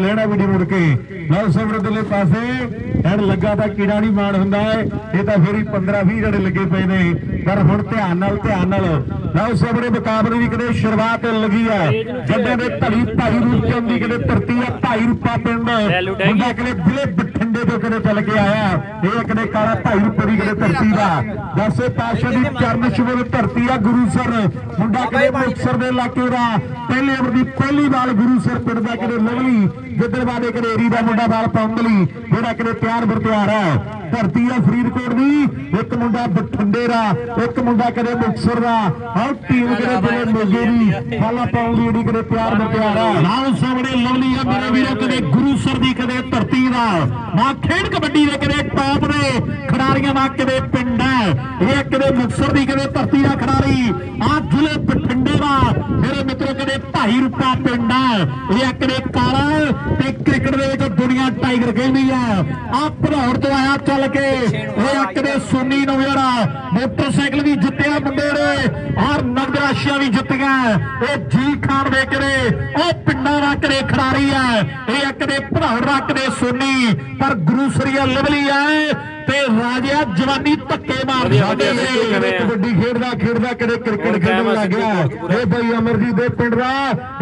ਲੈਣਾ ਵੀਡੀਓ ਮੁੜ ਕੇ। ਲਓ ਸਮਰਦਲੇ ਪਾਸੇ। ਐਡ ਲੱਗਾ ਤਾਂ ਕੀੜਾ ਨਹੀਂ ਮਾਣ ਹੁੰਦਾ ਹੈ ਇਹ ਤਾਂ ਫਿਰ ਹੀ 15 20 ਜਿਹੜੇ ਲੱਗੇ ਪਏ ਨੇ। ਪਰ ਹੁਣ ਧਿਆਨ ਨਾਲ ਧਿਆਨ ਨਾਲ। ਲਓ ਸਾਹਮਣੇ ਮੁਕਾਬਲੇ ਦੀ ਕਦੇ ਸ਼ੁਰੂਆਤ ਲੱਗੀ ਹੈ ਜੱਡੇ ਦੇ ਧੜੀ ਭਾਈ ਰੂਪ ਚੰਦ ਦੀ ਕਦੇ ਧਰਤੀ ਆ ਭਾਈ ਰੂਪਾ ਪਿੰਡ। ਮੁੰਡਾ ਕਦੇ ਜ਼ਿਲ੍ਹੇ ਬਠਿੰਡੇ ਤੋਂ ਕਦੇ ਚੱਲ ਕੇ ਆਇਆ। ਇਹ ਕਦੇ ਕਾਲਾ ਭਾਈ ਰੂਪੇ ਦੀ ਕਦੇ ਧਰਤੀ ਦਾ। ਦਸੇ ਪਾਸ਼ਾ ਦੀ ਚਰਨ ਛੂਹ ਧਰਤੀ ਆ ਗੁਰੂਸਰ ਮੁੰਡਾ ਕਦੇ ਮੁਕਤਸਰ ਦੇ ਇਲਾਕੇ ਦਾ। ਪਹਿਲੇ ਅਮਰ ਦੀ ਪਹਿਲੀ ਵਾਰ ਗੁਰੂਸਰ ਪਿੰਡ ਦਾ ਕਦੇ ਲਵਲੀ। ਗਿੱਦੜਵਾਦੇ ਕਨੇਰੀ ਦਾ ਮੁੰਡਾ ਬਾਲ ਪੌਂਦਲੀ ਜਿਹੜਾ ਕਿਤੇ ਤਿਆਰ ਬਰ ਤਿਆਰ ਹੈ ਧਰਤੀ ਆ ਫਰੀਦਕੋਟ ਦੀ ਇੱਕ ਮੁੰਡਾ ਬਠਿੰਡੇ ਦਾ ਇੱਕ ਮੁੰਡਾ ਕਦੇ ਮੁਕਤਸਰ ਦਾ ਹਰ ਟੀਮ ਕਦੇ ਜਿਹੜੇ ਮੋਗੇ ਦੀ ਬਾਲਾ ਪਾਉਣ ਦੀ ਜਿਹੜੀ ਕਦੇ ਤਿਆਰ ਬਰ ਤਿਆਰ ਹੈ। ਨਾਲ ਸਾਹਮਣੇ ਲਵਲੀ ਆ ਮੇਰੇ ਵੀਰੋ ਕਦੇ ਗੁਰੂਸਰ ਦੀ ਕਦੇ ਧਰਤੀ ਦਾ। ਮਾ ਖੇਡ ਕਬੱਡੀ ਦੇ ਕਦੇ ਟੌਪ ਦੇ ਖਿਡਾਰੀਆਂ ਦਾ ਕਦੇ ਪਿੰਡ ਹੈ। ਇਹ ਕਦੇ ਮੁਕਤਸਰ ਦੀ ਕਦੇ ਧਰਤੀ ਦਾ ਖਿਡਾਰੀ। ਆ ਜ਼ਿਲ੍ਹੇ ਬਠਿੰਡੇ ਦਾ। ਮੇਰੇ ਮਿੱਤਰੋ ਕਦੇ ਭਾਈ ਰੂਪਾ ਪਿੰਡ ਹੈ। ਇਹ ਕਦੇ ਕਾਲਾ ਤੇ ਕ੍ਰਿਕਟ ਦੇ ਵਿੱਚ ਦੁਨੀਆ ਟਾਈਗਰ ਕਹਿੰਦੀ ਆ। ਆ ਭਦੌੜ ਤੋਂ ਆਇਆ ਚੱਲ ਕੇ। ਇਹ ਅੱਕ ਦੇ ਸੋਨੀ ਨੂੰ ਜਿਹੜਾ ਮੋਟਰਸਾਈਕਲ ਵੀ ਜਿੱਤਿਆ ਬੰਦੇ ਨੇ। ਔਰ ਨਗਦ ਰਾਸ਼ੀਆਂ ਵੀ ਜਿੱਤੀਆਂ ਇਹ ਜੀ ਖਾਨ ਦੇ ਕਰੇ ਉਹ ਪਿੰਡਾਂ ਦਾ ਕਰੇ ਖਿਡਾਰੀ ਆ? ਇਹ ਅੱਕ ਦੇ ਦਾ ਕਦੇ ਸੋਨੀ। ਪਰ ਗੁਰੂ ਸਰੀਆ ਲਵਲੀ ਆ। ਤੇ ਰਾਜਿਆ ਜਵਾਨੀ ਧੱਕੇ ਮਾਰਦੇ? ਕਬੱਡੀ ਖੇਡਦਾ ਖੇਡਦਾ ਕਦੇ ਕ੍ਰਿਕਟ ਖੇਡਣ ਲੱਗ ਗਿਆ। ਇਹ ਬਈ ਅਮਰਜੀਤ ਦੇ ਪਿੰਡ ਦਾ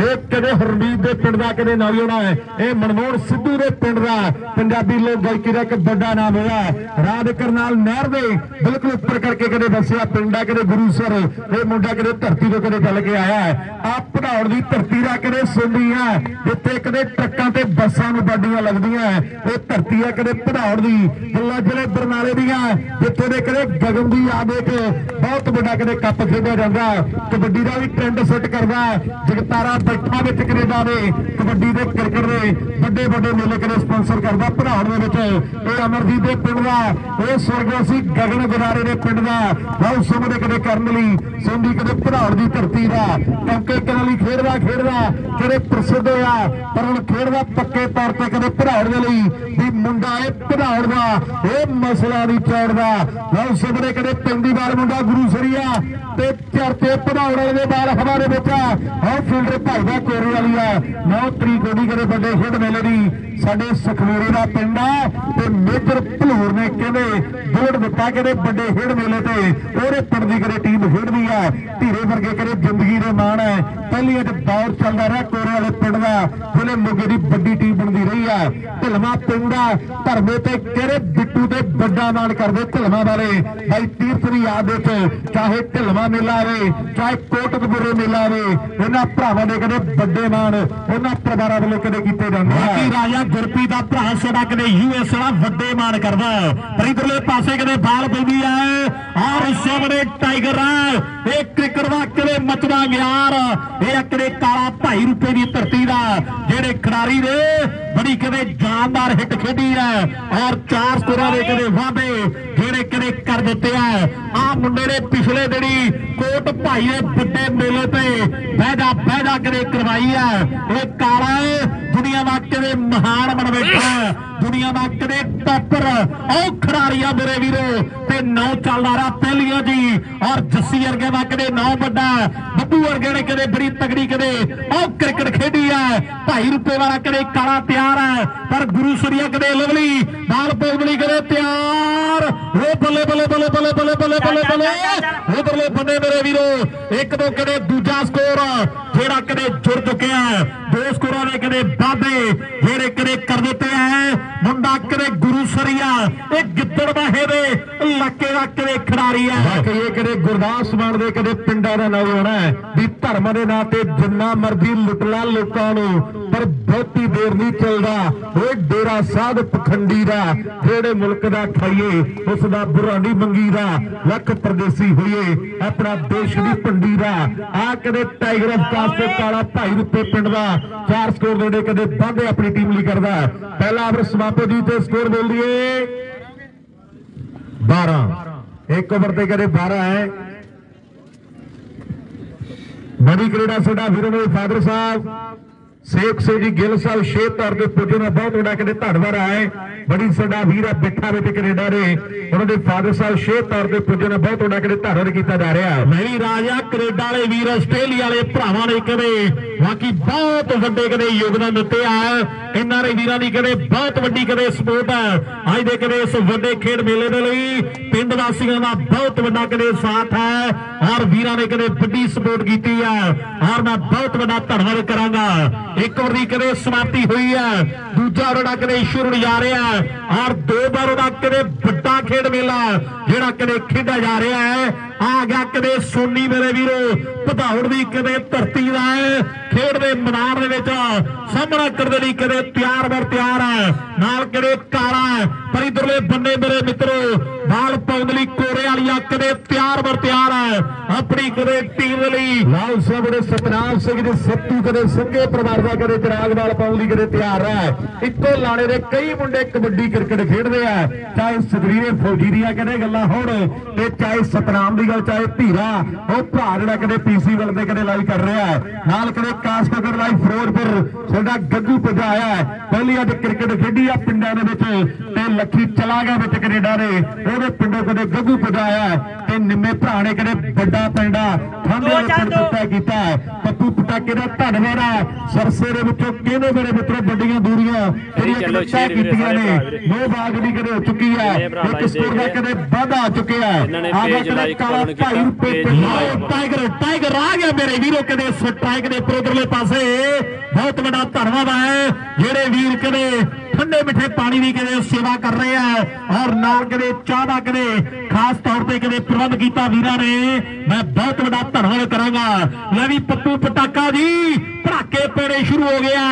ਇਹ ਕਦੇ ਹਰਮੀਤ ਦੇ ਪਿੰਡ ਦਾ ਕਦੇ ਨੌਜਵਾਨ ਹੈ। ਇਹ ਮਨਮੋਹਨ ਸਿੱਧੂ ਦੇ ਪਿੰਡ ਦਾ ਪੰਜਾਬੀ ਲੋਕ ਗਾਇਕੀ ਦਾ ਇੱਕ ਵੱਡਾ ਨਾਮ ਹੋਇਆ ਰਾਜ ਕਰਨਾਲ ਨਹਿਰ ਦੇ ਬਿਲਕੁਲ ਉੱਪਰ ਕਰਕੇ ਕਦੇ ਵਸਿਆ ਪਿੰਡ ਕਦੇ ਗੁਰੂਸਰ ਇਹ ਮੁੰਡਾ ਕਦੇ ਧਰਤੀ ਤੋਂ ਕਦੇ ਚੱਲ ਕੇ ਆਇਆ ਹੈ। ਆ ਪੜਾਉਣ ਦੀ ਧਰਤੀ ਦਾ ਕਦੇ ਸੁਣਦੀ ਹੈ ਜਿੱਥੇ ਕਦੇ ਟਰੱਕਾਂ ਤੇ ਬੱਸਾਂ ਨੂੰ ਵੱਡੀਆਂ ਲੱਗਦੀਆਂ ਇਹ ਧਰਤੀ ਆ ਕਦੇ ਪੜਾਉਣ ਦੀ। ਗੱਲਾਂ ਜਿਹੜੇ ਬਰਨਾਲੇ ਦੀਆਂ, ਜਿੱਥੇ ਦੇ ਕਦੇ ਗਗਨ ਦੀ ਯਾਦ ਇੱਕ ਬਹੁਤ ਵੱਡਾ ਕਦੇ ਕੱਪ ਖੇਡਿਆ ਜਾਂਦਾ ਕਬੱਡੀ ਦਾ ਵੀ ਟ੍ਰੈਂਡ ਸੈੱਟ ਕਰਦਾ ਜਗਤਾਰਾ ਬੈਠਾ ਵਿੱਚ ਕੈਨੇਡਾ ਦੇ, ਕਬੱਡੀ ਦੇ ਕ੍ਰਿਕਟ ਦੇ ਵੱਡੇ ਵੱਡੇ ਮੇਲੇ ਕਦੇ ਸਪਾਂਸਰ ਕਰਦਾ ਪੜਾਉਣ ਦੇ ਵਿੱਚ ਇਹ ਅਮਰਜੀਤ ਦੇ ਪਿੰਡ ਦਾ, ਇਹ ਸੁਰਗਵਾਸੀ ਗਗਨ ਗੁਰਾਰੇ ਦੇ ਪਿੰਡ ਦਾ ਬਹੁਤ ਸਮੇਂ ਕਦੇ ਕਰਨ ਲਈ, ਸੋਂਦੀ ਕਦੇ ਪੜਾਉਣ ਦੀ ਧਰਤੀ ਦਾ ਕਿਉਂਕਿ ਕਿਨਾਂ ਲਈ ਖੇਡਦਾ ਖੇਡਦਾ ਕਦੇ ਪ੍ਰਸਿੱਧ ਹੋਇਆ, ਪਰ ਹੁਣ ਖੇਡਦਾ ਪੱਕੇ ਤੌਰ ਤੇ ਕਦੇ ਪੜਾਉਣ ਦੇ ਲਈ ਵੀ ਮੁੰਡਾ ਇਹ ਪੜਾਉਣ ਦਾ, ਇਹ ਮਸਲਾ ਨਹੀਂ ਚੜਦਾ। ਲਓ ਸਿਮਰੇ ਕਦੇ ਪੈਂਦੀ ਵਾਰ ਮੁੰਡਾ ਗੁਰੂ ਸਰੀਆ ਤੇ ਚਰਤੇ ਪੜਾਉਣ ਵਾਲੇ ਦੇ ਬਾਲ ਹਵਾ ਦੇ ਵਿੱਚ ਆਹ ਫੀਲਡਰ ਭਾਈ ਦਾ ਕੋਰੇ ਵਾਲੀ ਆ। 9 ਤਰੀਕ ਉਹਦੀ ਕਦੇ ਵੱਡੇ ਖੇਡ ਮੇਲੇ ਦੀ ਸਾਡੇ ਸਖਮੀਰੇ ਦਾ ਪਿੰਡ ਆ ਤੇ ਮੇਜਰ ਭਲੂਰ ਨੇ ਕਹਿੰਦੇ ਬੋਰਡ ਦਿੱਤਾ ਕਹਿੰਦੇ ਵੱਡੇ ਖੇਡ ਮੇਲੇ ਤੇ। ਉਹਦੇ ਪਿੰਡ ਦੀ ਕਦੇ ਟੀਮ ਖੇਡਦੀ ਆ? ਧੀਰੇ ਵਰਗੇ ਕਦੇ ਜ਼ਿੰਦਗੀ ਦੇ ਮਾਣ ਹੈ। ਪਹਿਲੀ ਅੱਜ ਦੌਰ ਚੱਲਦਾ ਰਿਹਾ ਕੋਰੇ ਵਾਲੇ ਪਿੰਡ ਦਾ ਜਿਹਨੇ ਮੋਗੇ ਦੀ ਵੱਡੀ ਟੀਮ ਬਣਦੀ ਰਹੀ ਆ। ਢਲਮਾ ਪਿੰਡ ਆ। ਧਰਮੇ ਤੇ ਕਿਹੜੇ ਬਿੱਟੂ ਤੇ ਵੱਡਾ ਮਾਣ ਕਰਦੇ ਢਲਮਾ ਵਾਲੇ ਭਾਈ ਤੀਰਥ ਯਾਦ ਵਿੱਚ ਚਾਹੇ ਢਲਮਾ ਮੇਲਾ ਆਵੇ, ਚਾਹੇ ਕੋਟਕਪੁਰੇ ਮੇਲਾ ਆਵੇ ਇਹਨਾਂ ਭਰਾਵਾਂ ਦੇ ਕਦੇ ਵੱਡੇ ਮਾਣ ਉਹਨਾਂ ਪਰਿਵਾਰਾਂ ਵੱਲੋਂ ਕਦੇ ਕੀਤੇ ਜਾਂਦੇ ਆ? ਰਾਜਾ ਗੁਰਪ੍ਰੀਤ ਦਾ ਭਰਾ ਸਾਡਾ ਕਦੇ ਯੂਐਸ ਵਾਲਾ ਵੱਡੇ ਮਾਣ ਕਰਦਾ ਹੈ। ਪਰ ਪਾਸੇ ਕਦੇ ਬਾਲ ਪੈਂਦੀ ਹੈ। ਔਰ ਸਾਹਮਣੇ ਟਾਈਗਰ ਹੈ। ਇਹ ਕ੍ਰਿਕਟ ਦਾ ਕਦੇ ਮਚਦਾ ਗਿਆਰ ਇਹ ਕਦੇ ਕਾਲਾ ਭਾਈ ਰੁਪਏ ਦੀ ਧਰਤੀ ਦਾ, ਜਿਹੜੇ ਖਿਡਾਰੀ ਨੇ ਬੜੀ ਕਦੇ ਜਾਨਦਾਰ ਹਿੱਟ ਖੇਡੀ ਹੈ ਔਰ ਚਾਰ ਸਕੋਰਾਂ ਦੇ ਕਦੇ ਵਾਧੇ ਜਿਹੜੇ ਕਦੇ ਕਰ ਦਿੱਤੇ ਆ। ਆ ਮੁੰਡੇ ਨੇ ਪਿਛਲੇ ਦਿਨੀ ਕੋਟ ਭਾਈ ਦੇ ਵੱਡੇ ਮੇਲੇ ਤੇ ਬਹਿਦਾ ਬਹਿਦਾ ਕਦੇ ਕਰਵਾਈ ਹੈ। ਇਹ ਕਾਲਾ ਦੁਨੀਆ ਦਾ ਕਦੇ ਮਹਾਨ ਬਣ ਬੈਠਾ ਦੁਨੀਆ ਦਾ ਕਦੇ ਟੱਪਰ ਉਹ ਖਿਡਾਰੀਆ ਮੇਰੇ ਵੀਰੋ ਤੇ ਨੌ ਚੱਲਦਾ ਰਿਹਾ ਪਹਿਲੀਆਂ ਜੀ। ਔਰ ਜੱਸੀ ਵਰਗੇ ਦਾ ਕਦੇ ਨੌ ਵੱਡਾ ਬੱਬੂ ਵਰਗੇ ਨੇ ਕਦੇ ਬੜੀ ਤਗੜੀ ਕਦੇ ਉਹ ਕ੍ਰਿਕਟ ਖੇਡੀ ਹੈ ਭਾਈ ਰੁਪਏ ਵਾਲਾ ਕਦੇ ਕਾਲਾ ਤਿਆਰ ਹੈ ਪਰ ਗੁਰੂ ਸਰੀਆ ਕਦੇ ਲਵਲੀ ਬਾਲ ਪੋਗਲੀ ਕਦੇ ਤਿਆਰ। ਉਹ ਬੱਲੇ ਬੱਲੇ ਬੱਲੇ ਬੱਲੇ ਬੱਲੇ ਬੱਲੇ ਬੱਲੇ ਬੱਲੇ। ਉਧਰਲੇ ਬੰਦੇ ਮੇਰੇ ਵੀਰੋ ਇੱਕ ਤੋਂ ਕਦੇ ਦੂਜਾ ਸਕੋਰ। ਜਿਹੜਾ ਕਦੇ ਜੁੜ ਚੁੱਕਿਆ ਹੈ। ਦੋ ਕਦੇ ਵਾਧੇ ਜਿਹੜੇ ਕਦੇ ਕਰ ਦਿੱਤੇ ਹੈ ਮੁੰਡਾ ਕਦੇ ਗੁਰੂ ਸਰੀਆ, ਇਹ ਗਿੱਦੜ ਬਾਹੇ ਦੇ ਇਲਾਕੇ ਦਾ ਕਦੇ ਖਿਡਾਰੀ ਹੈ ਬਾਕੀ ਇਹ ਕਦੇ ਗੁਰਦਾਸ ਮਾਨ ਦੇ ਕਦੇ ਪਿੰਡਾਂ ਦਾ ਨਾਮ ਹੋਣਾ ਵੀ ਧਰਮ ਦੇ ਨਾਂ ਤੇ ਜਿੰਨਾ ਮਰਜ਼ੀ ਲੁੱਟਲਾ ਲੋਕਾਂ ਨੂੰ, ਪਰ ਬਹੁਤੀ ਦੇਰ ਨਹੀਂ ਚੱਲਦਾ। ਓਏ ਡੇਰਾ ਸਾਧ ਪਖੰਡੀ ਦਾ, ਜਿਹੜੇ ਮੁਲਕ ਦਾ ਖਾਈਏ ਉਸ ਦਾ ਬੁਰਾ ਨਹੀਂ ਮੰਗੀਦਾ ਲੱਖ ਪਰਦੇਸੀ ਹੋਈਏ, ਆਪਣਾ ਦੇਸ਼ ਦੀ ਭੰਡੀ ਦਾ। ਆ ਕਦੇ ਟਾਈਗਰ ਆਫ ਕਾਸਟ ਕਾਲਾ ਭਾਈ ਰੁੱਤੇ ਪਿੰਡ ਦਾ, ਚਾਰ ਸਕੋਰ ਦੇ ਦੇ ਕਦੇ ਵਾਧੇ ਆਪਣੀ ਟੀਮ ਲਈ ਕਰਦਾ। ਪਹਿਲਾ ਓਵਰ ਸਮਾਪਤ ਜੀ ਤੇ ਸਕੋਰ ਬੋਲ ਦਈਏ 12 ਇੱਕ ਓਵਰ ਤੇ ਕਦੇ 12 ਹੈ। ਬੜੀ ਕ੍ਰੀੜਾ ਸਾਡਾ ਵੀਰੋ ਦੇ ਫਾਦਰ ਸਾਹਿਬ ਸੇਖ ਸਿੰਘ ਜੀ ਗਿੱਲ ਸਾਹਿਬ ਸ਼ੇਰ ਤੌਰ ਤੇ ਪੁੱਜੇ ਦਾ ਬਹੁਤ ਵੱਡਾ ਕਿਤੇ ਧੰਨਵਾਦ ਆਏ। ਬੜੀ ਸਾਡਾ ਵੀਰ ਆ ਬਿੱਠਾ ਵਿੱਚ ਕੈਨੇਡਾ ਦੇ। ਉਹਨਾਂ ਦੇ ਫਾਦਰ ਸਾਹਿਬ ਸ਼ੇਰ ਤੌਰ ਤੇ ਪੁੱਜੇ ਦਾ ਬਹੁਤ ਵੱਡਾ ਕਿਤੇ ਧੰਨਵਾਦ ਕੀਤਾ ਜਾ ਰਿਹਾ। ਮੈਂ ਵੀ ਰਾਜਾ, ਕੈਨੇਡਾ ਵਾਲੇ ਵੀਰ, ਆਸਟ੍ਰੇਲੀਆ ਵਾਲੇ ਭਰਾਵਾਂ ਨੇ ਕਦੇ, ਬਾਕੀ ਬਹੁਤ ਵੱਡੇ ਕਦੇ ਯੋਗਦਾਨ ਦਿੱਤੇ ਆ। ਇਹਨਾਂ ਦੇ ਵੀਰਾਂ ਦੀ ਕਦੇ ਬਹੁਤ ਵੱਡੀ ਕਦੇ ਸਪੋਰਟ ਹੈ ਅੱਜ ਦੇ ਕਦੇ ਇਸ ਵੱਡੇ ਖੇਡ ਮੇਲੇ ਦੇ ਲਈ ਪਿੰਡ ਵਾਸੀਆਂ ਦਾ ਬਹੁਤ ਵੱਡਾ ਕਦੇ ਸਾਥ ਹੈ ਔਰ ਵੀਰਾਂ ਨੇ ਕਦੇ ਵੱਡੀ ਸਪੋਰਟ ਕੀਤੀ ਹੈ ਔਰ ਮੈਂ ਬਹੁਤ ਵੱਡਾ ਧੰਨਵਾਦ ਕਰਾਂਗਾ। ਇੱਕ ਵਾਰੀ ਕਦੇ ਸਮਾਪਤੀ ਹੋਈ ਹੈ ਦੂਜਾ ਉਹਦਾ ਕਦੇ ਸ਼ੁਰੂ ਜਾ ਰਿਹਾ। ਔਰ ਦੋ ਵਾਰ ਉਹਦਾ ਕਦੇ ਵੱਡਾ ਖੇਡ ਮੇਲਾ ਜਿਹੜਾ ਕਦੇ ਖੇਡਿਆ ਜਾ ਰਿਹਾ ਹੈ। ਆ ਗਿਆ ਕਦੇ ਸੋਨੀ ਮੇਰੇ ਵੀਰੋ ਪਧੌੜ ਦੀ ਕਦੇ ਧਰਤੀ ਦਾ ਹੈ, ਖੇਡ ਦੇ ਮੈਦਾਨ ਦੇ ਵਿੱਚ ਸਾਹਮਣਾ ਕਰਦੇ ਲਈ ਕਦੇ ਤਿਆਰ ਬਰ ਤਿਆਰ ਹੈ, ਨਾਲ ਕਦੇ ਕਾਲਾ ਹੈ, ਪਰ ਇਧਰਲੇ ਬੰਨੇ ਮੇਰੇ ਮਿੱਤਰੋ, ਬਾਲ ਪਾਉਣ ਲਈ ਕੋਰੇ ਵਾਲੀਆ ਕਦੇ ਤਿਆਰ ਬਰ ਤਿਆਰ ਹੈ, ਆਪਣੀ ਕਦੇ ਟੀਮ ਲਈ। ਲਾਲ ਸਾਹਿਬ ਦੇ ਸਤਨਾਮ ਸਿੰਘ ਦੇ ਸੱਤੂ ਕਦੇ ਸੰਘੇ ਪਰਿਵਾਰ ਦਾ ਕਦੇ ਚਿਰਾਗ ਨਾਲ ਪਾਉਣ ਲਈ ਕਦੇ ਤਿਆਰ ਹੈ। ਇੱਕੋ ਲਾਣੇ ਦੇ ਕਈ ਮੁੰਡੇ ਕਬੱਡੀ ਕ੍ਰਿਕਟ ਖੇਡਦੇ ਆ, ਚਾਹੇ ਸੁਖਵੀਰੇ ਫੌਜੀ ਦੀਆਂ ਕਦੇ ਗੱਲਾਂ ਹੋਣ, ਤੇ ਚਾਹੇ ਸਤਨਾਮ ਦੀ ਗੱਲ ਚਾਹੇ ਧੀਰਾ ਉਹ ਭਰਾ ਜਿਹੜਾ ਕਦੇ ਪੀਸੀ ਵੱਲ ਦੇ ਕਦੇ ਲਾਈਵ ਕਰ ਰਿਹਾ ਹੈ। ਨਾਲ ਕਦੇ ਕਾਸਕਰ ਲਾਈਵ ਫਿਰੋਜ਼ਪੁਰ ਸਾਡਾ ਗੱਗੂ ਪੁੱਜਾ ਆਇਆ ਹੈ। ਪਹਿਲੀ ਅੱਜ ਕ੍ਰਿਕਟ ਖੇਡੀ ਆ ਪਿੰਡਾਂ ਦੇ ਵਿੱਚ ਤੇ ਲੱਖੀ ਚਲਾ ਗਿਆ ਵਿੱਚ ਕੈਨੇਡਾ ਦੇ ਉਹਦੇ ਪਿੰਡੋਂ ਕਦੇ ਗੱਗੂ ਪੁੱਜਾ ਆਇਆ ਹੈ ਤੇ ਨਿੰਮੇ ਭਰਾ ਨੇ ਕਦੇ ਵੱਡਾ ਪਿੰਡਾ ਖਾਂਦੇ ਵਾਲੇ ਪਿੰਡ ਤੋਂ ਕੀਤਾ ਹੈ। ਪੱਪੂ ਪਟਾਕੇ ਦਾ ਧੰਨਵਾਦ ਹੈ ਸਰਸੇ ਦੇ ਵਿੱਚੋਂ ਕਿਹਦੇ ਮੇਰੇ ਮਿੱਤਰੋ ਵੱਡੀਆਂ ਦੂਰੀਆਂ ਜਿਹੜੀਆਂ ਵੀਰੇ, ਕੀਤੀਆਂ ਨੇ ਨੋ ਬਾਗ ਦੀ ਕਦੇ ਹੋ ਚੁੱਕੀ ਭਰਾ ਇੱਕ ਸਕੋਰ ਦਾ ਕਦੇ ਵਾਧਾ ਆ ਚੁੱਕਿਆ ਆ। page ਕਦੇ ਕਾਲਾ ਢਾਈ ਰੁਪਏ। ਟਾਈਗਰ ਟਾਈਗਰ ਆ ਗਿਆ ਮੇਰੇ ਵੀਰੋ ਕਦੇ ਸਟ੍ਰਾਈਕ ਦੇ ਪ੍ਰੋਗਰਲੇ ਪਾਸੇ। ਬਹੁਤ ਵੱਡਾ ਧੰਨਵਾਦ ਹੈ ਜਿਹੜੇ ਵੀਰ ਕਦੇ ਠੰਡੇ ਮਿੱਠੇ ਪਾਣੀ ਦੀ ਕਦੇ ਸੇਵਾ ਕਰ ਰਹੇ ਆ ਔਰ ਨਾਲ ਕਦੇ ਚਾਹ ਦਾ ਕਦੇ ਖਾਸ ਤੌਰ ਤੇ ਕਦੇ ਪ੍ਰਬੰਧ ਕੀਤਾ ਵੀਰਾਂ ਨੇ? ਮੈਂ ਬਹੁਤ ਵੱਡਾ ਧੰਨਵਾਦ ਕਰਾਂਗਾ। ਲੈ ਵੀ ਪੱਪੂ ਪਟਾਕਾ ਜੀ ਭੜਾਕੇ ਪੈਣੇ ਸ਼ੁਰੂ ਹੋ ਗਿਆ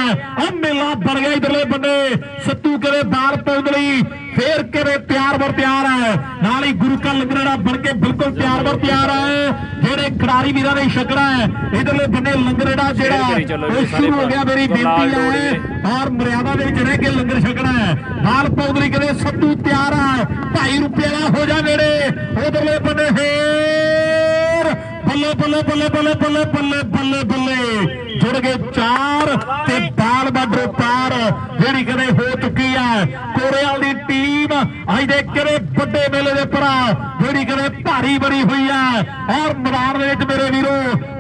ਉਹ ਮੇਲਾ ਬਣ ਗਿਆ ਇਧਰਲੇ ਬੰਦੇ। ਸੱਤੂ ਕਦੇ ਬਾਲ ਪਾਉਣ ਲਈ ਫੇਰ ਕਦੇ ਤਿਆਰ ਬਰ ਤਿਆਰ ਹੈ ਨਾਲ ਹੀ ਗੁਰੂ ਕਾ ਲੰਗਰੜਾ ਬਣ ਕੇ ਬਿਲਕੁਲ ਤਿਆਰ ਬਰ ਤਿਆਰ ਹੈ ਜਿਹੜੇ ਖਿਡਾਰੀ ਵੀਰਾਂ ਨੇ ਛਕਣਾ ਹੈ ਇਧਰਲੇ ਬੰਨੇ ਲੰਗਰੜਾ ਜਿਹੜਾ ਉਹ ਸਾਰੇ ਹੋ ਗਿਆ ਮੇਰੀ ਬੇਨਤੀ ਹੈ। ਔਰ ਮਰਿਆਦਾ ਦੇ ਵਿੱਚ ਰਹਿ ਕੇ ਲੰਗਰ ਛਕਣਾ ਹੈ ਬਾਲ ਪਾਉਣ ਲਈ ਕਦੇ ਸੱਤੂ ਤਿਆਰ ਹੈ 2.5 ਰੁਪਏ ਦਾ ਹੋ ਜਾ ਨੇੜੇ ਉਧਰਲੇ ਬੰਨੇ ਫੇਰ ਬੱਲੇ ਬੱਲੇ ਬੱਲੇ ਬੱਲੇ ਬੱਲੇ ਬੱਲੇ ਬੱਲੇ ਬੱਲੇ। ਜੁੜ ਗਏ ਚਾਰ ਤੇ ਬਾਲ ਬਾਡਰ ਪਾਰ। ਜਿਹੜੀ ਕਦੇ ਹੋ ਚੁੱਕੀ ਹੈ ਕੋਰੇਵਾਲ ਦੀ ਟੀਮ ਅੱਜ ਦੇ ਕਿਹੜੇ ਵੱਡੇ ਮੇਲੇ ਦੇ ਭਰਾ ਜਿਹੜੀ ਕਦੇ ਭਾਰੀ ਬਣੀ ਹੋਈ ਹੈ ਔਰ ਮੈਦਾਨ ਦੇ ਵਿੱਚ ਮੇਰੇ ਵੀਰੋ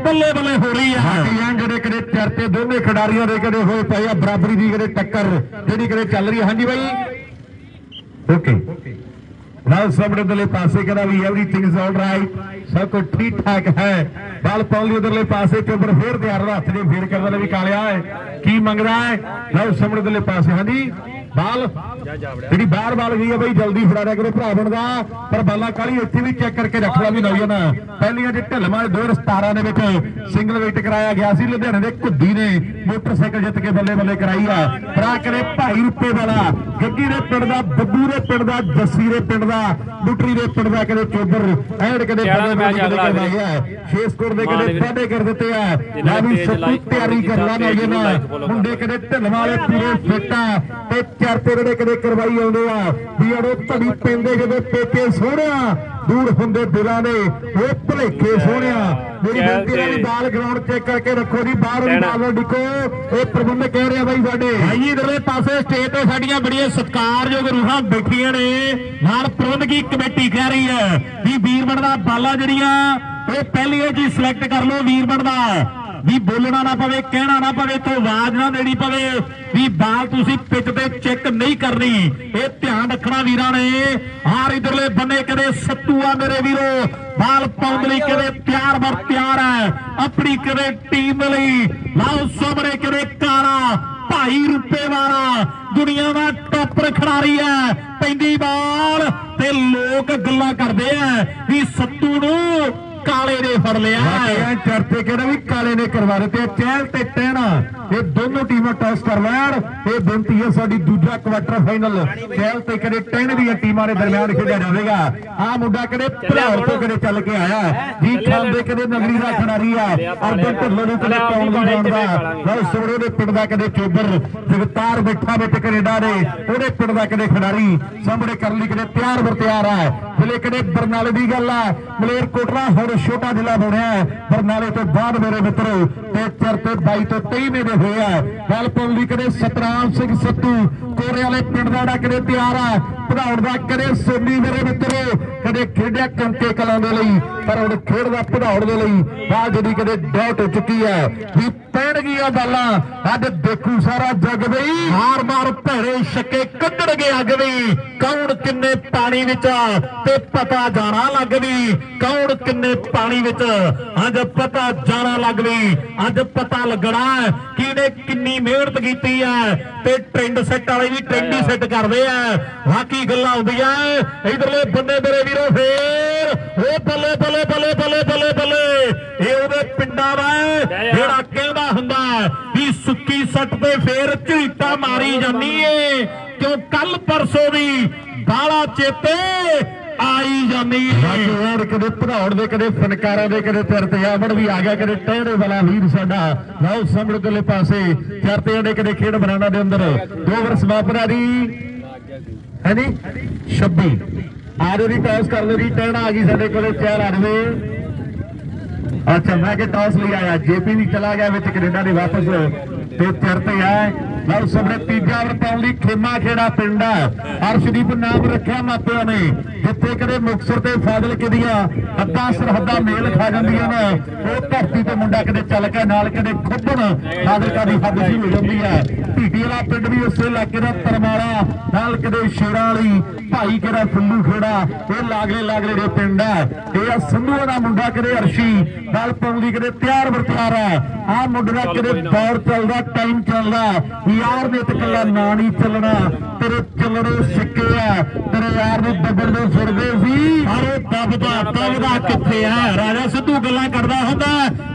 ਬੱਲੇ ਬੱਲੇ ਹੋ ਰਹੀ ਹੈ ਹਾਕੀਆਂ ਜਿਹੜੇ ਕਦੇ ਚਰਤੇ ਦੋਨੇ ਖਿਡਾਰੀਆਂ ਦੇ ਕਦੇ ਹੋਏ ਪਏ ਆ ਬਰਾਬਰੀ ਦੀ ਕਦੇ ਟੱਕਰ ਜਿਹੜੀ ਕਦੇ ਚੱਲ ਰਹੀ ਹੈ ਹਾਂਜੀ ਬਾਈ। ਓਕੇ। ਨਾਲ ਸਾਹਮਣੇ ਦਲੇ ਪਾਸੇ ਕਹਿੰਦਾ ਵੀ ਐਵਰੀਥਿੰਗ ਇਜ਼ ਆਲ ਰਾਈਟ ਸਭ ਕੁਝ ਠੀਕ ਠਾਕ ਹੈ। ਬਾਲ ਪਾਉਣ ਲਈ ਉਧਰਲੇ ਪਾਸੇ ਚੋਬਰ ਫੇਰ ਤਿਆਰ ਦਾ ਹੱਥ ਦੇ ਫੇਰ ਕਰਨ ਵੀ ਕਾਲਿਆ ਹੈ ਕੀ ਮੰਗਦਾ ਹੈ ਲਓ ਸਾਹਮਣੇ ਦਲੇ ਪਾਸੇ। ਹਾਂਜੀ? ਬਾਲ। ਜਿਹੜੀ ਬਾਹਰ ਬਾਲ ਗਈ ਹੈ ਬਈ ਜਲਦੀ ਫੜਾ ਦਿਆ ਕਰੋ ਭਰਾ ਬਣਦਾ। ਪਰ ਬਾਲਾ ਕਾਲੀ ਇੱਥੇ ਵੀ ਚੈੱਕ ਕਰਕੇ ਰੱਖ ਲਾ ਵੀ ਨੌਜਵਾਨ ਪਹਿਲੀਆਂ ਜੇ ਢਿੱਲਵਾਂ ਦੇ 2017 ਦੇ ਵਿੱਚ ਸਿੰਗਲ ਵੇਟ ਕਰਾਇਆ ਗਿਆ ਸੀ ਲੁਧਿਆਣੇ ਦੇ ਘੁੱਦੀ ਨੇ ਮੋਟਰਸਾਈਕਲ ਜਿੱਤ ਕੇ ਬੱਲੇ ਬੱਲੇ ਕਰਾਈ ਆ। ਭਰਾ ਕਰੇ ਭਾਈ ਰੁੱਪੇ ਵਾਲਾ ਗੱਗੀ ਦੇ ਪਿੰਡ ਦਾ ਬੱਬੂ ਦੇ ਪਿੰਡ ਦਾ ਜੱਸੀ ਦੇ ਪਿੰਡ ਦਾ ਬੁੱਟਰੀ ਦੇ ਪਿੰਡ ਦਾ ਕਦੇ ਚੋਬਰ ਐਡ ਕਦੇ ਬੱਲੇ ਬੱਲੇ ਵੀਰੇ? ਹੈ ਛੇ ਸਕੋਰ ਦੇ ਕਦੇ। ਵਾਅਦੇ ਕਰ ਦਿੱਤੇ ਆ। ਨੇ ਵੀ follow ਤਿਆਰੀ ਕੀਤਾ, ਕਰ ਲਾ ਨੌਜਵਾਨ ਮੁੰਡੇ ਕਦੇ ਢਿੱਲ ਵਾਲੇ ਪੂਰੇ ਫਿੱਟ ਆ ਤੇ ਚਰਤੇ ਜਿਹੜੇ ਕਦੇ ਕਰਵਾਈ ਆਉਂਦੇ ਆ ਵੀ ਅੜੋ ਧੜੀ ਪੈਂਦੇ ਜਦੋਂ ਪੇਕੇ ਸੋਹਣਿਆ ਦੂਰ ਹੁੰਦੇ ਦਿਲਾਂ ਦੇ ਉਹ ਭਲੇਖੇ ਸੋਹਣਿਆ। ਮੇਰੀ ਬੇਨਤੀ ਹੈ ਵੀ ਬਾਲ ਗਰਾਊਂਡ ਚੈੱਕ ਕਰਕੇ ਰੱਖੋ ਜੀ ਬਾਹਰ ਵੀ। ਬਾਲ ਡਿੱਕੋ ਇਹ ਪ੍ਰਬੰਧਕ ਕਹਿ ਰਿਹਾ ਬਾਈ ਸਾਡੇ। ਭਾਈ ਇਧਰਲੇ ਪਾਸੇ ਸਟੇਜ ਤੇ ਸਾਡੀਆਂ ਬੜੀਆਂ ਸਤਿਕਾਰਯੋਗ ਰੂਹਾਂ ਬੈਠੀਆਂ ਨੇ। ਨਾਲ ਪ੍ਰਬੰਧਕੀ ਕਮੇਟੀ ਕਹਿ ਰਹੀ ਹੈ ਵੀ ਵੀਰਮਣ ਦਾ ਬਾਲਾ ਜਿਹੜੀਆਂ ਉਹ ਪਹਿਲੀਆਂ ਜੀ ਸਿਲੈਕਟ ਕਰ ਲਓ ਵੀਰਮਣ ਦਾ। ਵੀ ਬੋਲਣਾ ਨਾ ਪਵੇ, ਕਹਿਣਾ ਨਾ ਪਵੇ ਤੋਂ ਆਵਾਜ਼ ਨਾ ਦੇਣੀ ਪਵੇ, ਵੀ ਬਾਲ ਤੁਸੀਂ ਪਿੱਚ ਤੇ ਚੈੱਕ ਨਹੀਂ ਕਰਨੀ। ਇਹ ਧਿਆਨ ਰੱਖਣਾ ਵੀਰਾਂ ਨੇ। ਹਾਰ ਇਧਰਲੇ ਬੰਨੇ ਕਦੇ ਸੱਤੂ ਆ ਮੇਰੇ ਵੀਰੋ, ਬਾਲ ਪਾਉਣ ਲਈ ਕਦੇ ਤਿਆਰ ਬਰ ਤਿਆਰ ਹੈ। ਆਪਣੀ ਕਦੇ ਟੀਮ ਲਈ। ਲਾਓ ਸਾਹਮਣੇ ਕਦੇ ਕਾਲਾ, ਭਾਈ ਰੁਪਏ ਵਾਲਾ। ਦੁਨੀਆ ਦਾ ਟੌਪਰ ਖਿਡਾਰੀ ਹੈ। ਪੈਂਦੀ ਬਾਲ ਤੇ ਲੋਕ ਗੱਲਾਂ ਕਰਦੇ ਆ ਵੀ ਸੱਤੂ ਨੂੰ ਕਾਲੇ ਨੇ ਫੜ ਲਿਆ। ਹੈ ਚਰਚੇ ਕਹਿੰਦਾ ਵੀ ਕਾਲੇ ਨੇ ਕਰਵਾ ਦਿੱਤੇ ਚਹਿਲ ਤੇ ਟਹਿਣਾ। ਇਹ ਦੋਨੋਂ ਟੀਮਾਂ ਟਾਸ ਕਰ ਲੈਣ। ਇਹ ਬੇਨਤੀ ਹੈ ਸਾਡੀ ਦੂਜਾ ਕੁਆਟਰ ਫਾਈਨਲ ਚਹਿਲ ਤੇ ਕਦੇ ਟਹਿਣ ਦੀਆਂ ਟੀਮਾਂ ਦੇ ਦਰਮਿਆਨ ਖੇਡਿਆ ਜਾਵੇਗਾ। ਆ ਮੁੰਡਾ ਕਦੇ ਭਲਾਉ ਤੋਂ ਕਦੇ ਚੱਲ ਕੇ ਆਇਆ ਜੀ ਖਾਨ ਦੇ ਕਦੇ ਨਗਰੀ ਦਾ ਖਿਡਾਰੀ ਆ? ਅਰਜਨ ਢਿੱਲੋਂ ਨੂੰ ਕਦੇ ਪਾਉਣ ਦੀ ਬਣਦਾ ਲਓ ਸੋੜੇ ਦੇ ਪਿੰਡ ਦਾ ਕਦੇ ਚੋਬਰ ਜਗਤਾਰ ਬੈਠਾ ਵਿੱਚ ਕੈਨੇਡਾ ਦੇ। ਉਹਦੇ ਪਿੰਡ ਦਾ ਕਦੇ ਖਿਡਾਰੀ? ਸਾਹਮਣੇ ਕਰਨ ਲਈ ਕਦੇ ਤਿਆਰ ਬਰ ਤਿਆਰ ਹੈ ਜਿਲੇ ਕਦੇ ਬਰਨਾਲੇ ਦੀ ਗੱਲ ਆ? ਮਲੇਰ ਕੋਟਰਾ ਹੁਣ ਛੋਟਾ ਜ਼ਿਲ੍ਹਾ ਬਣਿਆ ਹੈ। ਬਰਨਾਲੇ ਤੋਂ ਬਾਅਦ ਮੇਰੇ ਮਿੱਤਰੋ ਤੇ ਚਰਤੇ 22 ਤੋਂ 23 ਦੇ ਹੋਏ ਗੱਲ ਪਾਉਣ ਲਈ ਕਦੇ ਸਤਰਾਮ ਸਿੰਘ ਸੱਤੂ ਬਲੋਰੇ ਵਾਲੇ ਪਿੰਡ ਦਾ ਕਦੇ ਤਿਆਰ ਆ ਪਧਾਉਣ ਦਾ ਕਦੇ ਸੋਨੀ ਮੇਰੇ ਮਿੱਤਰੋ, ਕਦੇ ਖੇਡਿਆ ਕੰਕੇ ਕਲਾਂ ਦੇ ਲਈ, ਪਰ ਹੁਣ ਖੇਡਦਾ ਪਧਾਉਣ ਦੇ ਲਈ, ਬਾਲ ਜਿਹੜੀ ਕਦੇ ਡਾਊਟ ਹੋ ਚੁੱਕੀ ਹੈ ਵੀ ਪੈਣਗੀਆਂ ਬਾਲਾਂ, ਅੱਜ ਦੇਖੂ ਸਾਰਾ ਜੱਗ ਬਈ ਹਾਰ ਮਾਰ ਭੈੜੇ ਛੱਕੇ ਕੱਢਣਗੇ ਅੱਗ ਵੀ। ਕੌਣ ਕਿੰਨੇ ਪਾਣੀ ਵਿੱਚ ਤੇ ਪਤਾ ਜਾਣਾ ਲੱਗ ਵੀ। ਕੌਣ ਕਿੰਨੇ ਪਾਣੀ ਵਿੱਚ, ਅੱਜ ਪਤਾ ਜਾਣਾ ਲੱਗ ਵੀ। ਅੱਜ ਪਤਾ ਲੱਗਣਾ ਹੈ ਕਿਹਨੇ ਕਿੰਨੀ ਮਿਹਨਤ ਕੀਤੀ ਹੈ ਤੇ ਟ੍ਰੈਂਡ ਸੈੱਟ ਵਾਲੇ ਵੀ ਟ੍ਰੈਂਡ ਹੀ ਸੈੱਟ ਕਰਦੇ ਆ। ਬਾਕੀ ਗੱਲਾਂ ਹੁੰਦੀਆਂ ਇਧਰਲੇ ਬੰਦੇ ਮੇਰੇ ਵੀਰੋ ਫੇਰ। ਉਹ ਬੱਲੇ ਬੱਲੇ ਬੱਲੇ ਬੱਲੇ ਬੱਲੇ ਬੱਲੇ। ਇਹ ਉਹਦੇ ਪਿੰਡਾਂ ਦਾ ਜਿਹੜਾ ਕਹਿੰਦਾ ਹੁੰਦਾ ਵੀ ਸੁੱਕੀ ਸੱਟ ਤੇ ਫੇਰ ਝੀਟਾ ਮਾਰੀ ਜਾਨੀ ਏ। ਕਿਉਂ ਕੱਲ ਪਰਸੋਂ ਵੀ ਬਾਲਾ ਚੇਤੇ ਆਈ ਜਾਨੀ ਏ ਯਾਰ ਕਦੇ ਭੜਾਉਣ ਦੇ, ਕਦੇ ਫਨਕਾਰਾਂ ਦੇ, ਕਦੇ ਤੇਰ ਤੇਆਵੜ ਵੀ ਆ ਗਿਆ, ਕਦੇ ਟਹਿਰੇ ਵਾਲਾ ਵੀਰ ਸਾਡਾ। ਲਓ ਸਾਹਮਣੇ ਕੋਲੇ ਪਾਸੇ, ਚਾਰ ਤੇ ਜਿਹੜੇ ਕਦੇ ਖੇਡ ਬਰਾਂਡਾ ਦੇ ਅੰਦਰ। ਦੋ ਵਰਸ ਵਾਪਰਾ ਦੀ ਹੈ 26 ਆਰੇ ਦੀ ਟਾਸ ਕਰ ਲਈ ਟਹਿਣ ਆ ਗਈ ਸਾਡੇ ਕੋਲੇ ਚਾਰ ਆੜਵੇ ਅੱਛਾ, ਮੈਂ ਕਿ ਟਾਸ ਲਈ ਆਇਆ। ਜੇਪੀ ਵੀ ਚਲਾ ਗਿਆ ਵਿੱਚ ਕੈਨੇਡਾ ਦੇ ਵਾਪਸ। ਤੇ ਚਿਰ ਤੇ ਆ ਲਓ ਸਭਰੇ ਤੀਜਾ ਵਰ ਪਾਉਣ ਲਈ ਖੇਮਾ ਖੇੜਾ ਪਿੰਡ ਆ ਅਰਸ਼ਦੀਪ ਨਾਮ ਰੱਖਿਆ ਮਾਪਿਆਂ ਨੇ। ਜਿੱਥੇ ਕਦੇ ਮੁਕਸਰ ਤੇ ਫਾਜ਼ਲ ਕਿਦੀਆਂ ਹੱਦਾਂ ਸਰਹੱਦਾਂ ਮੇਲ ਖਾ ਜਾਂਦੀਆਂ ਨੇ। ਉਹ ਧਰਤੀ ਤੇ ਮੁੰਡਾ ਕਦੇ ਚੱਲ ਕੇ ਨਾਲ ਕਦੇ ਖੁੱਬਣ ਫਾਜ਼ਿਲਕਾ ਦੀ ਹੱਦ ਸੀ ਹੋ ਜਾਂਦੀ ਹੈ। ਢੀਡੀ ਵਾਲਾ ਪਿੰਡ ਵੀ ਉਸੇ ਇਲਾਕੇ ਦਾ ਤਰਮਾਲਾ ਨਾਲ ਕਦੇ ਸ਼ੇਰਾਂ ਵਾਲੀ ਭਾਈ ਕਿਹੜਾ ਫੁੱਲੂ ਖੇੜਾ ਇਹ ਲਾਗਲੇ ਲਾਗਲੇ ਦੇ ਪਿੰਡ ਹੈ। ਇਹ ਆ ਸੰਧੂਆ ਦਾ ਮੁੰਡਾ ਕਦੇ ਅਰਸ਼ੀ ਨਾਲ ਪਾਉਂਦੀ ਕਦੇ ਤਿਆਰ ਵਰਤਾਰ ਹੈ। ਆ ਮੁੰਡੇ ਕਦੇ ਦੌਰ ਚੱਲਦਾ ਟਾਈਮ ਚੱਲਦਾ। ਯਾਰ ਨੇ ਤੇ ਕੱਲਾ ਨਾਂ ਨਹੀਂ ਚੱਲਣਾ। ਤੇਰੇ ਚੱਲਣੇ ਸਿੱਕੇ ਤੇਰੇ ਯਾਰ ਨੂੰ ਦੱਬਣ ਦੇ ਫਿਰਦੇ ਸੀ। ਅਰੇ ਦੱਬਦਾ ਦੱਬਦਾ ਕਿੱਥੇ ਆ? ਰਾਜਾ ਸਿੱਧੂ ਗੱਲਾਂ ਕਰਦਾ ਹੁੰਦਾ।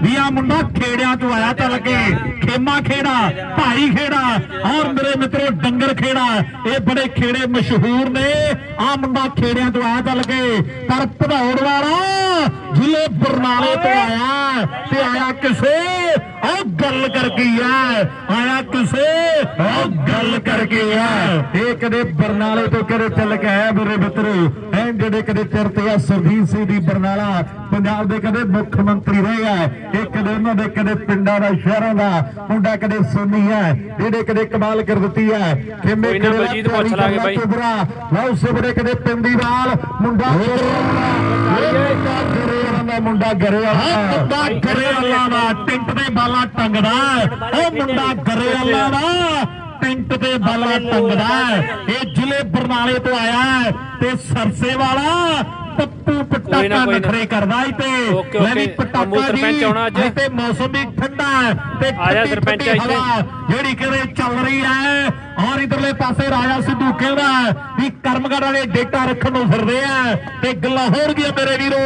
ਵੀ ਆ ਮੁੰਡਾ ਖੇੜਿਆਂ ਤੋਂ ਆਇਆ ਚੱਲ ਕੇ। ਖੇਮਾ ਖੇੜਾ, ਭਾਈ ਖੇੜਾ, ਔਰ ਮੇਰੇ ਮਿੱਤਰੋ ਡੰਗਰ ਖੇੜਾ। ਇਹ ਬੜੇ ਖੇੜੇ ਮਸ਼ਹੂਰ ਨੇ। ਆ ਮੁੰਡਾ ਖੇੜਿਆਂ ਤੋਂ ਆਇਆ ਚੱਲ ਕੇ। ਪਰ ਭਦੌੜ ਵਾਲਾ ਜ਼ਿਲ੍ਹੇ ਬਰਨਾਲੇ ਤੋਂ ਆਇਆ ਤੇ ਆਇਆ ਕਿਸੇ, ਉਹ ਗੱਲ ਕਰਕੇ ਆ। ਆਇਆ ਕਿਸੇ, ਉਹ ਗੱਲ ਕਰਕੇ ਆ। ਇਹ ਕਦੇ ਬਰਨਾਲੇ ਤੋਂ ਕਦੇ ਚੱਲ ਕੇ ਆਇਆ ਮੇਰੇ ਮਿੱਤਰੋ। ਐਂ ਜਿਹੜੇ ਕਦੇ ਚਰਤੇ ਆ ਸਰਦੀਪ ਸਿੰਘ ਦੀ ਬਰਨਾਲਾ ਪੰਜਾਬ ਦੇ ਕਦੇ ਮੁੱਖ ਮੰਤਰੀ ਰਹੇ ਆ ਇਹ ਕਦੇ ਉਹਨਾਂ ਦੇ ਕਦੇ ਪਿੰਡਾਂ ਦਾ ਸ਼ਹਿਰਾਂ ਦਾ ਮੁੰਡਾ ਕਦੇ ਸੋਨੀ ਹੈ ਜਿਹੜੇ ਕਦੇ ਕਮਾਲ ਕਰ ਦਿੱਤੀ ਹੈ ਖੇਮੇ ਨਾ ਬਲਜੀਤ ਪੁੱਛ ਲਾਂਗੇ ਬਾਈ। ਲਓ ਸਬਰੇ ਕਦੇ ਪਿੰਦੀਵਾਲ ਮੁੰਡਾ ਦਾ ਮੁੰਡਾ ਗਰੇ ਵਾਲਾ। ਮੁੰਡਾ ਗਰੇ ਵਾਲਾ ਟਿੰਟ ਦੇ ਬਾਲਾ ਟੰਗਦਾ। ਉਹ ਮੁੰਡਾ ਗਰੇ ਵਾਲਾ ਦਾ ਟਿੰਟ ਦੇ ਬਾਲਾ ਟੰਗਦਾ ਇਹ ਜ਼ਿਲ੍ਹੇ ਬਰਨਾਲੇ ਤੋਂ ਆਇਆ ਹੈ ਤੇ ਸਰਸੇ ਵਾਲਾ ਪੱਪੂ ਪਟਾਕਾ। ਨਖਰੇ ਕਰਦਾ ਈ ਤੇ ਲੈ ਵੀ। ਪਟਾਕਾ ਜੀ, ਤੇ ਮੌਸਮ ਵੀ ਠੰਡਾ ਹੈ ਤੇ ਆ ਜਾ ਠੰਡੀ ਸਰਪੰਚ ਇੱਥੇ। ਜਿਹੜੀ ਕਿਤੇ ਚੱਲ ਰਹੀ ਹੈ ਔਰ ਇਧਰਲੇ ਪਾਸੇ ਰਾਜਾ ਸਿੱਧੂ ਕਹਿੰਦਾ ਵੀ ਕਰਮਗੜ ਵਾਲੇ ਡੇਟਾ ਰੱਖਣ ਨੂੰ ਫਿਰਦੇ ਆ ਤੇ ਗੱਲਾਂ ਹੋਣਗੀਆਂ ਮੇਰੇ ਵੀਰੋ।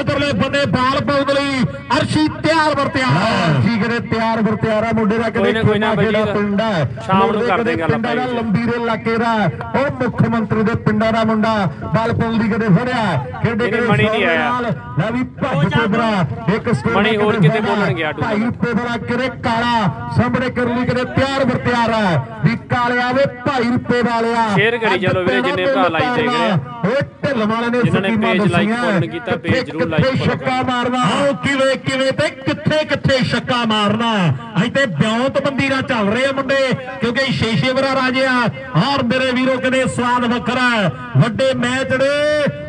ਉਧਰਲੇ ਬੰਦੇ ਬਾਲ ਪਾਉਣ ਲਈ ਅਰਸ਼ੀ ਤਿਆਰ ਵਰ ਤਿਆਰ ਅਰਸ਼ੀ ਕਰੇ ਤਿਆਰ ਵਰ ਤਿਆਰ ਆ। ਮੁੰਡੇ ਦਾ ਨਾ, ਕੋਈ ਨਾ। ਖੇੜਾ ਪਿੰਡ ਹੈ ਸ਼ਾਮ ਨੂੰ ਕਰਦੇ ਕਦੇ ਗੱਲ ਪਿੰਡਾਂ ਦਾ ਲੰਬੀ ਦੇ ਇਲਾਕੇ ਦਾ ਉਹ ਮੁੱਖ ਮੰਤਰੀ ਦੇ ਪਿੰਡਾਂ ਦਾ ਮੁੰਡਾ ਬਾਲ ਪਾਉਣ ਦੀ ਕਦੇ ਫੜਿਆ ਖੇਡੇ ਕਦੇ ਮਣੀ ਨਹੀਂ ਆਇਆ। ਲੈ ਵੀ ਭੱਜ ਕੇ ਬਰਾ ਇੱਕ ਸਕੋਰ ਮਣੀ ਹੋਰ ਕਦੇ ਕਿਤੇ। ਬੋਲਣ ਗਿਆ ਟੂਰ। ਭਾਈ ਵਾਲਾ। ਕਿਰੇ ਕਾਲਾ ਸਾਹਮਣੇ ਕਰਨ ਲਈ ਕਿਤੇ ਤਿਆਰ ਵਰ ਤਿਆਰ ਹੈ ਵੀ ਕਾਲਿਆ ਵੇ ਭਾਈ ਰੁਪਏ ਵਾਲਿਆ ਸ਼ੇਅਰ ਕਰੀ ਚੱਲੋ ਵੀਰੇ, ਜਿੰਨੇ ਭਰਾ ਲਾਈਵ ਦੇਖ ਰਹੇ ਆ। ਓਏ ਢਿੱਲ ਵਾਲੇ ਨੇ ਜਿਨ੍ਹਾਂ ਨੇ ਦੱਸੀਆਂ। follow ਨਹੀਂ ਕੀਤਾ, ਕਿੱਥੇ- ਜ਼ਰੂਰ ਕਿੱਥੇ follow ਛੱਕਾ ਮਾਰਨਾ ਆਓ ਕਿਵੇਂ ਕਿਵੇਂ ਤੇ ਕਿੱਥੇ ਕਿੱਥੇ ਛੱਕਾ ਮਾਰਨਾ ਅਜ ਤੇ ਬਿਉਂਤ ਬੰਦੀ ਨਾਲ ਚੱਲ ਰਹੇ ਆ ਮੁੰਡੇ ਕਿਉਂਕਿ ਸ਼ੇਸ਼ੇ ਵਰਾ ਰਾਜਿਆ ਔਰ ਮੇਰੇ ਵੀਰੋ ਕਦੇ ਸਵਾਦ ਵੱਖਰਾ ਹੈ। ਵੱਡੇ ਮੈਚ ਨੇ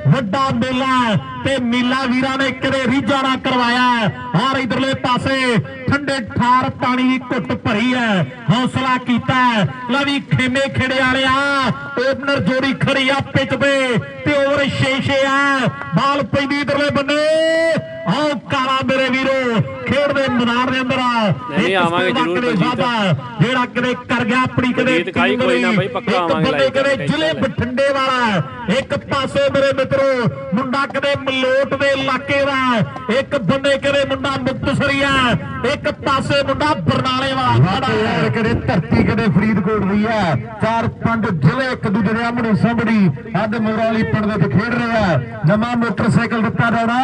ਵੱਡਾ ਮੇਲਾ ਤੇ ਮੇਲਾ ਵੀਰਾਂ ਨੇ ਕਦੇ ਰੀਝਾਂ ਨਾਲ ਕਰਵਾਇਆ ਔਰ ਇਧਰਲੇ ਪਾਸੇ ਠੰਡੇ ਠਾਰ ਪਾਣੀ ਦੀ ਘੁੱਟ ਭਰੀ ਹੈ। ਹੌਸਲਾ ਕੀਤਾ ਲਵੀ ਖੇਮੇ ਖੇੜੇ ਵਾਲਿਆ, ਓਪਨਰ ਜੋੜੀ ਖੜੀ ਆ ਪਿੱਚ ਤੇ ਤੇ ਓਵਰ ਸ਼ੇਸ਼ੇ ਆ। ਬਾਲ ਪੈਂਦੀ ਇਧਰਲੇ ਬੰਨੇ। ਆਓ ਕਾਲਾ ਮੇਰੇ ਵੀਰੋ ਖੇਡਦੇ ਮੈਦਾਨ ਦੇ ਅੰਦਰ ਆ ਨਹੀਂ, ਆਵਾਂਗੇ ਦਾ ਜ਼ਰੂਰ ਜਿਹੜਾ ਕਦੇ ਕਰ ਗਿਆ ਆਪਣੀ ਕਦੇ ਟੀਮ ਕੋਈ ਨਾ। ਬਈ, ਪੱਕਾ ਇੱਕ ਆਵਾਂਗੇ ਬੰਦੇ live ਕਦੇ ਜ਼ਿਲ੍ਹੇ। ਬਠਿੰਡੇ ਵਾਲਾ ਇੱਕ ਪਾਸੇ ਮੇਰੇ ਮਿੱਤਰੋ ਮੁੰਡਾ ਕਦੇ ਮਲੋਟ ਦੇ ਇਲਾਕੇ ਦਾ ਇੱਕ ਬੰਦੇ ਕਦੇ ਮੁੰਡਾ ਮੁਕਤਸਰੀਆ ਇੱਕ ਪਾਸੇ ਮੁੰਡਾ ਬਰਨਾਲੇ ਵਾਲਾ ਖੜਾ ਕਦੇ ਧਰਤੀ ਕਦੇ ਫਰੀਦਕੋਟ ਦੀ ਹੈ ਚਾਰ ਪੰਜ ਜ਼ਿਲ੍ਹੇ ਇੱਕ ਦੂਜੇ ਦੇ ਆਮਣੇ ਸਾਹਮਣੀ ਅੱਜ ਮੋਰਾਲੀ ਪਿੰਡ ਦੇ ਵਿੱਚ ਖੇਡ ਰਿਹਾ ਨਵਾਂ ਮੋਟਰਸਾਈਕਲ ਦਿੱਤਾ ਜਾਣਾ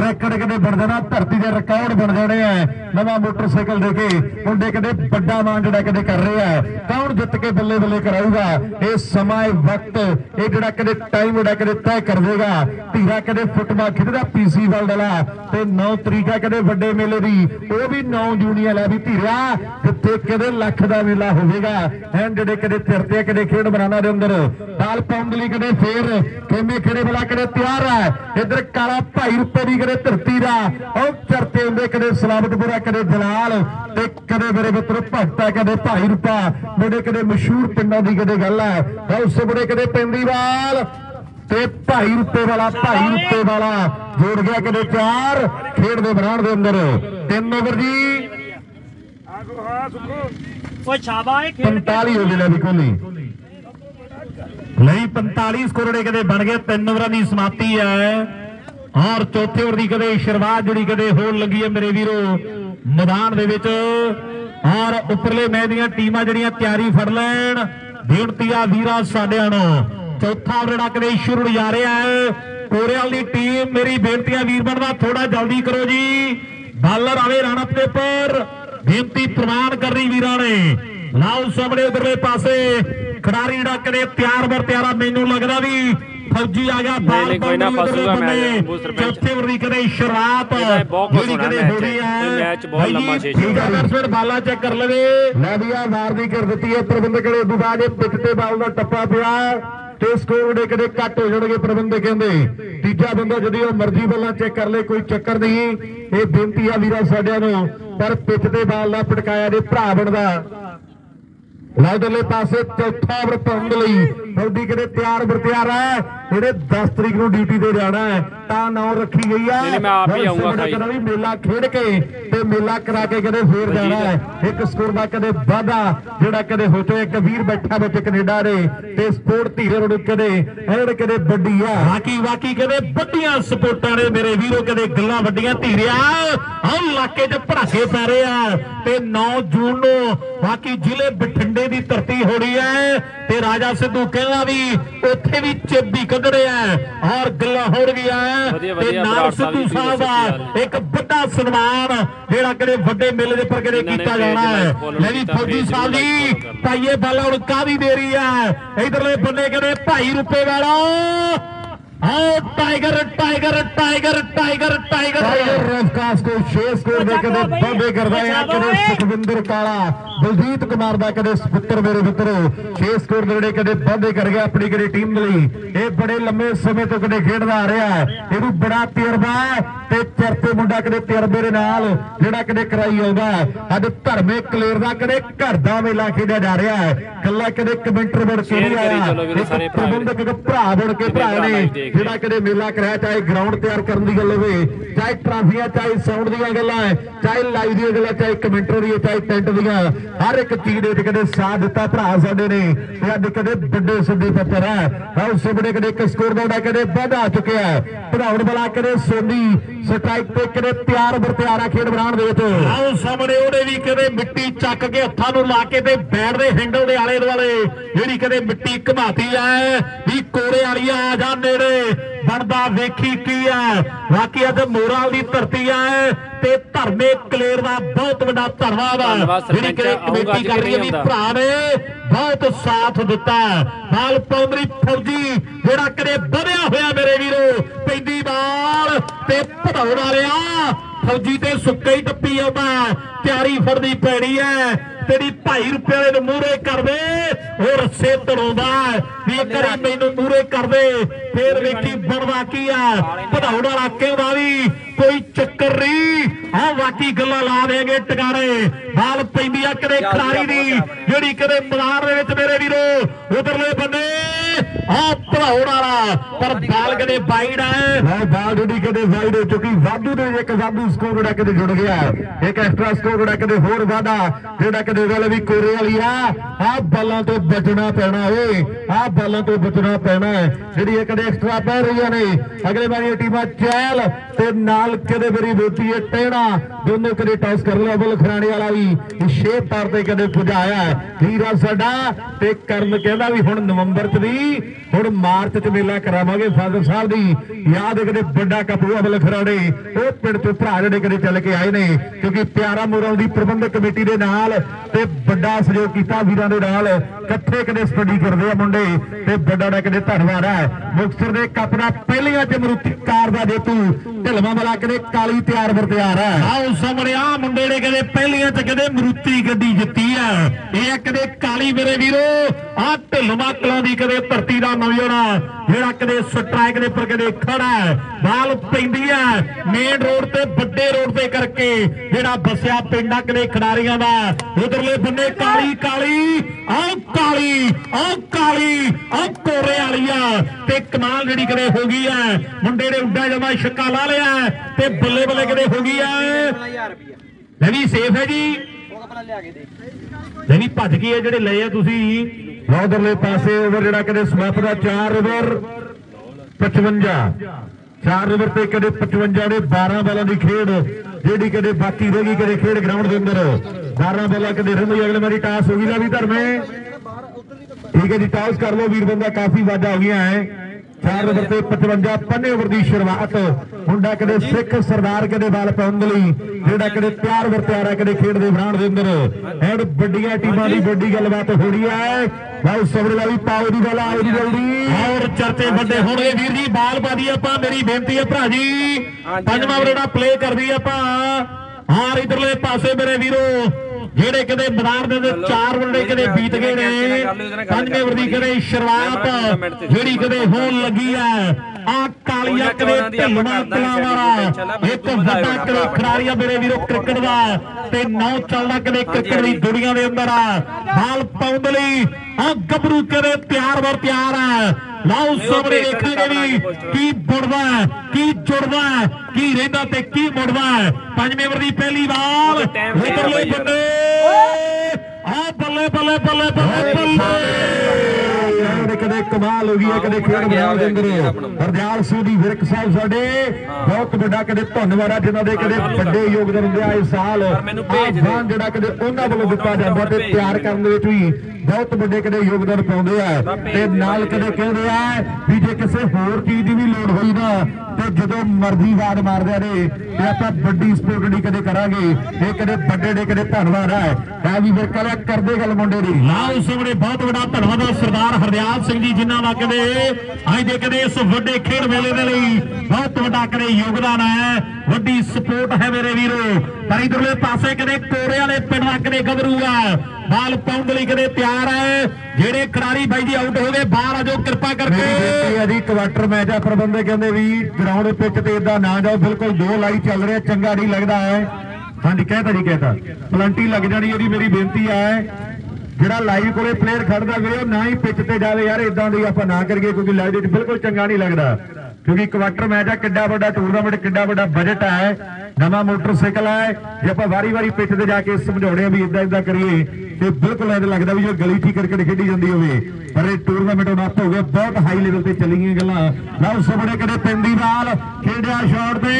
ਰੈਕਡ ਕਦੇ ਬਣ ਜਾਣਾ, ਧਰਤੀ ਦੇ ਰਿਕਾਰਡ ਬਣ ਜਾਣੇ ਆ। ਨਵਾਂ ਮੋਟਰਸਾਈਕਲ ਦੇ ਕੇ ਮੁੰਡੇ ਕਦੇ ਵੱਡਾ ਮਾਨ ਜਿਹੜਾ ਕਦੇ ਕਰ ਰਿਹਾ ਹੈ ਕੌਣ ਜਿੱਤ ਕੇ ਬੱਲੇ ਬੱਲੇ ਕਰਾਊਗਾ? ਇਹ ਸਮਾਂ, ਇਹ ਵਕਤ, ਇਹ ਜਿਹੜਾ ਕਦੇ ਟਾਈਮ ਜਿਹੜਾ ਕਦੇ ਤੈਅ ਕਰ ਦੇਗਾ। ਧੀਰਾ ਕਦੇ ਫੁੱਟਬਾਲ ਖੇਡਦਾ ਪੀਸੀ ਵਰਲਡ ਵਾਲਾ। ਤੇ 9 ਤਰੀਕਾ ਕਦੇ ਵੱਡੇ ਮੇਲੇ ਦੀ। ਉਹ ਵੀ 9 ਜੂਨੀ ਵਾਲਾ ਵੀ ਧੀਰਾ, ਜਿੱਥੇ ਕਦੇ ਲੱਖ ਦਾ ਮੇਲਾ ਹੋਵੇਗਾ। ਐਂ ਜਿਹੜੇ ਕਦੇ ਤਿਰਤੇ ਕਦੇ ਖੇਡ ਬਣਾਣਾ ਦੇ ਅੰਦਰ। ਬਾਲ ਪਾਉਣ ਲਈ ਕਦੇ ਫੇਰ ਖੇਮੇ ਖੇੜੇ ਵਾਲਾ ਕਦੇ ਤਿਆਰ ਹੈ ਇੱਧਰ ਕਾਲਾ ਭਾਈ ਰੁਪਏ ਦੀ ਕਦੇ ਧਰਤੀ ਦਾ ਉਹ ਚਰਤੇ ਹੁੰਦੇ ਕਦੇ ਸਲਾਮਤਪੁਰਾ ਕਦੇ ਜਲਾਲ ਤੇ ਕਦੇ ਮੇਰੇ ਮਿੱਤਰ ਭਗਤਾ ਕਦੇ ਭਾਈ ਰੁਪਾ। ਮੇਰੇ ਕਦੇ ਮਸ਼ਹੂਰ ਪਿੰਡਾਂ ਦੀ ਕਦੇ ਗੱਲ ਹੈ। ਉਸ ਬੜੇ ਕਦੇ ਪੈਂਦੀਵਾਲ ਤੇ ਭਾਈ ਰੁਪਏ ਵਾਲਾ ਭਾਈ ਰੁਪਏ ਵਾਲਾ ਜੋੜ ਗਿਆ ਕਦੇ ਚਾਰ ਖੇਡ ਦੇ ਬਣਾਉਣ ਦੇ ਅੰਦਰ। ਤਿੰਨ ਓਵਰ ਜੀ। ਓਏ ਸ਼ਾਬਾਸ਼ ਖੇਡ 45 ਹੋ ਗਏ ਵੀ ਕੋਲੀ ਲਈ 45 ਸਕੋਰੜੇ ਕਦੇ ਬਣ ਗਏ ਤਿੰਨ ਓਵਰਾਂ ਦੀ ਸਮਾਪਤੀ ਹੈ। ਔਰ ਚੌਥੇ ਓਵਰ ਦੀ ਕਦੇ ਸ਼ੁਰੂਆਤ ਜਿਹੜੀ ਕਦੇ ਹੋਣ ਲੱਗੀ ਹੈ ਮੇਰੇ ਵੀਰੋ, ਮੈਦਾਨ ਦੇ ਵਿੱਚ। ਔਰ ਉੱਪਰਲੇ ਮੈਚ ਦੀਆਂ ਟੀਮਾਂ ਜਿਹੜੀਆਂ ਤਿਆਰੀ ਫੜ ਲੈਣ, ਬੇਨਤੀ ਆ ਵੀਰਾ ਸਾਡਿਆਂ ਨੂੰ, ਚੌਥਾ ਓਵਰ ਜਿਹੜਾ ਕਦੇ ਸ਼ੁਰੂ ਜਾ ਰਿਹਾ ਹੈ, ਕੋਰਿਆਲ ਦੀ ਟੀਮ ਮੇਰੀ ਬੇਨਤੀ ਆ ਵੀਰ ਬਣਦਾ ਥੋੜਾ ਜਲਦੀ ਕਰੋ ਜੀ। ਬਾਲਰ ਆਵੇ ਰਣਪ ਦੇ ਉੱਪਰ, ਬੇਨਤੀ ਪ੍ਰਵਾਨ ਕਰਨੀ ਵੀਰਾਂ ਨੇ। ਲਾਓ ਸਾਹਮਣੇ ਉਧਰਲੇ ਪਾਸੇ, ਖਿਡਾਰੀ ਜਿਹੜਾ ਕਦੇ ਤਿਆਰ ਬਰ ਤਿਆਰਾ ਮੈਨੂੰ ਲੱਗਦਾ ਵੀ ਫੌਜੀ ਆ ਗਿਆ ਬਾਲ ਕੋਈ ਨਾ, ਫਸੂਗਾ ਮੈਚ। ਚੌਥੇ ਓਵਰ ਦੀ ਕਦੇ ਕੁਛ ਜਿਹੜੀ ਹੋਣਾ ਕਦੇ ਮੈਚ, ਹੋ ਰਹੀ ਹੈ ਇਹ ਮੈਚ ਬਹੁਤ ਲੰਮਾ ਛੇ ਠੀਕ ਹੈ ਦਰਸ਼ਕ ਬਾਲਾ ਚੈੱਕ ਕਰ ਲਵੇ। ਲੈ ਵੀ ਆ ਵਾਰ ਦੀ ਕਰ ਦਿੱਤੀ ਹੈ ਪ੍ਰਬੰਧਕ ਨੇ ਉਦੋਂ ਬਾਅਦ ਇਹ ਪਿੱਟ ਤੇ ਬਾਲ ਦਾ ਟੱਪਾ ਪਿਆ ਤੇ ਸਕੋਰ ਦੇ ਕਦੇ ਘੱਟ ਹੋ ਜਾਣਗੇ ਪ੍ਰਬੰਧਕ ਕਹਿੰਦੇ। ਤੀਜਾ ਬੰਦਾ ਜਦੀ ਉਹ ਮਰਜ਼ੀ ਵੱਲਾਂ ਚੈੱਕ ਕਰ ਲੇ ਕੋਈ ਚੱਕਰ ਨਹੀਂ। ਇਹ ਬੇਨਤੀ ਆ ਵੀਰਾਂ ਸਾਡਿਆਂ ਨੂੰ ਪਰ ਪਿੱਟ ਤੇ ਬਾਲ ਦਾ ਪਟਕਾਇਆ ਦੇ ਭਰਾ ਬਣਦਾ। ਲਾਉਦਲੇ ਪਾਸੇ ਚੌਥਾ ਦੇ ਲਈ। ਫੌਜੀ ਕਿਤੇ ਤਿਆਰ ਬਰ ਤਿਆਰ ਹੈ? ਜਿਹੜੇ 10 ਤਰੀਕ ਨੂੰ ਡਿਊਟੀ ਤੇ ਜਾਣਾ ਹੈ ਤਾਂ ਨਾਂ ਰੱਖੀ ਗਈ ਆ। ਨਹੀਂ, ਮੈਂ ਆਪ ਹੀ ਖਾਈ। ਕਦੇ ਵੀ ਮੇਲਾ ਖੇਡ ਕੇ ਤੇ ਮੇਲਾ ਕਰਾ ਕੇ ਕਦੇ ਫੇਰ ਜਾਣਾ ਹੈ। ਇੱਕ ਸਕੋਰ ਦਾ ਕਦੇ ਵਾਧਾ ਜਿਹੜਾ ਕਦੇ ਹੋ ਚੋ ਇੱਕ ਵੀਰ ਬੈਠਾ ਵਿੱਚ ਕੈਨੇਡਾ ਦੇ ਤੇ ਸਪੋਰਟ ਧੀਰੇ ਨੂੰ ਕਦੇ ਐਡ ਕਦੇ ਵੱਡੀ ਆ ਬਾਕੀ ਬਾਕੀ ਕਦੇ ਵੱਡੀਆਂ ਸਪੋਰਟਾਂ ਨੇ ਮੇਰੇ ਵੀਰੋ ਕਦੇ ਗੱਲਾਂ ਵੱਡੀਆਂ ਧੀਰਿਆ। ਆਹ ਇਲਾਕੇ 'ਚ ਭੜਾਕੇ ਪੈ ਰਹੇ ਆ ਤੇ 9 ਜੂਨ ਨੂੰ ਬਾਕੀ ਜ਼ਿਲ੍ਹੇ ਬਠਿੰਡੇ ਦੀ ਧਰਤੀ ਹੋਣੀ ਹੈ ਤੇ ਰਾਜਾ ਸਿੱਧੂ ਕਹਿੰਦਾ ਵੀ ਉੱਥੇ ਵੀ ਚੇਬੀ ਕੱਢਣੇ ਆ। ਔਰ ਗੱਲਾਂ ਹੋਣਗੀਆਂ ਵਧੀਆ, ਤੇ ਵਧੀਆ, ਨਾਲ ਸਿੱਧੂ ਦੀ ਸਾਹਿਬ ਦਾ ਇੱਕ ਵੱਡਾ ਸਨਮਾਨ ਜਿਹੜਾ ਕਦੇ ਵੱਡੇ ਮੇਲੇ ਦੇ ਉੱਪਰ ਨੇ ਕੀਤਾ ਜਾਣਾ ਹੈ। ਵੀ ਕੀਤਾ, ਫੌਜੀ ਸਾਹਿਬ ਜੀ। ਪਾਈਏ ਬਾਲਾ ਹੁਣ ਕਾਦੀ ਦੇਰੀ ਹੈ ਇਧਰਲੇ ਬੰਨੇ ਕਹਿੰਦੇ ਭਾਈ ਰੁਪਏ ਵਾਲਾ! ਆਓ tiger tiger tiger tiger tiger tiger ਰਫਕਾਸ ਕੋ 6 ਸਕੋਰ ਦੇ ਕਦੇ ਬੰਦੇ ਕਰਦਾ ਹੈ ਕਦੇ ਸੁਖਵਿੰਦਰ ਕਾਲਾ ਬਲਜੀਤ ਕੁਮਾਰ ਦਾ ਕਦੇ ਪੁੱਤਰ ਮੇਰੇ ਮਿੱਤਰੋ 6 ਸਕੋਰ ਦੇ ਜਿਹੜੇ ਕਦੇ ਬੰਦੇ ਕਰ ਗਿਆ ਆਪਣੀ ਕਦੇ ਟੀਮ ਦੇ ਲਈ ਇਹ ਬੜੇ ਲੰਮੇ ਸਮੇਂ ਤੋਂ ਕਦੇ ਖੇਡਦਾ ਆ ਰਿਹਾ ਹੈ ਇਹਨੂੰ ਬੜਾ ਤਜਰਬਾ ਹੈ ਤੇ ਚਰਤੇ ਮੁੰਡਾ ਕਦੇ ਤਜਰਬੇ ਦੇ ਨਾਲ ਜਿਹੜਾ ਕਦੇ ਕਰਾਈ ਆਉਂਦਾ ਹੈ। ਅੱਜ ਧਰਮੇ ਕਲੇਰ ਦਾ ਕਦੇ ਘਰ ਦਾ ਮੇਲਾ ਖੇਡਿਆ ਜਾ ਰਿਹਾ ਹੈ ਕੱਲਾ ਕਦੇ ਕਮੈਂਟਰ ਬਣ ਕੇ ਨਹੀਂ ਆਇਆ। ਪ੍ਰਬੰਧਕ ਭਰਾ ਬਣ ਕੇ ਭਰਾ ਨੇ। ਜਿਹੜਾ ਕਦੇ ਮੇਲਾ ਕਰਾਇਆ, ਚਾਹੇ ਗਰਾਊਂਡ ਤਿਆਰ ਕਰਨ ਦੀ ਗੱਲ ਹੋਵੇ, ਚਾਹੇ ਟਰਾਫੀਆਂ, ਚਾਹੇ ਸਾਊਂਡ ਦੀਆਂ ਗੱਲਾਂ ਹੈ ਚਾਹੇ ਲਾਈਵ ਦੀਆਂ ਗੱਲਾਂ, ਚਾਹੇ ਕਮੈਂਟਰ ਦੀਆਂ, ਚਾਹੇ ਟੈਂਟ ਦੀਆਂ, ਹਰ ਇੱਕ ਚੀਜ਼ ਦੇ ਵਿੱਚ ਕਦੇ ਸਾਥ ਦਿੱਤਾ ਭਰਾ ਸਾਡੇ ਨੇ ਤੇ ਅੱਜ ਕਦੇ ਵੱਡੇ ਸਿੱਧੇ ਪੱਤਰ ਹੈ। ਹਰ ਸਿਬੜੇ ਕਦੇ ਇੱਕ ਸਕੋਰ ਦਾ ਕਦੇ ਵਧਾ ਚੁੱਕਿਆ ਹੈ। ਪੜਾਉਣ ਵਾਲਾ ਕਦੇ ਸੋਨੀ, ਸਟ੍ਰਾਈਕ ਤੇ ਕਦੇ ਤਿਆਰ ਬਰ ਖੇਡ ਬਣਾਉਣ ਦੇ ਵਿੱਚ। ਆਓ ਸਾਹਮਣੇ ਉਹਨੇ ਵੀ ਕਦੇ ਮਿੱਟੀ ਚੱਕ ਕੇ ਹੱਥਾਂ ਨੂੰ ਲਾ ਕੇ ਤੇ ਬੈਟ ਦੇ ਹੈਂਡਲ ਦੇ ਆਲੇ ਦੁਆਲੇ ਜਿਹੜੀ ਕਦੇ ਮਿੱਟੀ ਘਮਾਤੀ ਐ ਵੀ ਕੋਰੇ ਵਾਲੀਆਂ ਆ ਜਾ ਨੇੜੇ। ਬਣਦਾ ਵੇਖੀ ਕੀ ਐ ਬਾਕੀ ਅੱਜ ਮੋਰਾਲ ਦੀ ਧਰਤੀ ਐ ਤੇ ਧਰਮੇ ਕਲੇਰ ਦਾ ਬਹੁਤ ਵੱਡਾ ਧੰਨਵਾਦ ਆ ਜਿਹੜੀ ਕਮੇਟੀ ਕਰ ਰਹੀ ਹੈ ਵੀ ਭਰਾ ਨੇ ਬਹੁਤ ਸਾਥ ਦਿੱਤਾ ਬਾਲ ਪੌਂਦਰੀ ਫੌਜੀ ਜਿਹੜਾ ਕਦੇ ਵਧਿਆ ਹੋਇਆ ਮੇਰੇ ਵੀਰੋ ਪੈਂਦੀ ਬਾਲ ਤੇ ਭੜਾਉਣ ਵਾਲਿਆ ਫੌਜੀ ਤੇ ਸੁੱਕੇ ਹੀ ਟੱਪੀ ਆਉਂਦਾ ਤਿਆਰੀ ਫੜਦੀ ਪੈਣੀ ਐ ਤੇਰੀ ਭਾਈ ਰੁਪਏ ਵਾਲੇ ਨੂੰ ਮੂਹਰੇ ਕਰ ਦੇ। ਉਹ ਰੱਸੇ ਤੜਾਉਂਦਾ ਵੀ ਇੱਕ ਵਾਰੀ ਮੈਨੂੰ ਮੂਹਰੇ ਕਰ ਦੇ। ਫੇਰ ਵੇਖੀ ਬਣਦਾ ਕੀ ਆ। ਭੜਾਉਣ ਵਾਲਾ ਕਹਿੰਦਾ ਵੀ ਕੋਈ ਚੱਕਰ ਨਹੀਂ। ਆ ਵਾਕੀ ਗੱਲਾਂ ਲਾ ਦੇਗੇ ਟਿਕਾਣੇ। ਬਾਲ ਪੈਂਦੀ ਆ ਕਦੇ ਖਿਡਾਰੀ ਦੀ। ਜਿਹੜੀ ਕਦੇ ਮੈਦਾਨ ਦੇ ਵਿੱਚ ਮੇਰੇ ਵੀਰੋ ਉਧਰਲੇ ਬੰਨੇ ਆ ਭੜਾਉਣ ਵਾਲਾ। ਪਰ ਬਾਲ ਕਦੇ ਵਾਈਡ ਹੈ ਲੈ ਬਾਲ ਜਿਹੜੀ ਕਦੇ ਵਾਈਡ ਹੋ ਚੁੱਕੀ ਵਾਧੂ ਦੇ ਇੱਕ ਵਾਧੂ ਸਕੋਰ ਜਿਹੜਾ ਕਦੇ ਜੁੜ ਗਿਆ। ਇੱਕ ਐਕਸਟਰਾ ਸਕੋਰ ਜਿਹੜਾ ਕਦੇ ਹੋਰ ਵਾਧਾ ਜਿਹੜਾ ਕਦੇ ਗੱਲ ਵੀ ਕੋਰੇ ਵਾਲੀ ਆ। ਆ ਬਾਲਾਂ ਤੋਂ ਬਚਣਾ ਪੈਣਾ ਓਏ ਆ ਬਾਲਾਂ ਤੋਂ ਬਚਣਾ ਪੈਣਾ ਹੈ ਜਿਹੜੀ ਇਹ ਕਦੇ ਐਕਸਟਰਾ ਪੈ ਰਹੀਆਂ ਨੇ। ਅਗਲੇ ਵਾਰੀ ਟੀਮਾਂ ਚੈਲ ਤੇ ਨਾਲ ਕਦੇ ਮੇਰੀ ਬੇਟੀ ਹੈ ਟਹਿਣਾ ਦੋਨੋਂ ਕਦੇ ਟਾਸ ਕਰ ਲਿਆ ਬਲ ਖਰਾਣੇ ਵਾਲਾ ਵੀ ਛੇ ਪਾਰ ਤੇ ਕਦੇ ਪੁਜਾਇਆ ਵੀਰਾ ਸਾਡਾ ਤੇ ਕਰਨ ਕਹਿੰਦਾ ਵੀ ਹੁਣ ਨਵੰਬਰ ਚ ਵੀ, ਹੁਣ ਮਾਰਚ ਚ ਮੇਲਾ ਕਰਾਵਾਂਗੇ ਫਾਦਰ ਸਾਹਿਬ ਦੀ। ਯਾਦ ਕਦੇ ਵੱਡਾ ਕਪੂਆ ਵੱਲ ਖਰਾੜੇ ਉਹ ਪਿੰਡ ਤੋਂ ਭਰਾ ਜਿਹੜੇ ਕਦੇ ਚੱਲ ਕੇ ਆਏ ਨੇ, ਕਿਉਂਕਿ ਪਿਆਰਾ ਮੋਰਾਂ ਦੀ ਪ੍ਰਬੰਧਕ ਕਮੇਟੀ ਦੇ ਨਾਲ ਤੇ ਵੱਡਾ ਸਹਿਯੋਗ ਕੀਤਾ ਵੀਰਾਂ ਦੇ ਨਾਲ। ਇਕੱਠੇ ਕਦੇ ਸਟੱਡੀ ਕਰਦੇ ਆ ਮੁੰਡੇ ਤੇ ਵੱਡਾ ਦਾ ਕਦੇ ਧੰਨਵਾਦ ਹੈ। ਮੁਕਤਸਰ ਦੇ ਕੱਪ ਦਾ ਪਹਿਲੀਆਂ ਚ ਮਰੂਤੀ ਕਾਰ ਦਾ ਜੇਤੂ, ਢਲਵਾ ਵਾਲਾ ਕਦੇ ਕਾਲੀ ਤਿਆਰ ਵਰ ਤਿਆਰ ਹੈ। ਆਓ ਸਾਹਮਣੇ ਆ ਮੁੰਡੇ ਨੇ ਕਦੇ ਪਹਿਲੀਆਂ ਤੇ ਕਦੇ ਮਰੂਤੀ ਗੱਡੀ ਜਿੱਤੀ ਆ। ਇਹ ਕਦੇ ਕਾਲੀ ਮੇਰੇ ਵੀਰੋ ਆ ਢਿੱਲਵਾਂ ਕਲਾਂ ਦੀ ਕਦੇ ਧਰਤੀ ਦਾ ਨੌਜਵਾਨ ਜਿਹੜਾ ਕਦੇ ਸਟ੍ਰਾਈਕ ਦੇ ਉੱਪਰ ਕਦੇ ਖੜਾ ਹੈ। ਬਾਲ ਪੈਂਦੀ ਹੈ। ਮੇਨ ਰੋਡ ਤੇ ਵੱਡੇ ਰੋਡ ਤੇ ਕਰਕੇ ਜਿਹੜਾ ਬਸਿਆ ਪਿੰਡਾਂ ਕਦੇ ਖਿਡਾਰੀਆਂ ਦਾ। ਉਧਰਲੇ ਬੰਨੇ ਕਾਲੀ ਕਾਲੀ ਆਹ ਕਾਲੀ ਆਹ ਕਾਲੀ ਆਹ ਕੋਰੇ ਵਾਲੀਆ ਤੇ ਕਮਾਲ ਜਿਹੜੀ ਕਦੇ ਹੋ ਗਈ ਹੈ ਮੁੰਡੇ ਨੇ ਉੱਡਾ ਜਮਾ ਛੱਕਾ ਲਾ ਲਿਆ ਤੇ ਬੱਲੇ ਬੱਲੇ ਕਦੇ ਹੋ ਗਈ ਹੈ ਨਹੀਂ ਸੇਫ ਹੈ ਜੀ। ਨਹੀਂ ਭੱਜ ਗਈ ਹੈ ਜਿਹੜੇ ਲਏ ਆ ਤੁਸੀਂ। ਉਧਰਲੇ ਪਾਸੇ ਓਵਰ ਜਿਹੜਾ ਕਦੇ ਸਮਾਪਤ ਦਾ 4 ਓਵਰ 55 4 ਓਵਰ ਤੇ ਕਦੇ 55 ਦੇ 12 ਬਾਲਾਂ ਦੀ ਖੇਡ ਜਿਹੜੀ ਕਦੇ ਬਾਕੀ ਰਹਿ ਗਈ ਕਦੇ ਖੇਡ ਗਰਾਊਂਡ ਦੇ ਅੰਦਰ। 12 ਬਾਲਾਂ ਕਦੇ ਰਹਿੰਦੀ ਅਗਲੇ ਵਾਰੀ ਟਾਸ ਹੋ ਗਈ ਨਾ ਵੀ ਧਰਮੇ ਠੀਕ ਹੈ ਜੀ ਟਾਸ ਕਰ ਲਓ ਵੀਰ ਬੰਦਾ ਕਾਫੀ ਵਾਜਾ ਹੋ ਗਿਆ ਹੈ। 4 ਓਵਰ ਤੇ 55 ਪੰਨੇ ਓਵਰ ਦੀ ਸ਼ੁਰੂਆਤ। ਮੁੰਡਾ ਕਦੇ ਸਿੱਖ ਸਰਦਾਰ ਕਦੇ ਬਾਲ ਪਾਉਣ ਦੇ ਲਈ ਜਿਹੜਾ ਕਦੇ ਪਿਆਰ ਵਰਤਿਆ ਰਿਹਾ ਕਦੇ ਖੇਡ ਦੇ ਬਰਾਂਡ ਦੇ ਅੰਦਰ। ਐਡ ਵੱਡੀਆਂ ਟੀਮਾਂ ਦੀ ਵੱਡੀ ਗੱਲਬਾਤ ਹੋਣੀ ਹੈ। ਭਾਈ ਸਬਰੇ ਵਾਲੀ ਪਾਓ ਦੀ ਗੱਲ ਆਓ ਦੀ ਜਲਦੀ। ਔਰ ਚਰਚੇ ਵੱਡੇ ਹੋਣਗੇ ਵੀਰ ਜੀ ਬਾਲ ਪਾਦੀ ਆਪਾਂ ਮੇਰੀ ਬੇਨਤੀ ਹੈ ਭਰਾ ਜੀ। ਪੰਜਵਾਂ ਜਿਹੜਾ ਪਲੇ ਕਰਦੀ ਆਪਾਂ। ਹਾਰ ਇਧਰਲੇ ਪਾਸੇ ਮੇਰੇ ਵੀਰੋ ਜਿਹੜੇ ਕਦੇ ਮੈਦਾਨ ਦੇ ਅੰਦਰ ਚਾਰ ਵੰਡੇ ਕਦੇ ਬੀਤ ਗਏ ਨੇ ਪੰਜਵੇਂ ਓਵਰ ਦੀ ਕਦੇ ਸ਼ੁਰੂਆਤ ਜਿਹੜੀ ਕਦੇ ਹੋਣ ਲੱਗੀ ਹੈ ਆ ਕਾਲੀਆ ਕਦੇ ਢਿੱਲਵਾ ਕਲਾਵਾਰਾ ਇੱਕ ਵੱਡਾ ਕਦੇ ਖਿਡਾਰੀਆ ਮੇਰੇ ਵੀਰੋ ਕ੍ਰਿਕਟ ਦਾ ਤੇ ਨੌ ਚੱਲਦਾ ਕਦੇ ਕ੍ਰਿਕਟ ਦੀ ਦੁਨੀਆ ਦੇ ਅੰਦਰ ਆ। ਬਾਲ ਪਾਉਣ ਲਈ ਆ ਗੱਭਰੂ ਕਦੇ ਤਿਆਰ ਵਰ ਤਿਆਰ ਹੈ ਲਾਓ ਸਾਹਮਣੇ ਦੇਖਾਂਗੇ ਵੀ ਕੀ ਬੁੜਦਾ ਕੀ ਜੁੜਦਾ ਕੀ ਰਹਿੰਦਾ ਤੇ ਕੀ ਮੁੜਦਾ। ਪੰਜਵੇਂ ਓਵਰ ਦੀ ਪਹਿਲੀ ਬਾਲ ਆ ਉਧਰਲੇ। ਬੰਦੇ। ਆ ਬੱਲੇ ਬੱਲੇ ਬੱਲੇ ਬੱਲੇ ਕਦੇ ਕਦੇ ਕਮਾਲ ਹੋ ਗਈ ਹੈ ਕਦੇ ਖੇਡ ਮੈਦਾਨ ਦੇ ਅੰਦਰ। ਹਰਦਿਆਲ ਸਿੰਘ ਦੀ ਵਿਰਕ ਸਾਹਿਬ ਸਾਡੇ ਬਹੁਤ ਵੱਡਾ ਕਦੇ ਧੰਨਵਾਦ ਆ ਜਿਨ੍ਹਾਂ ਦੇ ਕਦੇ ਵੱਡੇ ਯੋਗਦਾਨ ਹੁੰਦੇ ਆ ਇਸ ਸਾਲ। ਦੇ। ਆਹਵਾਨ ਜਿਹੜਾ ਕਦੇ ਉਹਨਾਂ ਵੱਲੋਂ ਦਿੱਤਾ ਜਾਂਦਾ ਤੇ ਤਿਆਰ ਕਰਨ ਦੇ ਵਿੱਚ ਵੀ ਬਹੁਤ ਵੱਡੇ ਕਦੇ ਯੋਗਦਾਨ ਪਾਉਂਦੇ ਆ। ਤੇ ਨਾਲ ਕਦੇ ਕਹਿੰਦੇ ਆ ਵੀ ਜੇ ਕਿਸੇ ਹੋਰ ਚੀਜ਼ ਦੀ ਵੀ ਲੋੜ ਹੋਈ ਨਾ ਤੇ ਜਦੋਂ ਮਰਜ਼ੀ ਵਾਰ ਮਾਰਦੇ ਨੇ ਤੇ ਆਪਾਂ ਵੱਡੀ ਸਪੋਰਟ ਨਹੀਂ ਕਦੇ ਕਰਾਂਗੇ। ਇਹ ਕਦੇ ਵੱਡੇ ਦੇ ਕਦੇ ਧੰਨਵਾਦ ਹੈ ਹੈ ਵੀ ਵਿਰਕ ਵਾਲਿਆ ਕਰਦੇ ਗੱਲ ਮੁੰਡੇ ਦੀ। ਲਾਓ ਸਾਹਮਣੇ ਬਹੁਤ ਵੱਡਾ ਧੰਨਵਾਦ ਆ ਸਰਦਾਰ ਹਰਦਿਆਲ ਸਿੰਘ ਜੀ, ਜਿਨ੍ਹਾਂ ਦਾ ਕਦੇ ਅੱਜ ਦੇ ਕਦੇ ਇਸ ਵੱਡੇ ਖੇਡ ਮੇਲੇ ਦੇ ਲਈ ਬਹੁਤ ਵੱਡਾ ਕਦੇ ਯੋਗਦਾਨ ਹੈ, ਵੱਡੀ ਸਪੋਰਟ ਹੈ ਮੇਰੇ ਵੀਰੋ। ਪਰ ਇਧਰਲੇ ਪਾਸੇ ਕਦੇ ਕੋਰੇ ਵਾਲੇ ਪਿੰਡ ਦਾ ਕਦੇ ਗੱਭਰੂ ਆ। ਬਾਲ ਪਾਉਣ ਲਈ ਕਦੇ ਤਿਆਰ ਹੈ ਜਿਹੜੇ ਖਿਡਾਰੀ ਬਾਈ ਜੀ ਆਊਟ ਹੋ ਗਏ ਬਾਹਰ ਆ ਜਾਓ ਕਿਰਪਾ ਕਰਕੇ। ਬੇਨਤੀ ਹੈ ਕੁਆਟਰ ਮੈਚ ਆ, ਪ੍ਰਬੰਧਕ ਕਹਿੰਦੇ ਵੀ ਗਰਾਊਂਡ ਪਿੱਚ ਤੇ ਇਦਾਂ ਨਾ ਜਾਓ। ਬਿਲਕੁਲ ਦੋ ਲਾਈ ਚੱਲ ਰਿਹਾ, ਚੰਗਾ ਨਹੀਂ ਲੱਗਦਾ ਹੈ। ਹਾਂਜੀ ਕਹਿਤਾ ਜੀ ਕਹਿਤਾ ਪਲੰਟੀ ਲੱਗ ਜਾਣੀ ਉਹਦੀ ਮੇਰੀ ਬੇਨਤੀ ਹੈ। ਜਿਹੜਾ ਲਾਈਵ ਕੋਲੇ ਪਲੇਅਰ ਖੜਦਾ ਵੀਰੇ, ਉਹ ਨਾ ਹੀ ਪਿੱਚ ਤੇ ਜਾਵੇ ਯਾਰ ਇਦਾਂ ਦੀ ਆਪਾਂ ਨਾ ਕਰੀਏ ਕਿਉਂਕਿ ਲਾਈਵ ਦੇ ਵਿੱਚ ਬਿਲਕੁਲ ਚੰਗਾ ਨਹੀਂ ਲੱਗਦਾ। ਕਿਉਂਕਿ ਕੁਆਟਰ ਮੈਚ ਆ, ਕਿੱਡਾ ਵੱਡਾ ਟੂਰਨਾਮੈਂਟ ਕਿੱਡਾ ਵੱਡਾ ਬਜਟ ਹੈ ਨਵਾਂ ਮੋਟਰਸਾਈਕਲ ਹੈ ਜੇ ਆਪਾਂ ਵਾਰੀ-ਵਾਰੀ ਪਿੱਚ ਤੇ ਜਾ ਕੇ ਸਮਝਾਉਣੇ ਆ ਵੀ ਇਦਾਂ ਇਦਾਂ ਕਰੀਏ ਤੇ ਬਿਲਕੁਲ ਐਂ ਲੱਗਦਾ ਵੀ ਜੋ ਗਲੀ 'ਚ ਕ੍ਰਿਕਟ ਖੇਡੀ ਜਾਂਦੀ ਹੋਵੇ ਪਰ ਇਹ ਟੂਰਨਾਮੈਂਟ ਆਪ ਹੋ ਗਿਆ ਬਹੁਤ ਹਾਈ ਲੈਵਲ ਤੇ ਚੱਲੀ ਗਈਆਂ ਗੱਲਾਂ। ਲਓ ਸਾਹਮਣੇ ਕਦੇ ਪੈਂਦੀ ਬਾਲ ਖੇਡਿਆ ਸ਼ਾਟ ਤੇ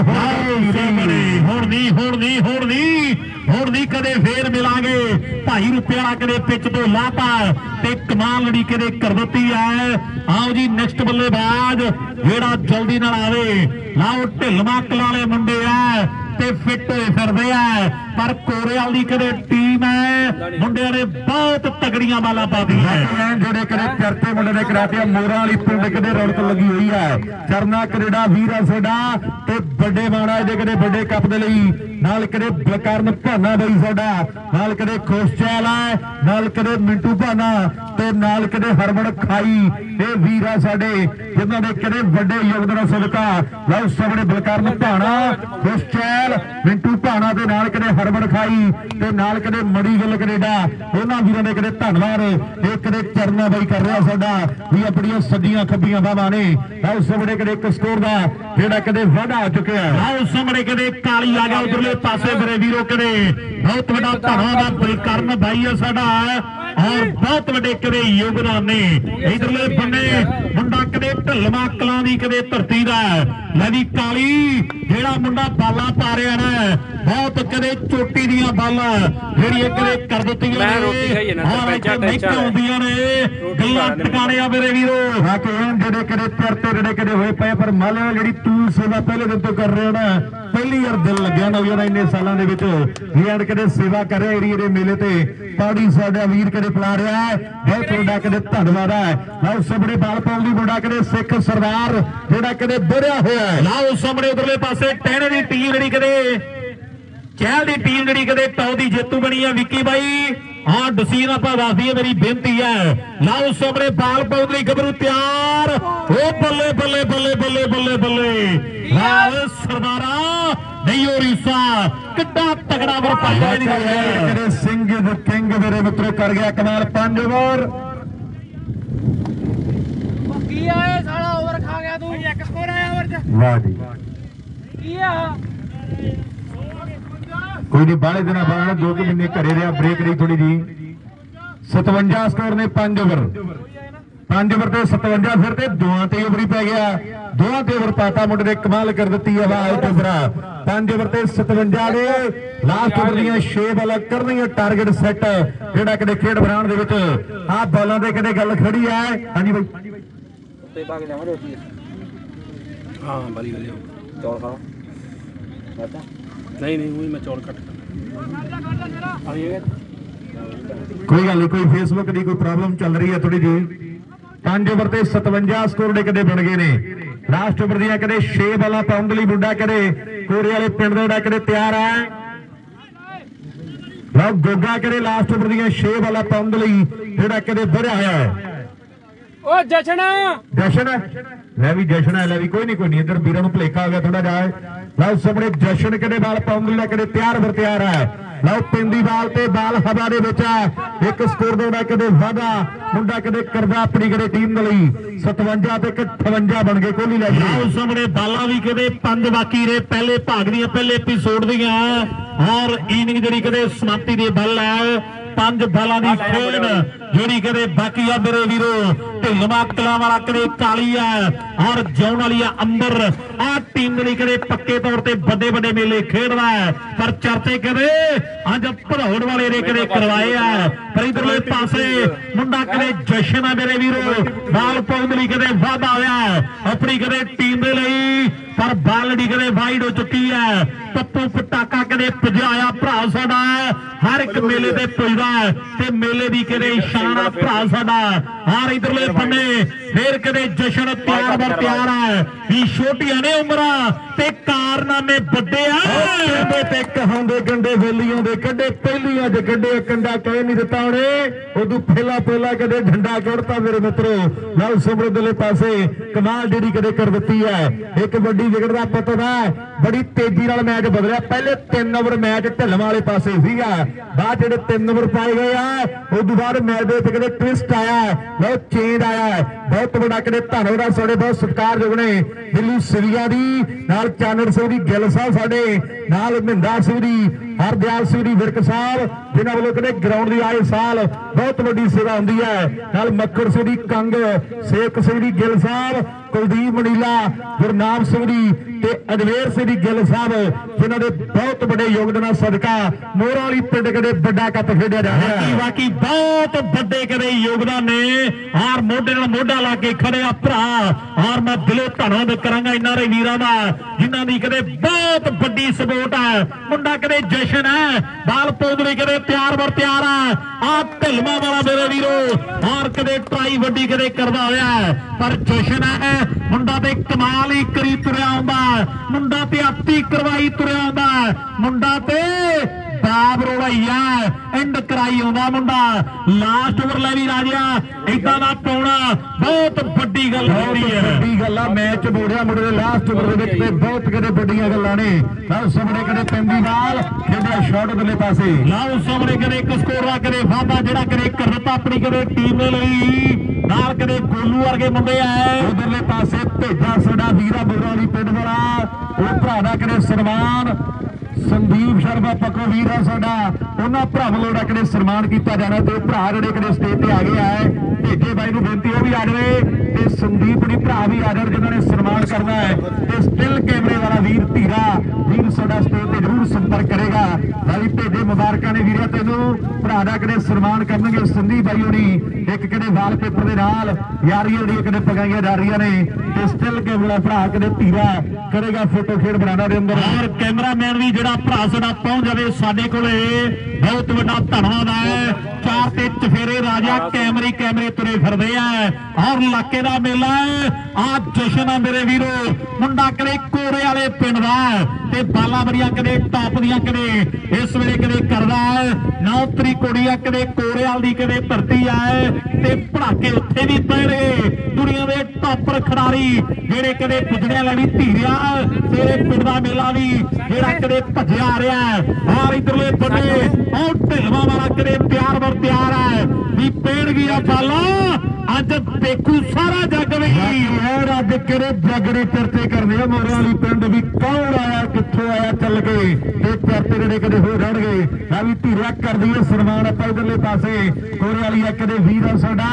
ਹੁਣ ਨਹੀਂ ਹੁਣ ਨਹੀਂ ਹੁਣ ਨਹੀਂ ਹੁਣ ਨਹੀਂ ਕਦੇ ਫੇਰ ਮਿਲਾਂਗੇ। ਭਾਈ ਰੁਪਿਆਲਾ ਕਦੇ ਪਿੱਚ ਤੋਂ ਲਾਤਾ ਤੇ ਕਮਾਲ ਲੜੀ ਕਦੇ ਕਰ ਦਿੱਤੀ ਹੈ ਆਓ ਜੀ ਨੈਕਸਟ ਬੱਲੇਬਾਜ਼ ਜਿਹੜਾ ਜਲਦੀ ਨਾਲ ਆਵੇ। ਲਾਓ ਢਿੱਲਵਾ ਕਲਾਲੇ ਮੁੰਡੇ ਆ। ਤੇ ਫਿੱਟ ਹੋਏ ਫਿਰਦੇ ਆ। ਪਰ ਕੋਰੇਵਾਲ ਦੀ ਕਦੇ ਟੀਮ ਹੈ, ਮੁੰਡਿਆਂ ਨੇ ਬਹੁਤ ਤਗੜੀਆਂ ਬਾਲਾਂ ਪਾਦੀਆਂ ਹੈ ਜਿਹੜੇ ਕਦੇ ਚਰਤੇ ਮੁੰਡੇ ਨੇ ਕਰਾਤੇ ਮੋਰਾਂ ਵਾਲੀ ਪਿੰਡ ਕਦੇ ਰੌਣਕ ਲੱਗੀ ਹੋਈ ਹੈ। ਚਰਨਾ ਕੈਨੇਡਾ, ਵੀਰ ਆ ਸਾਡਾ ਤੇ ਵੱਡੇ ਮਾਣਾ ਇਹਦੇ ਕਦੇ ਵੱਡੇ ਕੱਪ ਦੇ ਲਈ। ਨਾਲ ਕਦੇ ਬਲਕਰਨ ਭਾਨਾ ਬਈ ਸਾਡਾ, ਨਾਲ ਕਦੇ ਖੁਸ਼ਚੈਲ ਹੈ ਨਾਲ ਕਦੇ ਮਿੰਟੂ ਭਾਨਾ। ਤੇ ਨਾਲ ਕਿਤੇ ਹਰਮਨ ਖਾਈ, ਇਹ ਵੀਰ ਆ ਸਾਡੇ, ਜਿਨ੍ਹਾਂ ਦੇ ਕਦੇ ਵੱਡੇ ਯੋਗਦਾਨ ਸਦਕਾ। ਲਓ ਸਾਹਮਣੇ ਬਲਕਰਨ ਭਾਣਾ, ਖੁਸ਼ਚੈਲ, ਮਿੰਟੂ ਭਾਣਾ ਦੇ ਨਾਲ ਕਦੇ ਹਰਮਨ ਖਾਈ ਤੇ ਨਾਲ ਕਦੇ ਮੜੀ ਗਿੱਲ ਕੈਨੇਡਾ। ਉਹਨਾਂ ਵੀਰਾਂ ਦੇ ਕਦੇ ਧੰਨਵਾਦ, ਇਹ ਕਦੇ ਚਰਨਾ ਬਾਈ ਕਰ ਰਿਹਾ ਸਾਡਾ, ਵੀ ਆਪਣੀਆਂ ਸੱਜੀਆਂ ਖੱਬੀਆਂ ਬਾਹਾਂ ਨੇ। ਲਓ ਸਾਹਮਣੇ ਕਦੇ ਇੱਕ ਸਕੋਰ ਦਾ, ਜਿਹੜਾ ਕਦੇ ਵਾਧਾ ਆ ਚੁੱਕਿਆ ਆਓ ਸਾਹਮਣੇ ਕਦੇ ਕਾਲੀ ਆ ਗਿਆ ਉਧਰਲੇ ਪਾਸੇ ਮੇਰੇ ਵੀਰੋ ਕਦੇ ਬਹੁਤ ਵੱਡਾ ਧੰਨਵਾਦ ਆ ਬਲਕਰਨ ਭਾਈ ਆ ਸਾਡਾ, ਔਰ ਬਹੁਤ ਵੱਡੇ ਕਦੇ ਯੋਗਦਾਨ ਨੇ ਇਧਰਲੇ ਬੰਨੇ ਮੁੰਡਾ ਕਦੇ ਢਲਵਾ ਕਲਾਂ ਦੀ ਕਦੇ ਧਰਤੀ ਦਾ। ਲੈ ਵੀ ਕਾਲੀ ਜਿਹੜਾ ਮੁੰਡਾ ਬਾਲਾਂ ਪਾ ਰਿਹਾ ਨਾ ਬਹੁਤ ਕਦੇ ਚੋਟੀ ਦੀਆਂ ਬਾਲਾਂ ਜਿਹੜੀਆਂ ਕਦੇ ਕਰ ਦਿੱਤੀਆਂ ਮੈਂ ਰੋਟੀ ਖਾਈ ਹਾਂ, ਪੈਂਚਾ ਟੈਂਚਾ ਹੁੰਦੀਆਂ ਨੇ। ਗੱਲਾਂ। ਟਿਕਾਣੇ ਆ ਮੇਰੇ ਵੀਰੋ। ਹਾਂ ਕਿ ਇਹ ਜਿਹੜੇ ਕਦੇ ਤਰ ਤੇ ਜਿਹੜੇ ਕਦੇ ਹੋਏ ਪਏ ਪਰ ਮੰਨ ਲਿਓ ਜਿਹੜੀ ਤੂੰ ਸੇਵਾ ਪਹਿਲੇ ਦਿਨ ਤੋਂ ਕਰ ਰਹੇ ਨਾ ਪਹਿਲੀ ਵਾਰ ਦਿਲ ਲੱਗਿਆ ਨਾ ਹੋਇਆ ਇੰਨੇ ਸਾਲਾਂ ਦੇ ਵਿੱਚ। ਯਾਰ ਕਦੇ ਸੇਵਾ ਕਰਿਆ ਏਰੀਏ ਦੇ ਮੇਲੇ ਤੇ ਪਾੜੀ ਸਾਡਾ ਵੀਰ ਕਦੇ ਪਲਾ ਰਿਹਾ ਹੈ ਬਹੁਤ ਤੁਹਾਡਾ ਕਦੇ ਧੰਨਵਾਦ ਹੈ। ਲਓ ਸਭਰੇ ਬਾਲ ਪਾਉਣ ਦੀ ਮੁੰਡਾ ਕਦੇ ਸਿੱਖ ਸਰਦਾਰ ਜਿਹੜਾ ਕਦੇ ਵਧਿਆ ਹੋਇਆ ਲਾਓ ਸਾਹਮਣੇ ਉਧਰਲੇ ਪਾਸੇ ਟਹਿਣੇ ਦੀ ਟੀਮ ਜਿਹੜੀ ਕਦੇ ਚਹਿਲ ਦੀ ਟੀਮ ਜਿਹੜੀ ਕਦੇ ਟੌਪ ਦੀ ਜੇਤੂ ਬਣੀ ਆ ਵਿੱਕੀ ਬਾਈ। ਹਾਂ ਡਸੀਨ ਆਪਾਂ ਦੱਸਦੀ ਹੈ ਮੇਰੀ ਬੇਨਤੀ ਹੈ। ਲਾਓ ਸਾਹਮਣੇ ਬਾਲ ਪਾਉਣ ਲਈ ਗੱਭਰੂ ਤਿਆਰ। ਓ ਬੱਲੇ ਬੱਲੇ ਬੱਲੇ ਬੱਲੇ ਬੱਲੇ ਬੱਲੇ। ਵਾਹ ਸਰਦਾਰਾ ਨਹੀਂ ਹੋ ਰੀਸਾ ਕਿੱਡਾ ਤਗੜਾ ਵਰਪਾਇਆ ਨਹੀਂ ਹੋਇਆ ਕਦੇ ਸਿੰਘ ਦ ਕਿੰਗ ਮੇਰੇ ਮਿੱਤਰੋ ਕਰ ਗਿਆ ਕਮਾਲ। ਪੰਜ ਓਵਰ। ਕੀ ਆ ਇਹ ਸਾਲਾ ਓਵਰ ਖਾ ਗਿਆ ਤੂੰ? ਵਾਹ ਜੀ ਕੋਈ ਨਹੀਂ ਬਾਲੇ ਦਿਨਾਂ ਬਾਅਦ ਦੋ ਕੁ ਮਹੀਨੇ ਘਰੇ ਰਿਹਾ ਬ੍ਰੇਕ ਰਹੀ ਥੋੜੀ ਜੀ 57 ਸਕੋਰ ਨੇ 5 ਓਵਰ 5 ਓਵਰ ਤੇ 57 ਫਿਰ ਤੇ ਦੋਆਂ ਤੇ ਓਵਰ ਹੀ ਪੈ ਗਿਆ। ਦੋਆਂ ਤੇ ਓਵਰ ਪਾਤਾ ਮੁੰਡੇ ਨੇ, ਕਮਾਲ ਕਰ ਦਿੱਤੀ ਹੈ ਵਾਹ ਟੁਬਰਾ 5 ਓਵਰ ਤੇ 57 ਦੇ ਲਾਸਟ ਓਵਰ ਦੀਆਂ 6 ਬਾਲਾਂ ਕਰਨੀਆਂ ਟਾਰਗੇਟ ਸੈੱਟ ਜਿਹੜਾ ਕਦੇ ਖੇਡ ਬਣਾਉਣ ਦੇ ਵਿੱਚ ਆਹ ਬਾਲਾਂ ਦੇ ਕਦੇ ਗੱਲ ਖੜੀ ਹੈ ਹਾਂਜੀ ਬਾਈ। ਤੇ ਪਾ ਕੇ ਜਾਵਾਂ ਰੋਟੀ। ਹਾਂ ਬਲੀ ਬਲੀ ਚੌਲ ਖਾ ਬਤਾ ਨਹੀਂ ਨਹੀਂ ਉਹੀ ਮੈਂ ਚੌਲ ਕੱਟ ਆਈਏ ਕੋਈ ਗੱਲ ਨਹੀਂ ਕੋਈ ਫੇਸਬੁੱਕ ਦੀ ਕੋਈ ਪ੍ਰੋਬਲਮ ਚੱਲ ਰਹੀ ਹੈ ਥੋੜੀ ਜੀ 5 ਓਵਰ ਤੇ 57 ਸਕੋਰ ਦੇ ਕਦੇ ਬਣ ਗਏ ਨੇ। ਲਾਸਟ ਓਵਰ ਦੀਆਂ ਕਦੇ 6 ਬਾਲਾਂ ਪਾਉਣ ਦੇ ਲਈ ਮੁੰਡਾ ਕਦੇ ਕੋਰੇ ਵਾਲੇ ਪਿੰਡ ਦਾ ਜਿਹੜਾ ਕਦੇ ਤਿਆਰ ਹੈ। ਲਓ ਗੋਗਾ ਕਦੇ ਲਾਸਟ ਓਵਰ ਦੀਆਂ 6 ਬਾਲਾਂ ਪਾਉਣ ਦੇ ਲਈ ਜਿਹੜਾ ਕਦੇ ਵਧਿਆ ਹੋਇਆ ਹੈ। ਓ ਜਸ਼ਨ! ਜਸ਼ਨ! ਹੈ ਲੈ ਵੀ ਜਸ਼ਨ ਹੈ ਲੈ ਵੀ ਕੋਈ ਨਹੀਂ ਕੋਈ ਨਹੀਂ। ਇੱਧਰ ਵੀਰਾਂ ਨੂੰ ਭਲੇਖਾ ਹੋ ਗਿਆ ਥੋੜਾ ਜਿਹਾ। ਲਓ ਸਾਹਮਣੇ ਜਸ਼ਨ ਕਦੇ ਬਾਲ ਪਾਉਣ ਦੇ ਲਈ ਤਿਆਰ ਵਰ ਤਿਆਰ ਹੈ ਲਓ ਪਿੰਦੀ ਬਾਲ ਤੇ ਬਾਲ ਹਵਾ ਦੇ ਵਿੱਚ ਹੈ ਇੱਕ ਸਕੋਰ ਦੇ ਕਦੇ ਵਾਧਾ, ਮੁੰਡਾ ਕਦੇ ਕਰਦਾ ਆਪਣੀ ਕਦੇ ਟੀਮ ਦੇ ਲਈ। 57 ਤੇ ਇੱਕ 58 ਬਣ ਗਏ ਕੋਹਲੀ ਲੈ ਲਾਓ ਕੇ ਸਾਹਮਣੇ ਬਾਲਾਂ ਵੀ ਕਦੇ ਪੰਜ ਬਾਕੀ ਰਹੇ ਪਹਿਲੇ ਭਾਗ ਦੀਆਂ, ਪਹਿਲੇ ਐਪੀਸੋਡ ਦੀਆਂ। ਔਰ ਇਨਿੰਗ ਜਿਹੜੀ ਕਦੇ ਸਮਾਪਤੀ ਦੇ ਬੱਲ ਹੈ ਪੰਜ ਬਾਲਾਂ ਦੀ ਖੇਡ ਜਿਹੜੀ ਕਦੇ ਬਾਕੀ ਆ ਮੇਰੇ ਵੀਰੋ ਢਿੱਲਵਾ ਕਲਾਂ ਵਾਲਾ ਕਦੇ ਕਾਲੀ ਆ ਔਰ ਜੌਣ ਵਾਲੀ ਆ ਅੰਦਰ ਆ ਟੀਮ ਜਿਹੜੀ ਕਦੇ ਪੱਕੇ ਤੌਰ ਤੇ ਵੱਡੇ ਵੱਡੇ ਮੇਲੇ ਖੇਡਦਾ ਹੈ। ਪਰ ਚਰਚੇ ਕਦੇ ਅੱਜ ਭੜੌੜ ਵਾਲੇ ਨੇ ਕਦੇ ਕਰਵਾਏ ਆ। ਪਰ ਇਧਰਲੇ ਪਾਸੇ ਮੁੰਡਾ ਕਦੇ ਜਸ਼ਨ ਆ ਮੇਰੇ ਵੀਰੋ ਬਾਲ ਪਾਉਣ ਲਈ ਕਦੇ ਵਾਧਾ ਹੋਇਆ ਆਪਣੀ ਕਦੇ ਟੀਮ ਦੇ ਲਈ ਪਰ ਬਾਲੜੀ ਕਦੇ ਵਾਈਡ ਹੋ ਚੁੱਕੀ ਹੈ। ਪੱਪੂ ਪਟਾਕਾ ਕਦੇ ਭਜਾਇਆ ਭਰਾ ਸਾਡਾ ਹਰ ਇੱਕ ਮੇਲੇ ਤੇ ਪੁੱਜਦਾ ਤੇ ਮੇਲੇ ਦੀ ਕਦੇ ਸ਼ਾਨ ਆ ਭਰਾ ਸਾਡਾ ਹਰ ਇਧਰਲੇ ਬੰਨੇ ਫੇਰ ਕਦੇ ਜਸ਼ਨ ਤਿਆਰ ਬਰ ਤਿਆਰ ਹੈ ਵੀ ਛੋਟੀਆਂ ਨੇ ਉਮਰਾਂ ਤੇ ਕਾਰਨਾਮੇ ਵੱਡੇ ਆ। ਕਹਿੰਦੇ ਤੇ ਕਹਾਂਦੇ ਗੰਡੇ ਵੇਲੀਆਂ ਦੇ ਕੱਢੇ ਪਹਿਲੀਆਂ ਚ ਕੱਢੇ ਕੰਡਾ ਕਹਿ ਨਹੀਂ ਦਿੱਤਾ ਉਹਨੇ। ਉਦੋਂ ਪਹਿਲਾ ਪਹਿਲਾ ਕਦੇ ਢੰਡਾ ਕੱਢਤਾ ਮੇਰੇ ਮਿੱਤਰੋ। ਨਾਲ ਸਮਰਦਲੇ ਪਾਸੇ ਕਮਾਲ ਜਿਹੜੀ ਕਦੇ ਕਰ ਦਿੱਤੀ ਹੈ। ਇੱਕ ਵੱਡੀ ਵਿਕਟ ਦਾ ਪਤਾ ਹੈ। ਬੜੀ ਤੇਜ਼ੀ ਨਾਲ ਮੈਚ ਬਦਲਿਆ। ਪਹਿਲੇ 3 ਓਵਰ ਮੈਚ ਢਿੱਲਮ ਵਾਲੇ ਪਾਸੇ ਸੀਗਾ ਬਾਅਦ ਜਿਹੜੇ 3 ਓਵਰ ਪਾਏ ਗਏ ਆ, ਉਦੋਂ ਬਾਅਦ ਮੈਚ ਦੇ ਵਿੱਚ ਕਦੇ ਟਵਿਸਟ ਆਇਆ। ਬਹੁਤ ਚੇਂਜ ਆਇਆ। ਬਹੁਤ ਵੱਡਾ ਕਦੇ ਧੰਨਵਾਦ ਸਾਡੇ, ਬਹੁਤ ਸਤਿਕਾਰਯੋਗ ਨੇ। ਦਿੱਲੀ ਸਿਵੀਆ ਦੀ, ਨਾਲ ਚਾਨਣ ਸਿੰਘ ਦੀ, ਗਿੱਲ ਸਾਹਿਬ ਸਾਡੇ, ਨਾਲ ਮਹਿੰਦਾ ਸਿੰਘ ਦੀ, ਹਰਦਿਆਲ ਸਿੰਘ ਦੀ, ਵਿਰਕ ਸਾਹਿਬ ਜਿਨ੍ਹਾਂ ਵੱਲੋਂ ਕਦੇ ਗਰਾਊਂਡ ਦੀ ਆਏ ਸਾਲ ਬਹੁਤ ਵੱਡੀ ਸੇਵਾ ਹੁੰਦੀ ਹੈ। ਨਾਲ ਮੱਖੜ ਸਿੰਘ ਦੀ ਕੰਗ ਸੇਖ ਸਿੰਘ ਦੀ ਗਿੱਲ ਸਾਹਿਬ, ਕੁਲਦੀਪ ਮਣੀਲਾ ਗੁਰਨਾਮ ਸਿੰਘ ਦੀ ਤੇ ਅਜਵੇਰ ਸਿੰਘ ਦੀ ਗਿੱਲ ਸਾਹਿਬ, ਜਿਨ੍ਹਾਂ ਦੇ ਬਹੁਤ ਵੱਡੇ ਯੋਗਦਾਨ ਸਦਕਾ ਮੋਹਰਾਂ ਵਾਲੀ ਪਿੰਡ ਕਦੇ ਵੱਡਾ ਕੱਪ ਖੇਡਿਆ ਜਾ ਰਿਹਾ ਬਾਕੀ ਹੈ। ਬਾਕੀ ਬਹੁਤ ਵੱਡੇ ਕਦੇ ਯੋਗਦਾਨ ਨੇ। ਹਾਰ ਮੋਢੇ ਨਾਲ ਮੋਢਾ ਲਾ ਕੇ ਖੜੇ ਆ ਭਰਾ। ਹਾਰ ਮੈਂ ਦਿਲੋਂ ਧੰਨਵਾਦ ਕਰਾਂਗਾ ਇਹਨਾਂ ਦੇ ਵੀਰਾਂ ਦਾ, ਜਿਨ੍ਹਾਂ ਦੀ ਕਦੇ ਬਹੁਤ ਵੱਡੀ ਸਪੋਰਟ ਹੈ। ਮੁੰਡਾ ਕਦੇ ਜਸ਼ਨ ਹੈ। ਬਾਲ ਪੌਦੜੀ ਕਦੇ ਤਿਆਰ ਵਰ ਤਿਆਰ ਹੈ ਆ ਢਿਲਮਾ ਵਾਲਾ ਮੇਰੇ ਵੀਰੋ ਔਰ ਕਦੇ ਟਰਾਈ ਵੱਡੀ ਕਦੇ ਕਰਦਾ ਹੋਇਆ ਪਰ ਜਸ਼ਨ ਹੈ ਮੁੰਡਾ ਤੇ ਕਮਾਲ ਹੀ ਕਰੀ ਤੁਰਿਆ ਆਉਂਦਾ। ਮੁੰਡਾ ਤੇ ਆਤੀ ਕਰਵਾਈ ਤੁਰਿਆ ਆਉਂਦਾ। ਮੁੰਡਾ ਤੇ ਬਾਬ ਰੋੜਾਈਆ ਐਂਡ ਕਰਾਈ ਆਉਂਦਾ ਮੁੰਡਾ। ਲਾਸਟ ਓਵਰ ਲੈ ਵੀ ਰਾਜਾ ਇਦਾਂ ਦਾ ਪਾਉਣਾ ਬਹੁਤ ਵੱਡੀ ਗੱਲ ਹੁੰਦੀ ਹੈ। ਵੱਡੀ ਗੱਲ ਆ ਮੈਚ ਮੋੜਿਆ ਮੁੰਡੇ ਦੇ ਲਾਸਟ ਓਵਰ ਦੇ ਵਿੱਚ ਤੇ ਬਹੁਤ ਕਦੇ ਵੱਡੀਆਂ ਗੱਲਾਂ ਨੇ। ਨਾਲ ਸਾਹਮਣੇ ਕਦੇ ਪੈਂਦੀ ਬਾਲ ਖੇਡਿਆ ਸ਼ਾਟ ਉਧਰਲੇ ਪਾਸੇ। ਲਾਓ ਸਾਹਮਣੇ ਕਦੇ ਇੱਕ ਸਕੋਰ ਆ ਕਦੇ ਵਾਧਾ ਜਿਹੜਾ ਕਦੇ ਕਰਤਾ ਆਪਣੀ ਕਦੇ ਟੀਮ ਦੇ ਲਈ। ਨਾਲ ਕਦੇ ਗੋਲੂ ਵਰਗੇ ਮੁੰਡੇ ਆਏ ਉਧਰਲੇ ਪਾਸੇ ਭੇਜਾ ਸਾਡਾ ਵੀਰਾ ਬੁਰਾ ਵਾਲੀ ਪਿੰਡ ਵਾਲਾ। ਉਹ ਭਰਾ ਦਾ ਕਰੇ ਸਨਮਾਨ। ਸੰਦੀਪ ਸ਼ਰਮਾ, ਪੱਕੋ ਵੀਰ ਆ ਸਾਡਾ। ਉਹਨਾਂ ਭਰਾਵਾਂ ਨੂੰ ਵੱਲੋਂ ਕਦੇ ਸਨਮਾਨ ਕੀਤਾ ਜਾਣਾ ਤੇ ਭਰਾ ਜਿਹੜੇ ਕਦੇ ਸਟੇਜ ਤੇ ਆ ਗਏ ਆ ਭੇਜੇ ਬਾਈ ਨੂੰ ਬੇਨਤੀ ਉਹ ਵੀ ਆ ਜਾਵੇ ਤੇ ਸੰਦੀਪ ਦੀ ਭਰਾ ਵੀ ਆ ਜਾਣ, ਜਿਨ੍ਹਾਂ ਨੇ ਸਨਮਾਨ ਕਰਨਾ ਹੈ। ਤੇ ਸਟਿਲ ਕੈਮਰੇ ਵਾਲਾ ਵੀਰ ਧੀਰਾ, ਵੀਰ ਸਾਡਾ ਸਟੇਜ ਤੇ ਜ਼ਰੂਰ ਸੰਪਰਕ ਕਰੇਗਾ। ਭਾਈ ਭੇਜੇ ਮੁਬਾਰਕਾਂ ਨੇ ਵੀਰੇ ਤੈਨੂੰ। ਭਰਾ ਦਾ ਕਿਤੇ ਸਨਮਾਨ ਕਰਨਗੇ, ਸੰਦੀਪ ਬਾਈ ਹੋਣੀ, ਇੱਕ ਕਿਤੇ ਵਾਲਪੇਪਰ ਦੇ ਨਾਲ, ਯਾਰੀਆਂ ਜਿਹੜੀਆਂ ਕਿਤੇ ਪਗਾਈਆਂ ਜਾ ਰਹੀਆਂ ਨੇ। ਤੇ ਸਟਿਲ ਕੈਮਰੇ ਵਾਲਾ ਭਰਾ ਕਿਤੇ ਧੀਰਾ ਕਰੇਗਾ ਫੋਟੋ ਖੇਡ ਬਣਾਉਣਾ ਦੇ ਅੰਦਰ। ਔਰ ਕੈਮਰਾਮੈਨ ਵੀ ਜਿਹੜਾ ਭਰਾ ਸਾਡਾ ਪਹੁੰਚ ਜਾਵੇ ਸਾਡੇ ਕੋਲੇ, ਬਹੁਤ ਵੱਡਾ ਧੰਨਵਾਦ ਹੈ। ਚਾਰ ਤੇ ਚਫੇਰੇ ਰਾਜਾ ਕੈਮਰੇ ਕੈਮਰੇ ਤੁਰੇ ਫਿਰਦੇ ਆ। ਔਰ ਇਲਾਕੇ ਦਾ ਮੇਲਾ ਹੈ। ਆ ਜਸ਼ਨ ਆ ਮੇਰੇ ਵੀਰੋ। ਮੁੰਡਾ ਕਦੇ ਕੋਰੇ ਵਾਲੇ ਪਿੰਡ ਦਾ ਤੇ ਬਾਲਾ ਬੜੀਆਂ ਕਦੇ ਟਾਪ ਦੀਆਂ ਕਦੇ ਇਸ ਵੇਲੇ ਕਦੇ ਕਰਦਾ ਹੈ। ਨੌਤਰੀ ਕੁੜੀਆਂ ਕਦੇ ਕੋਰੇਵਾਲ ਦੀ ਕਦੇ ਧਰਤੀ ਹੈ ਤੇ ਪੜਾਕੇ ਉੱਥੇ ਵੀ ਪੈਣਗੇ ਦੁਨੀਆ ਦੇ ਟਾਪਰ ਖਿਡਾਰੀ ਜਿਹੜੇ ਕਦੇ ਪੁੱਜਣਿਆਂ ਲੈ ਵੀ ਧੀਰਿਆ ਤੇਰੇ ਪਿੰਡ ਦਾ ਮੇਲਾ ਵੀ ਜਿਹੜਾ ਕਦੇ ਭੱਜਿਆ ਆ ਰਿਹਾ ਔਰ ਇਧਰਲੇ ਬੰਨੇ ਉਹ ਢਿਲਵਾ ਵਾਲਾ ਕਦੇ ਪਿਆਰ ਵਰ ਤਿਆਰ ਹੈ। ਵੀ ਪੈਣਗੀ ਆ ਬਾਲਾ ਅੱਜ ਦੇਖੂ ਸਾਰਾ ਜੱਗ ਵੀ। ਯਾਰ ਅੱਜ ਕਿਹੜੇ ਜਗੜੇ ਚਰਚੇ ਕਰਦੇ ਆ? ਮੋਰਾਂ ਵਾਲੀ ਪਿੰਡ ਵੀ ਕੌਣ ਆਇਆ, ਕਿੱਥੋਂ ਆਇਆ, ਚੱਲ ਕੇ? ਤੇ ਚਰਚੇ ਜਿਹੜੇ ਕਦੇ ਹੋ ਰਹਿਣਗੇ ਆ ਵੀ ਧੀਰਾ ਕਰਦੀ ਹੈ ਸਨਮਾਨ ਆਪਾਂ ਇਧਰਲੇ ਪਾਸੇ। ਕੋਰੇ ਵਾਲੀ ਆ ਕਦੇ ਵੀਰ ਆ ਸਾਡਾ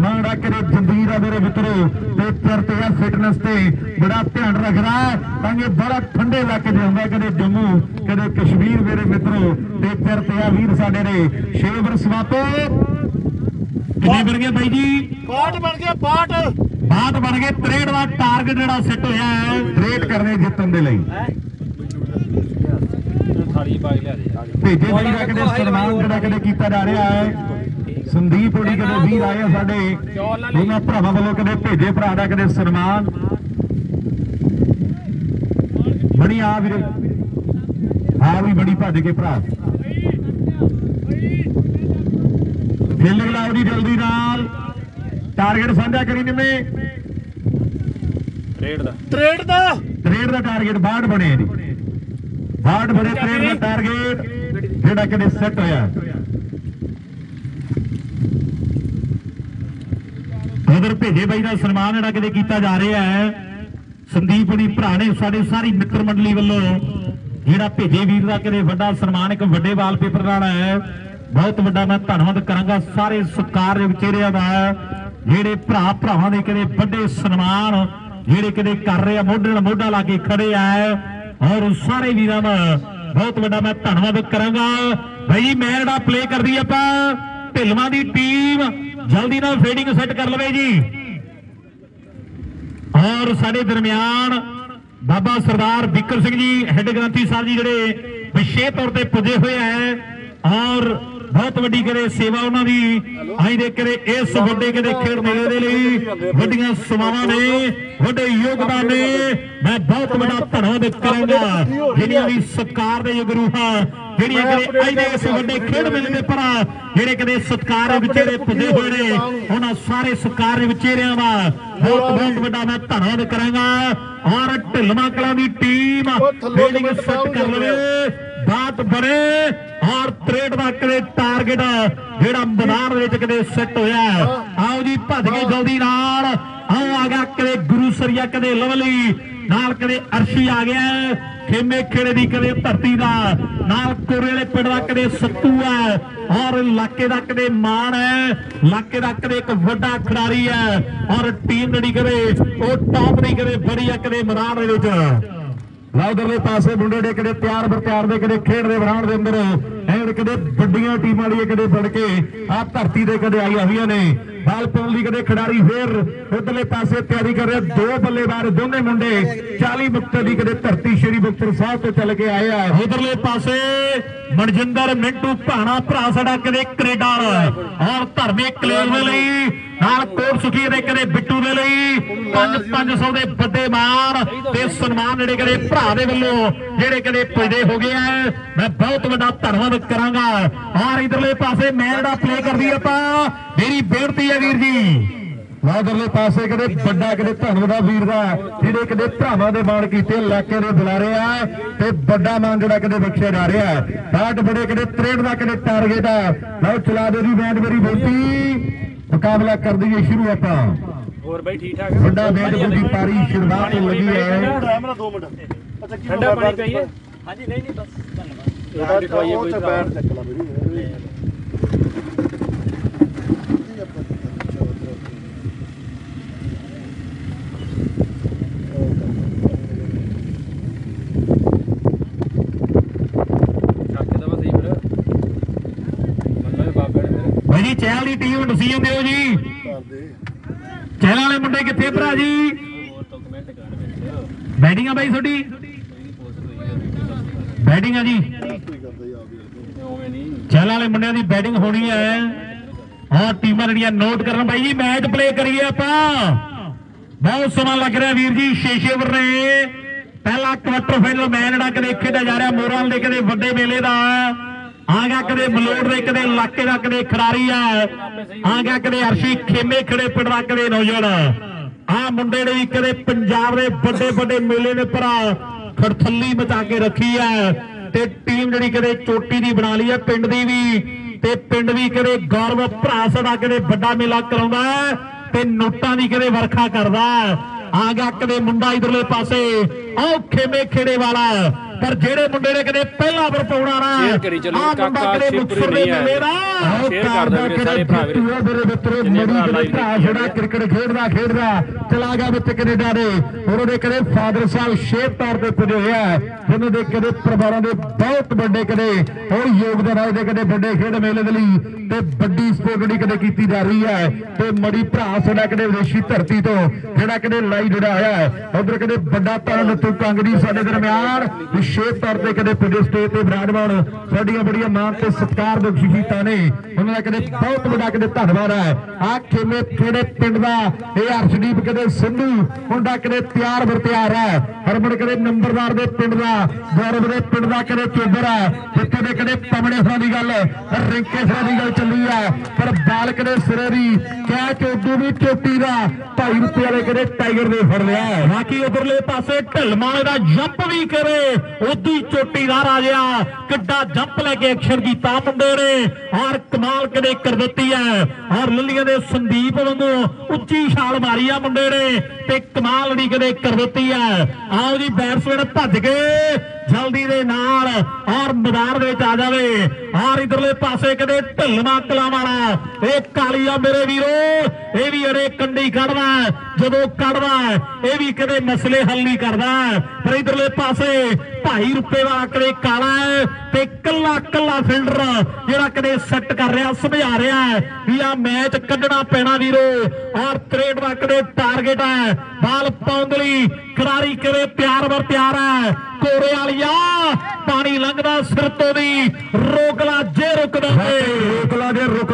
ਮਾਂਡਾ ਕਦੇ ਜੰਦੀਰ ਆ ਮੇਰੇ ਮਿੱਤਰੋ। ਤੇ ਚਰਚੇ ਆ ਫਿਟਨੈਸ ਤੇ ਬੜਾ ਧਿਆਨ ਰੱਖਦਾ। ਤਾਂ ਇਹ ਬੜਾ ਠੰਡੇ ਇਲਾਕੇ ਦੇ ਹੁੰਦਾ, ਕਦੇ ਜੰਮੂ, ਕਦੇ ਕਸ਼ਮੀਰ ਮੇਰੇ ਮਿੱਤਰੋ। ਤੇ ਚਰਚੇ ਆ ਵੀਰ ਸਾਡੇ ਨੇ, ਸ਼ੇਵਰ ਸਵਾਪੋ ਕਿੰਨੇ ਬਣ ਗਏ ਬਾਈ ਜੀ? ਪਾਟ ਬਣ ਗਿਆ ਪਾਟ ਬਾਤ ਬਣ ਗਏ 63 ਦਾ ਟਾਰਗੇਟ ਜਿਹੜਾ ਸੈੱਟ ਹੋਇਆ ਹੈ ਰੇਟ ਕਰਨੇ ਜਿੱਤਣ ਦੇ ਲਈ। ਲਿਆ ਦੇ ਭੇਜੇ ਬਾਈ ਦਾ ਕਦੇ ਸਨਮਾਨ ਜਿਹੜਾ ਕਦੇ ਕੀਤਾ ਜਾ ਰਿਹਾ ਹੈ। ਸੰਦੀਪ ਹੋਣੀ ਕਦੇ ਵੀਰ ਆਏ ਆ ਸਾਡੇ। ਉਹਨਾਂ ਭਰਾਵਾਂ ਵੱਲੋਂ ਕਦੇ ਭੇਜੇ ਭਰਾ ਦਾ ਕਦੇ ਸਨਮਾਨ। ਬੜੀ ਆ ਵੀਰੇ। ਆ ਵੀ ਬੜੀ ਭੱਜ ਕੇ ਭਰਾ। ਫੀਲਡ ਲਾਓ ਜੀ ਜਲਦੀ ਨਾਲ। ਟਾਰਗੇਟ ਸਾਂਝਾ ਕਰੀ ਨਿੰਮੇ। ਰੇਡ ਦਾ। ਟ੍ਰੇਡ ਦਾ? 63 ਦਾ ਟਾਰਗੇਟ 62 ਬਣੇ ਜੀ। 62 ਬਣੇ 63 ਦਾ ਟਾਰਗੇਟ ਜਿਹੜਾ ਕਦੇ ਸੈੱਟ ਹੋਇਆ। ਉਧਰ ਭੇਜੇ ਬਾਈ ਦਾ ਸਨਮਾਨ ਜਿਹੜਾ ਕਿਤੇ ਕੀਤਾ ਜਾ ਰਿਹਾ ਹੈ। ਸੰਦੀਪ ਦੀ ਭਰਾ ਨੇ ਸਾਡੇ ਸਾਰੀ ਮਿੱਤਰ ਮੰਡਲੀ ਵੱਲੋਂ ਜਿਹੜਾ ਭੇਜੇ ਵੀਰ ਦਾ ਕਿਤੇ ਵੱਡਾ ਸਨਮਾਨ ਇੱਕ ਵੱਡੇ ਵਾਲਪੇਪਰ ਨਾਲ ਹੈ। ਬਹੁਤ ਵੱਡਾ ਮੈਂ ਧੰਨਵਾਦ ਕਰਾਂਗਾ ਸਾਰੇ ਸਤਿਕਾਰਯੋਗ ਵਿਚੇਰਿਆਂ ਦਾ, ਜਿਹੜੇ ਭਰਾ ਭਰਾਵਾਂ ਦੇ ਕਿਤੇ ਵੱਡੇ ਸਨਮਾਨ, ਜਿਹੜੇ ਕਿਤੇ ਕਰ ਰਹੇ ਆ, ਮੋਢੇ ਨਾਲ ਮੋਢਾ ਲਾ ਕੇ ਖੜੇ ਆ। ਔਰ ਸਾਰੇ ਵੀਰਾਂ ਦਾ ਬਹੁਤ ਵੱਡਾ ਮੈਂ ਧੰਨਵਾਦ ਕਰਾਂਗਾ। ਭਾਈ ਮੈਂ ਜਿਹੜਾ ਪਲੇ ਕਰਦੀ ਆਪਾਂ, ਢਿਲਵਾਂ ਦੀ ਟੀਮ ਜਲਦੀ ਨਾਲ ਫੀਡਿੰਗ ਸੈੱਟ ਕਰ ਲਵੇ ਜੀ। ਔਰ ਸਾਡੇ ਦਰਮਿਆਨ ਬਾਬਾ ਸਰਦਾਰ ਬਿੱਕਰ ਸਿੰਘ ਜੀ ਹੈੱਡ ਗ੍ਰੰਥੀ ਸਾਹਿਬ ਜੀ ਜਿਹੜੇ ਵਿਸ਼ੇ ਤੌਰ ਤੇ ਪੁੱਜੇ ਹੋਏ ਹੈ ਔਰ ਬਹੁਤ ਵੱਡੀ ਕਰੇ ਸੇਵਾ ਉਹਨਾਂ ਦੀ। ਅਸੀਂ ਦੇ ਕਰੇ ਇਸ ਵੱਡੇ ਕਰੇ ਖੇਡ ਮੇਲੇ ਦੇ ਲਈ ਵੱਡੀਆਂ ਸੇਵਾਵਾਂ ਨੇ ਵੱਡੇ ਯੋਗਦਾਨ ਨੇ। ਮੈਂ ਬਹੁਤ ਵੱਡਾ ਧੰਨਵਾਦ ਕਰਾਂਗਾ ਜਿਹੜੀਆਂ ਵੀ ਸਰਕਾਰ ਦੇ ਗੁਰੂਹਾਂ ਜਿਹੜੀਆਂ ਕਦੇ ਅੱਜ ਦੇ ਇਸ ਵੱਡੇ ਖੇਡ ਮੇਲੇ ਦੇ ਭਰਾ ਜਿਹੜੇ ਕਦੇ ਸਤਕਾਰ ਵਿਚੇਰੇ ਪੁੱਜੇ ਹੋਏ ਨੇ ਉਹਨਾਂ ਸਾਰੇ ਸਤਕਾਰ ਵਿਚੇਰਿਆਂ ਦਾ ਬਹੁਤ ਬਹੁਤ ਵੱਡਾ ਮੈਂ ਧੰਨਵਾਦ ਕਰਾਂਗਾ। ਔਰ ਢਿਲਮਾ ਕਲਾਂ ਦੀ ਟੀਮ ਫੀਲਡਿੰਗ ਸੈੱਟ ਕਰ ਲਵੇ। ਬਾਤ ਬਣੇ ਔਰ 63 ਦਾ ਕਦੇ ਟਾਰਗੇਟ ਜਿਹੜਾ ਮੈਦਾਨ ਦੇ ਵਿੱਚ ਕਦੇ ਸੈੱਟ ਹੋਇਆ। ਆਓ ਜੀ ਭੱਜ ਕੇ ਜਲਦੀ ਨਾਲ। ਆਓ ਆ ਗਿਆ ਕਦੇ ਗੁਰੂ ਸਰੀਆ ਕਦੇ ਲਵਲੀ। ਨਾਲ ਕਦੇ ਅਰਸ਼ੀ ਆ ਗਿਆ। ਖੇਮੇ ਖੇੜੇ ਦੀ ਕਦੇ ਧਰਤੀ ਦਾ। ਨਾਲ ਕੋਰੇ ਵਾਲੇ ਪਿੰਡ ਦਾ ਕਦੇ ਸੱਤੂ ਹੈ। ਔਰ ਇਲਾਕੇ ਦਾ ਕਦੇ ਮਾਣ ਹੈ। ਇਲਾਕੇ ਦਾ ਕਦੇ ਇੱਕ ਵੱਡਾ ਖਿਡਾਰੀ ਹੈ। ਔਰ ਟੀਮ ਜਿਹੜੀ ਕਦੇ ਉਹ ਟਾਪ ਦੀ ਕਦੇ ਬੜੀ ਹੈ ਕਦੇ ਮੈਦਾਨ ਦੇ ਵਿੱਚ। ਲਾਉਦਰਲੇ ਪਾਸੇ ਮੁੰਡੇ ਦੇ ਕਿਹੜੇ ਤਿਆਰ ਬਰ ਤਿਆਰ ਦੇ, ਕਿਹੜੇ ਖੇਡ ਦੇ ਬਰਾਂਡ ਦੇ ਅੰਦਰ ਐਨ ਕਿਤੇ ਵੱਡੀਆਂ ਟੀਮਾਂ ਵਾਲੀਆਂ ਕਦੇ ਫੜ ਕੇ ਆ ਧਰਤੀ ਦੇ ਕਦੇ ਆਈਆਂ ਹੋਈਆਂ ਨੇ। ਬਾਲ ਪਾਉਣ ਲਈ ਕਦੇ ਖਿਡਾਰੀ ਫੇਰ ਉਧਰਲੇ ਪਾਸੇ ਤਿਆਰੀ ਕਰ ਰਿਹਾ ਦੋ ਬੱਲੇਬਾਜ਼, ਦੋਨੇ ਮੁੰਡੇ 40 ਮੁਕਤੇ ਦੀ ਕਦੇ ਧਰਤੀ ਸ਼੍ਰੀ ਮੁਕਤਸਰ ਸਾਹਿਬ ਤੋਂ ਚੱਲ ਕੇ ਆਏ ਆ। ਉਧਰਲੇ ਪਾਸੇ ਮਨਜਿੰਦਰ, ਮਿੰਟੂ, ਭਾਣਾ, ਭਰਾ ਸਾਡਾ ਕਦੇ ਕੈਨੇਡਾ ਵਾਲਾ ਔਰ ਧਰਮੇ ਕਲੇਰ ਦੇ ਲਈ, ਨਾਲ ਕੋਰ ਸੁਖੀ ਦੇ ਕਦੇ ਬਿੱਟੂ ਦੇ ਲਈ। 5 500 ਦੇ ਵੱਡੇ ਮਾਣ ਤੇ ਸਨਮਾਨ ਜਿਹੜੇ ਕਦੇ ਭਰਾ ਦੇ ਵੱਲੋਂ, ਜਿਹੜੇ ਕਦੇ ਪੁੱਜਦੇ ਹੋ ਗਏ ਆ। ਮੈਂ ਬਹੁਤ ਵੱਡਾ ਧੰਨਵਾਦ ਕਰਾਂਗਾ। ਔਰ ਇਧਰਲੇ ਪਾਸੇ ਮੈਂ ਜਿਹੜਾ ਪਲੇ ਕਰਦੀ ਆਪਾਂ। ਮੇਰੀ ਬੇਨਤੀ ਹੈ ਵੀਰ ਜੀ। ਲਾਉਦਰਲੇ ਪਾਸੇ ਕਦੇ ਵੱਡਾ ਕਦੇ ਧੰਨਵਾਦ ਵੀਰ ਦਾ ਜਿਹੜੇ ਕਦੇ ਭਰਾਵਾਂ ਦੇ ਮਾਣ ਕੀਤੇ ਇਲਾਕੇ ਦੇ ਬੁਲਾਰੇ ਆ ਤੇ ਵੱਡਾ ਮਾਣ ਜਿਹੜਾ ਕਦੇ ਬਖਸ਼ਿਆ ਜਾ ਰਿਹਾ ਹੈ। ਬਾਟ ਬੜੇ ਕਦੇ 63 ਦਾ ਕਦੇ ਟਾਰਗੇਟ ਆ। ਲਓ ਚਲਾ ਦੇ ਜੀ ਬੈਂਡ ਮੇਰੀ ਬੇਨਤੀ। ਮੁਕਾਬਲਾ ਕਰ ਦਈਏ ਸ਼ੁਰੂ ਆਪਾਂ। ਹੋਰ ਬਾਈ ਠੀਕ ਠਾਕ? ਵੱਡਾ ਬੈਂਡ ਦੀ ਪਾਰੀ ਸ਼ੁਰੂਆਤ ਤੋਂ ਲੱਗੀ ਹੈ। ਮੇਰਾ 2 ਮਿੰਟ ਅੱਛਾ ਕੀ ਠੰਡਾ ਪਾਣੀ ਪਈਏ। ਹਾਂਜੀ ਨਹੀਂ ਨਹੀਂ ਬਸ ਧੰਨਵਾਦ। ਇਹਦਾ ਦਿਖਾਈਏ ਕੋਈ ਬੈਠ ਚੱਕ ਲਾ ਮੇਰੀ ਜੀ ਚਹਿਲ ਦੀ ਟੀਮ ਤੁਸੀਂ ਹੁੰਦੇ ਹੋ ਜੀ। ਚਹਿਲ ਵਾਲੇ ਮੁੰਡੇ ਕਿੱਥੇ ਭਰਾ ਜੀ? ਬੈਟਿੰਗ ਆ ਬਾਈ ਤੁਹਾਡੀ। ਬੈਟਿੰਗ ਆ ਜੀ। ਉਵੇਂ ਵਾਲੇ ਮੁੰਡਿਆਂ ਦੀ ਬੈਟਿੰਗ ਹੋਣੀ ਹੈ ਆਹ ਟੀਮਾਂ ਜਿਹੜੀਆਂ ਨੋਟ ਕਰਨ ਬਾਈ ਜੀ ਮੈਚ ਪਲੇ ਕਰੀਏ ਆਪਾਂ। ਬਹੁਤ ਸਮਾਂ ਲੱਗ ਰਿਹਾ ਵੀਰ ਜੀ 6-6 ਓਵਰ ਨੇ। ਪਹਿਲਾ ਕੁਆਟਰ ਫਾਈਨਲ ਮੈਚ ਜਿਹੜਾ ਕਦੇ ਖੇਡਿਆ ਜਾ ਰਿਹਾ, ਮੋਰਾਲ ਦੇ ਕਦੇ ਵੱਡੇ ਮੇਲੇ ਦਾ। ਆ ਗਿਆ ਕਦੇ ਮਲੋੜ ਦੇ, ਕਦੇ ਇਲਾਕੇ ਦਾ, ਕਦੇ ਖਿਡਾਰੀ ਆ। ਆ ਗਿਆ ਕਦੇ ਅਰਸ਼ੀ ਖੇਮੇ ਖੜੇ ਪਿੰਡ ਦਾ, ਕਦੇ ਨੌਜਵਾਨ। ਆ ਮੁੰਡੇ ਨੇ ਕਦੇ ਪੰਜਾਬ ਦੇ ਵੱਡੇ ਵੱਡੇ ਮੇਲੇ ਦੇ ਭਰਾ ਖੜਥੱਲੀ ਬਚਾ ਕੇ ਰੱਖੀ ਹੈ ਤੇ ਟੀਮ ਜਿਹੜੀ ਕਦੇ ਚੋਟੀ ਦੀ ਬਣਾ ਲਈ ਹੈ ਪਿੰਡ ਦੀ ਵੀ ਤੇ ਪਿੰਡ ਵੀ ਕਦੇ ਗੌਰਵ ਭਰਾ ਸਾਡਾ ਕਦੇ ਵੱਡਾ ਮੇਲਾ ਕਰਾਉਂਦਾ ਤੇ ਨੋਟਾਂ ਦੀ ਕਦੇ ਵਰਖਾ ਕਰਦਾ ਆ ਗਿਆ ਕਦੇ ਮੁੰਡਾ ਇਧਰਲੇ ਪਾਸੇ ਆਹ ਖੇਮੇ ਖੇੜੇ ਵਾਲਾ ਪਰ ਜਿਹੜੇ ਮੁੰਡੇ ਨੇ ਕਦੇ ਪਹਿਲਾ ਵਰ ਪਾਉਣਾ ਨਾ Share ਕਰੀ ਚੱਲੋ, ਕਾਕਾ ਦੇ ਨਹੀਂ ਆਇਆ। ਦਾ ਸ਼ੇਅਰ ਕਰ ਦਿਓ ਵੀਰੇ ਸਾਰੇ ਭਰਾ ਵੀਰੇ। ਮੇਰੇ ਮਿੱਤਰੋ ਜਿੰਨੇ ਮੜੀ ਭਰਾ ਜਿਹੜਾ। ਕ੍ਰਿਕਟ ਖੇਡਦਾ ਖੇਡਦਾ ਚਲਾ ਗਿਆ ਵਿੱਚ ਕੈਨੇਡਾ ਦੇ ਉਹਨਾਂ ਦੇ ਕਦੇ ਫਾਦਰ ਸਾਹਿਬ ਸ਼ੇਰ ਤੌਰ ਤੇ ਪੁੱਜੇ ਹੋਇਆ। ਉਹਨਾਂ ਦੇ ਕਦੇ ਪਰਿਵਾਰਾਂ ਦੇ ਬਹੁਤ ਵੱਡੇ ਕਦੇ ਉਹ ਯੋਗਦਾਨ ਆਏ ਦੇ ਕਦੇ ਵੱਡੇ ਖੇਡ ਮੇਲੇ ਦੇ ਲਈ ਤੇ ਵੱਡੀ ਸਪੋਰਟ ਜਿਹੜੀ ਕਦੇ ਕੀਤੀ ਜਾ ਰਹੀ ਹੈ ਤੇ ਮੜੀ ਭਰਾ ਸਾਡਾ ਕਦੇ ਵਿਦੇਸ਼ੀ ਧਰਤੀ ਤੋਂ, ਜਿਹੜਾ ਕਦੇ ਲਾਈ ਜੁੜਿਆ ਹੋਇਆ ਹੈ, ਉਧਰ ਕਦੇ ਵੱਡਾ ਤਰਨ ਤੂੰ ਕੰਗੜੀ ਸਾਡੇ ਦਰਮਿਆਨ, ਵਿਸ਼ੇਸ਼ ਤੌਰ ਤੇ ਕਦੇ ਪੁੱਜੇ ਸਟੇਜ ਤੇ ਵਿਰਾਜਮਾਨ, ਸਾਡੀਆਂ ਬੜੀਆਂ ਮਾਨ ਤੇ ਸਤਿਕਾਰ ਬਖਸ਼ੀਸ਼ਾਂ ਨੇ। ਉਹਨਾਂ ਦਾ ਕਦੇ ਬਹੁਤ ਵੱਡਾ ਕਦੇ ਧੰਨਵਾਦ ਹੈ। ਆ ਖੇਮੇ ਖੇੜੇ ਪਿੰਡ ਦਾ, ਇਹ ਅਰਸ਼ਦੀਪ ਕਦੇ ਸਿੰਧੂ ਮੁੰਡਾ ਕਦੇ ਤਿਆਰ ਬਰਤਿਆਰ ਹੈ। ਹਰਮਨ ਕਦੇ ਨੰਬਰਦਾਰ ਦੇ ਪਿੰਡ ਦਾ, ਗੌਰਵ ਦੇ ਪਿੰਡ ਦਾ ਕਦੇ ਚੋਬਰ ਹੈ। ਜਿੱਥੇ ਦੇ ਕਦੇ ਪਮੜੇ ਹੋਰਾਂ ਦੀ ਗੱਲ ਰਿੰਕੇ ਹੋਰਾਂ ਦੀ ਗੱਲ ਚੱਲੀ ਹੈ ਪਰ ਬਾਲਕ ਦੇ ਸਿਰੇ ਦੀ ਕਹਿ ਚੋਦੂ ਵੀ ਚੋਟੀ ਦਾ। ਭਾਈ ਰੁੱਤੇ ਵਾਲੇ ਕਦੇ ਟਾਈਗਰ ਨੇ ਫੜ ਲਿਆ। ਬਾਕੀ ਉਧਰਲੇ ਪਾਸੇ ਢਲਮਾਲੇ ਦਾ ਜੰਪ ਵੀ ਕਰੇ। ਉਦੀ ਚੋਟੀ ਦਾ ਰਾਜਿਆ ਕਿੱਡਾ ਜੰਪ ਲੈ ਕੇ ਐਕਸ਼ਨ ਕੀਤਾ ਮੁੰਡੇ ਨੇ। ਔਰ ਕਮਾਲ ਕਦੇ ਕਰ ਦਿੱਤੀ ਹੈ। ਔਰ ਲੱਲੀਆਂ ਦੇ ਸੰਦੀਪ ਵਾਂਗੂ ਉੱਚੀ ਛਾਲ ਮਾਰੀ ਆ ਮੁੰਡੇ ਨੇ ਤੇ ਕਮਾਲ ਨਹੀਂ ਕਦੇ ਕਰ ਦਿੱਤੀ ਹੈ। ਆਓ ਜੀ ਬੈਟਸਮੈਨ ਭੱਜ ਗਏ ਜਲਦੀ ਦੇ ਨਾਲ ਔਰ ਮੈਦਾਨ ਦੇ ਵਿੱਚ ਆ ਜਾਵੇ। ਔਰ ਇਧਰਲੇ ਪਾਸੇ ਕਦੇ ਢਲਮਾ ਕਲਾ ਵਾਲਾ। ਇਹ ਕਾਲੀਆ ਮੇਰੇ ਵੀਰੋ, ਇਹ ਵੀ ਅਰੇ ਕੰਡੀ ਕੱਢਦਾ, ਜਦੋਂ ਕੱਢਦਾ, ਇਹ ਵੀ ਕਦੇ ਮਸਲੇ ਹੱਲ ਨਹੀਂ ਕਰਦਾ। ਪਰ ਇਧਰਲੇ ਪਾਸੇ ਭਾਈ ਰੁਪਏ ਵਾਲਾ ਕਦੇ ਕਾਲਾ ਤੇ ਕੱਲਾ ਕੱਲਾ ਫੀਲਡਰ ਜਿਹੜਾ ਕਦੇ ਸੈੱਟ ਕਰ ਰਿਹਾ, ਸਮਝਾ ਰਿਹਾ ਵੀ ਆ ਮੈਚ ਕੱਢਣਾ ਪੈਣਾ ਵੀਰੋ। ਔਰ 63 ਦਾ ਕਦੇ ਟਾਰਗੇਟ ਹੈ। ਬਾਲ ਪਾਉਣ ਲਈ ਖਿਡਾਰੀ ਕਦੇ ਪਿਆਰ ਵਰ ਪਿਆਰ ਹੈ। ਕੋਰੇ ਵਾਲੀਆ, ਪਾਣੀ ਲੰਘਦਾ ਸਿਰ ਤੋਂ ਦੀ ਰੋਕ ਜੇ ਰੁਕਦਾ ਏ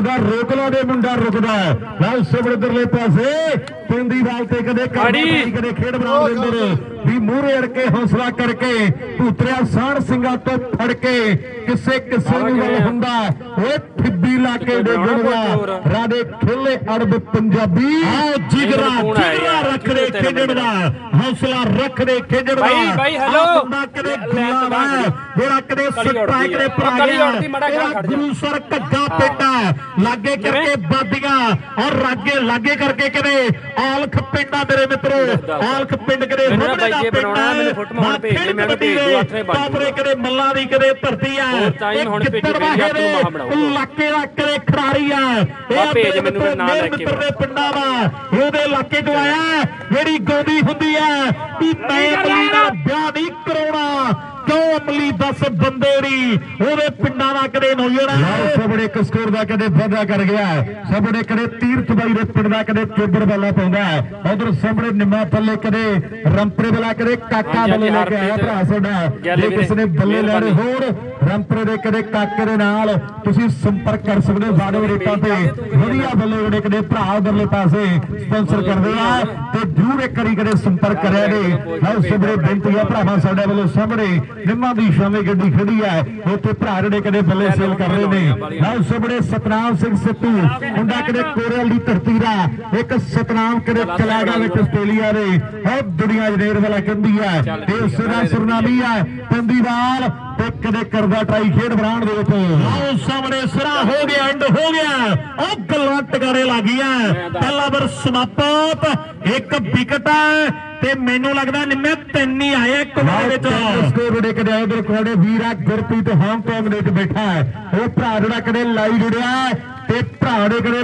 ਰੁਕਦਾ ਰੋਕਲਾ ਦੇ ਮੁੰਡਾ ਰੁਕਦਾ ਨਾਲ ਲਾਲ ਸਬੜਦਰਲੇ ਪਾਸੇ। ਪਿੰਦੀ ਵਾਲ ਤੇ ਕਦੇ। ਕਰਦੀ ਕਦੇ ਖੇਡ ਬਣਾਉਣ ਦੇ ਅੰਦਰ ਵੀ ਮੂਹਰੇ ਅੜ ਕੇ ਹੌਸਲਾ ਕਰਕੇ ਭੂਤਰਿਆ ਸਾਣ ਸਿੰਘਾਂ ਤੋਂ ਫੜ ਕੇ ਕਿਸੇ ਕਿਸੇ ਨੂੰ ਗੱਲ ਹੁੰਦਾ ਓਏ ਠਿੱਬੀ ਲਾ ਕੇ ਡੇਗਣਾ ਰਾਦੇ ਖੇਲੇ ਅੜਬ ਪੰਜਾਬੀ। ਆਓ ਜਿਗਰਾ ਜਿਗਰਾ ਯਾਰ? ਰੱਖ ਦੇ ਕਿਹੜੇ ਖੇਡਣ ਦਾ? ਹੌਸਲਾ ਰੱਖ ਦੇ ਖੇਡਣ ਦਾ। ਬਾਈ, ਬਾਈ, ਹੈਲੋ। ਬੰਦਾ ਕਦੇ ਕਰੀ। ਜਿਹੜਾ ਕਦੇ ਸੱਟਾ ਕਦੇ ਜਿਹਾ ਇਹਦਾ ਖੜ ਜਾ। ਗੁਰੂ ਸਰ ਘੱਗਾ ਪਿੰਡਾ ਲਾਗੇ ਕਰਕੇ ਬਾਦੀਆਂ ਔਰ ਲਾਗੇ ਲਾਗੇ ਕਰਕੇ ਕਦੇ ਆਲਖ ਪਿੰਡਾ ਮੇਰੇ ਮਿੱਤਰੋ ਆਲਖ ਪਿੰਡ ਕਦੇ ਮੈਨੂੰ ਰਮਣੇ ਦਾ ਪਿੰਡ ਮੈਨੂੰ ਫੋਟੋ ਮਾਰ ਭੇਜ ਦੇ, ਮੈਂ ਵੀ ਭੇਜ ਦੂੰ, ਨਾਲ ਬਣ ਕਦੇ ਮੱਲਾਂ ਦੀ ਕਦੇ ਧਰਤੀ ਆ ਹੋਰ ਤਾਂ ਹੀ ਹੁਣ ਭੇਜੀ। ਦੇ ਇਲਾਕੇ ਦਾ ਕਦੇ ਖਿਡਾਰੀ ਆ। ਇਹ ਭੇਜ ਮੇਰੇ ਮੈਨੂੰ ਨਾਲ ਲੈ ਮੇਰੇ ਕੇ ਮਿੱਤਰ ਦੇ ਪਿੰਡਾਂ ਦਾ ਉਹਦੇ ਇਲਾਕੇ ਤੋਂ ਆਇਆ ਜਿਹੜੀ ਗੋਦੀ ਹੁੰਦੀ ਹੈ ਵੀ ਮੈਂ ਨਾਲ ਵਿਆਹ ਨਹੀਂ ਕਰਾਉਣਾ ਕਿਉਂ ਅਮਲੀ? 10 ਬੰਦੇ ਦੀ। ਉਹਦੇ ਪਿੰਡਾਂ ਦਾ ਕਦੇ ਨੌਜਵਾਨ ਸਬੜੇ ਇੱਕ ਸਕੋਰ ਦਾ ਕਦੇ ਵਾਧਾ ਕਰ ਗਿਆ ਸਬੜੇ ਕਦੇ ਤੀਰਥ ਬਾਈ ਦੇ ਪਿੰਡ ਦਾ ਕਦੇ ਚੋਬਰ ਵਾਲਾ ਪਾਉਂਦਾ ਉਧਰ ਸਬੜੇ ਨਿੰਮਾ ਪੱਲੇ ਕਦੇ ਰੰਪਰੇ ਵਾਲਾ ਕਦੇ ਕਾਕਾ ਬੱਲੇ ਲੈ ਕੇ ਆਇਆ ਭਰਾ ਸਾਡਾ ਜੇ ਕਿਸੇ ਨੇ ਬੱਲੇ ਲੈਣੇ। ਹੋਣ ਰੰਪਰੇ ਦੇ ਕਦੇ ਕਾਕੇ ਦੇ ਨਾਲ ਤੁਸੀਂ ਸੰਪਰਕ ਕਰ ਸਕਦੇ ਹੋ ਸਾਡੇ ਰੇਟਾਂ ਤੇ। ਵਧੀਆ ਬੱਲੇ ਜਿਹੜੇ ਕਦੇ ਭਰਾ ਉਧਰਲੇ ਪਾਸੇ ਸਪਾਂਸਰ ਕਰਦੇ ਆ ਤੇ ਜਰੂਰ ਇੱਕ ਵਾਰੀ ਕਦੇ ਸੰਪਰਕ ਕਰਿਆ ਨੇ ਲਓ ਸਬੜੇ ਬੇਨਤੀ ਆ ਭਰਾਵਾਂ ਸਾਡੇ ਵੱਲੋਂ ਸਾਹਮਣੇ। ਨਿੰਮਾ ਦੀ ਸ਼ਾਮੇ ਗੱਡੀ ਖੜੀ ਹੈ। ਉੱਥੇ ਭਰਾ ਜਿਹੜੇ ਕਦੇ ਬੱਲੇ ਸੇਲ ਕਰ ਰਹੇ ਨੇ। ਲਓ ਸਬੜੇ ਸਤਨਾਮ ਸਿੰਘ ਸਿੱਧੂ। ਮੁੰਡਾ ਕਦੇ ਕੋਰੇਲ ਦੀ ਧਰਤੀ ਇੱਕ ਸਤਨਾਮ ਕਦੇ ਚਲਾ ਵਿੱਚ ਆਸਟ੍ਰੇਲੀਆ ਦੇ। ਉਹ ਦੁਨੀਆ ਜਨੇਰ ਵਾਲਾ ਕਹਿੰਦੀ ਹੈ। ਤੇ ਉਸੇ ਦਾ ਸੁਰਨਾਮੀ ਹੈ। ਪੰਦੀਵਾਲ ਤੇ ਕਦੇ ਕਰਦਾ ਟਰਾਈ ਖੇਡ ਬਣਾਉਣ ਦੇ ਵਿੱਚ। ਆਓ ਸਾਹਮਣੇ ਸਿਰਾ ਹੋ ਗਿਆ ਐਂਡ ਹੋ ਗਿਆ। ਉਹ ਗੱਲਾਂ ਟਕਾਰੇ ਲੱਗੀਆਂ ਪਹਿਲਾ ਵਰ ਸਮਾਪਤ। ਇੱਕ ਵਿਕਟ ਹੈ। ਤੇ ਮੈਨੂੰ ਲੱਗਦਾ ਨਿੰਮੇ ਤਿੰਨ ਹੀ ਆਏ ਇੱਕ ਓਵਰ ਵਿੱਚ। ਸਕੋਰ ਉੜੇ ਕਦੇ ਉਧਰ ਕੋੜੇ ਵੀਰਾ ਗੁਰਪ੍ਰੀਤ ਹਾਂਗਕਾਂਗ ਦੇ ਵਿੱਚ ਬੈਠਾ ਹੈ। ਉਹ ਭਰਾ ਜਿਹੜਾ ਕਦੇ ਲਾਈ ਜੁੜਿਆ ਤੇ ਤੇ ਭਰਾ ਦੇ ਕਦੇ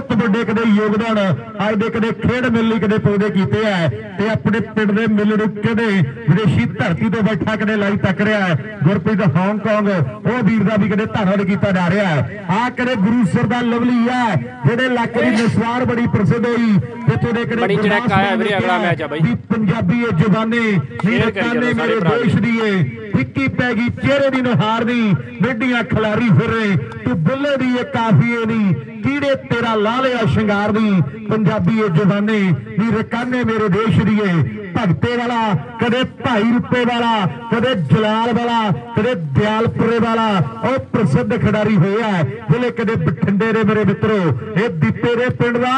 ਬਹੁਤ ਵੱਡੇ ਕਦੇ ਯੋਗਦਾਨ ਅੱਜ ਦੇ ਕਦੇ ਖੇਡ ਮੇਲੇ ਲਈ ਕਦੇ ਪੌਦੇ ਕੀਤੇ ਆ ਤੇ ਆਪਣੇ ਪਿੰਡ ਦੇ ਮੇਲੇ ਨੂੰ ਕਦੇ ਵਿਦੇਸ਼ੀ ਧਰਤੀ ਤੋਂ ਬੈਠਾ ਕਦੇ ਲਾਈ ਤੱਕ ਰਿਹਾ ਹੈ। ਗੁਰਪ੍ਰੀਤ ਹਾਂਗਕਾਂਗ ਉਹ ਵੀਰ ਦਾ ਵੀ ਕਦੇ ਧੰਨਵਾਦ ਕੀਤਾ ਜਾ ਰਿਹਾ ਹੈ। ਆ ਕਦੇ ਗੁਰੂ ਸਰ ਦਾ ਲਵਲੀ ਆ ਜਿਹੜੇ ਇਲਾਕੇ ਦੀ ਨਸਵਾਰ ਬੜੀ ਪ੍ਰਸਿੱਧ ਹੋਈ ਜਿੱਥੋਂ ਦੇ ਕਦੇ ਬੜੀ ਚੜਕ ਆਇਆ ਵੀਰੇ, ਅਗਲਾ ਮੈਚ ਆ ਬਾਈ। ਵੀ ਪੰਜਾਬੀ ਇਹ ਜ਼ੁਬਾਨੇ ਮੇਰੇ ਮੇਰੇ ਦੇਸ਼ ਦੀ। ਏ ਫਿੱਕੀ ਪੈ ਗਈ ਚਿਹਰੇ ਦੀ ਨੁਹਾਰ ਦੀ ਮਿੱਡੀਆਂ ਖਿਲਾਰੀ ਫਿਰੇ ਤੂੰ ਬੁੱਲੇ ਦੀ ਇਹ ਕਾਫੀਏ ਨਹੀਂ ਕੀੜੇ ਤੇਰਾ ਲਾ ਲਿਆ ਸ਼ਿੰਗਾਰ ਦੀ ਪੰਜਾਬੀ ਇਹ ਜ਼ੁਬਾਨੇ ਨੀ ਰਕਾਨੇ ਮੇਰੇ ਦੇਸ਼ ਦੀ ਏ ਭਗਤੇ ਵਾਲਾ ਕਦੇ ਭਾਈ ਰੁੱਪੇ ਵਾਲਾ ਕਦੇ ਜਲਾਲ ਵਾਲਾ ਕਦੇ ਦਿਆਲਪੁਰੇ ਵਾਲਾ ਉਹ ਪ੍ਰਸਿੱਧ ਖਿਡਾਰੀ ਹੋਇਆ ਹੈ, ਜਿਹੜੇ ਕਦੇ ਬਠਿੰਡੇ ਦੇ ਮੇਰੇ ਮਿੱਤਰੋ ਇਹ ਦੀਪੇ ਦੇ ਪਿੰਡ ਦਾ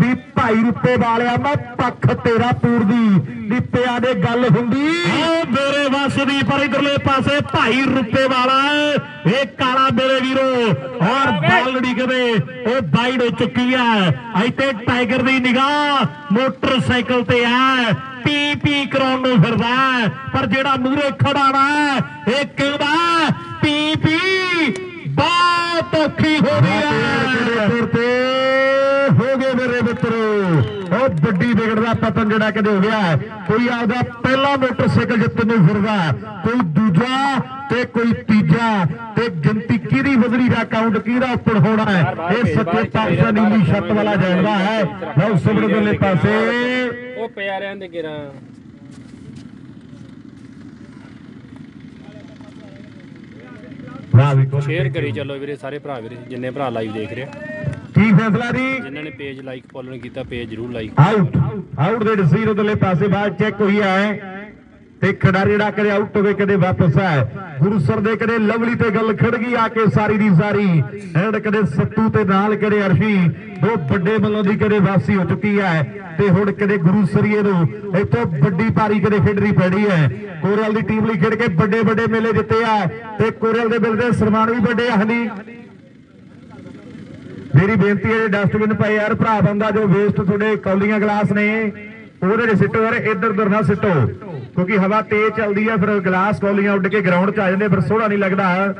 ਵੀ ਭਾਈ ਰੁੱਪੇ ਵਾਲਿਆ ਮੈਂ ਪੱਖ ਤੇਰਾ ਪੂਰਦੀ ਦੀਪਿਆ ਦੇ ਗੱਲ ਹੁੰਦੀ। ਓ ਮੇਰੇ ਵਸ ਦੀ ਪਰ ਇਧਰਲੇ ਪਾਸੇ ਭਾਈ ਰੁੱਪੇ ਵਾਲਾ ਇਹ ਕਾਲਾ ਮੇਰੇ ਵੀਰੋ ਔਰ ਬਾਲੜੀ ਕਦੇ ਉਹ ਬਾਈਡ ਹੋ ਚੁੱਕੀ ਹੈ ਇੱਥੇ ਟਾਈਗਰ ਦੀ ਨਿਗਾਹ ਮੋਟਰਸਾਈਕਲ ਤੇ ਹੈ ਪੀ ਪੀ ਕਰਾਉਣ ਨੂੰ ਫਿਰਦਾ। ਪਰ ਜਿਹੜਾ ਮੂਹਰੇ ਖੜਾ ਨਾ ਇਹ ਕਹਿੰਦਾ ਪੀ ਪੀ ਬਹੁਤ ਔਖੀ ਹੋ ਰਹੀ ਹੈ ਹੋ ਗਏ ਮੇਰੇ ਮਿੱਤਰੋ ਉਹ ਵੱਡੀ ਵਿਗੜਦਾ ਪਤਨ ਜਿਹੜਾ ਕਦੇ ਹੋ ਗਿਆ ਹੈ। ਕੋਈ ਆਪਦਾ ਪਹਿਲਾ ਮੋਟਰਸਾਈਕਲ ਜਿੱਤਣ ਨੂੰ ਫਿਰਦਾ ਕੋਈ ਦੂਜਾ ਤੇ ਕੋਈ ਤੀਜਾ ਤੇ ਗਿਣਤੀ ਕਿਹਦੀ ਵਧਣੀ ਦਾ ਕਾਊਂਟ ਕਿਹਦਾ ਉੱਪਰ ਹੋਣਾ ਹੈ। ਇਹ ਸੱਚੇ ਪਾਤਸ਼ਾਹ ਨੀਲੀ ਛੱਤ ਵਾਲਾ ਜਾਣਦਾ ਹੈ। ਲਓ ਸਿਮਰਨ ਦੇ ਪਾਸੇ। ਉਹ ਪਿਆ ਰਿਆਂ ਦੇ ਗਿਰਾਂ। ਵਾਹ ਵੀ ਸ਼ੇਅਰ ਕਰੀ ਚੱਲੋ ਵੀਰੇ ਸਾਰੇ ਭਰਾ ਵੀਰੇ ਜਿੰਨੇ ਭਰਾ ਲਾਈਵ ਦੇਖ ਰਹੇ ਆ। ਕੀ ਫੈਸਲਾ ਜੀ? ਜਿਨ੍ਹਾਂ ਨੇ ਪੇਜ ਲਾਈਕ ਫੋਲੋ ਨਹੀਂ ਕੀਤਾ ਪੇਜ ਜਰੂਰ ਲਾਈਕ ਆਊਟ ਆਊਟ ਦੇ ਡਿਸੀਰ ਉਧਰਲੇ ਪਾਸੇ ਬਾਅਦ ਚੈੱਕ ਹੋਈ ਹੈ ਤੇ ਖਿਡਾਰੀ ਜਿਹੜਾ ਕਦੇ ਆਊਟ ਹੋਵੇ ਕਦੇ ਵਾਪਸ ਹੈ। ਗੁਰੂ ਸਰ ਦੇ ਕਦੇ ਲਵਲੀ ਤੇ ਗੱਲ ਖੜ ਗਈ ਆ ਕੇ ਸਾਰੀ ਦੀ ਸਾਰੀ। ਐਂਡ ਕਦੇ ਸੱਤੂ ਤੇ ਨਾਲ ਕਦੇ ਅਰਸ਼ੀ ਦੋ ਵੱਡੇ ਮੱਲੋਂ ਦੀ ਕਦੇ ਵਾਪਸੀ ਹੋ ਚੁੱਕੀ ਹੈ। ਤੇ ਹੁਣ ਕਦੇ ਗੁਰੂ ਸਰੀਏ ਨੂੰ ਇੱਥੋਂ ਵੱਡੀ ਪਾਰੀ ਕਦੇ ਖੇਡਣੀ ਪੈਣੀ ਹੈ। ਕੋਰਲ ਦੀ ਟੀਮ ਲਈ ਖੇਡ ਕੇ ਵੱਡੇ ਵੱਡੇ ਮੇਲੇ ਜਿੱਤੇ ਆ। ਤੇ ਕੋਰਲ ਦੇ ਬਿਲ ਦੇ ਸਨਮਾਨ ਵੀ ਵੱਡੇ ਹਨੀ ਮੇਰੀ ਬੇਨਤੀ ਹੈ ਡਸਟਬਿਨ ਪਏ ਯਾਰ, ਭਰਾ ਬੰਦਾ ਜੋ ਵੇਸਟ ਤੁਹਾਡੇ ਕੌਲੀਆਂ ਗਲਾਸ ਨੇ, ਉਹਦੇ 'ਚ ਸਿੱਟੋ ਯਾਰ, ਇੱਧਰ ਉੱਧਰ ਨਾ ਸਿੱਟੋ, ਕਿਉਂਕਿ ਹਵਾ ਤੇਜ਼ ਚੱਲਦੀ ਹੈ ਫਿਰ ਗਲਾਸ ਕੌਲੀਆਂ ਉੱਡ ਕੇ ਗਰਾਊਂਡ 'ਚ ਆ ਜਾਂਦੇ ਫਿਰ ਸੋਹਣਾ ਨਹੀਂ ਲੱਗਦਾ।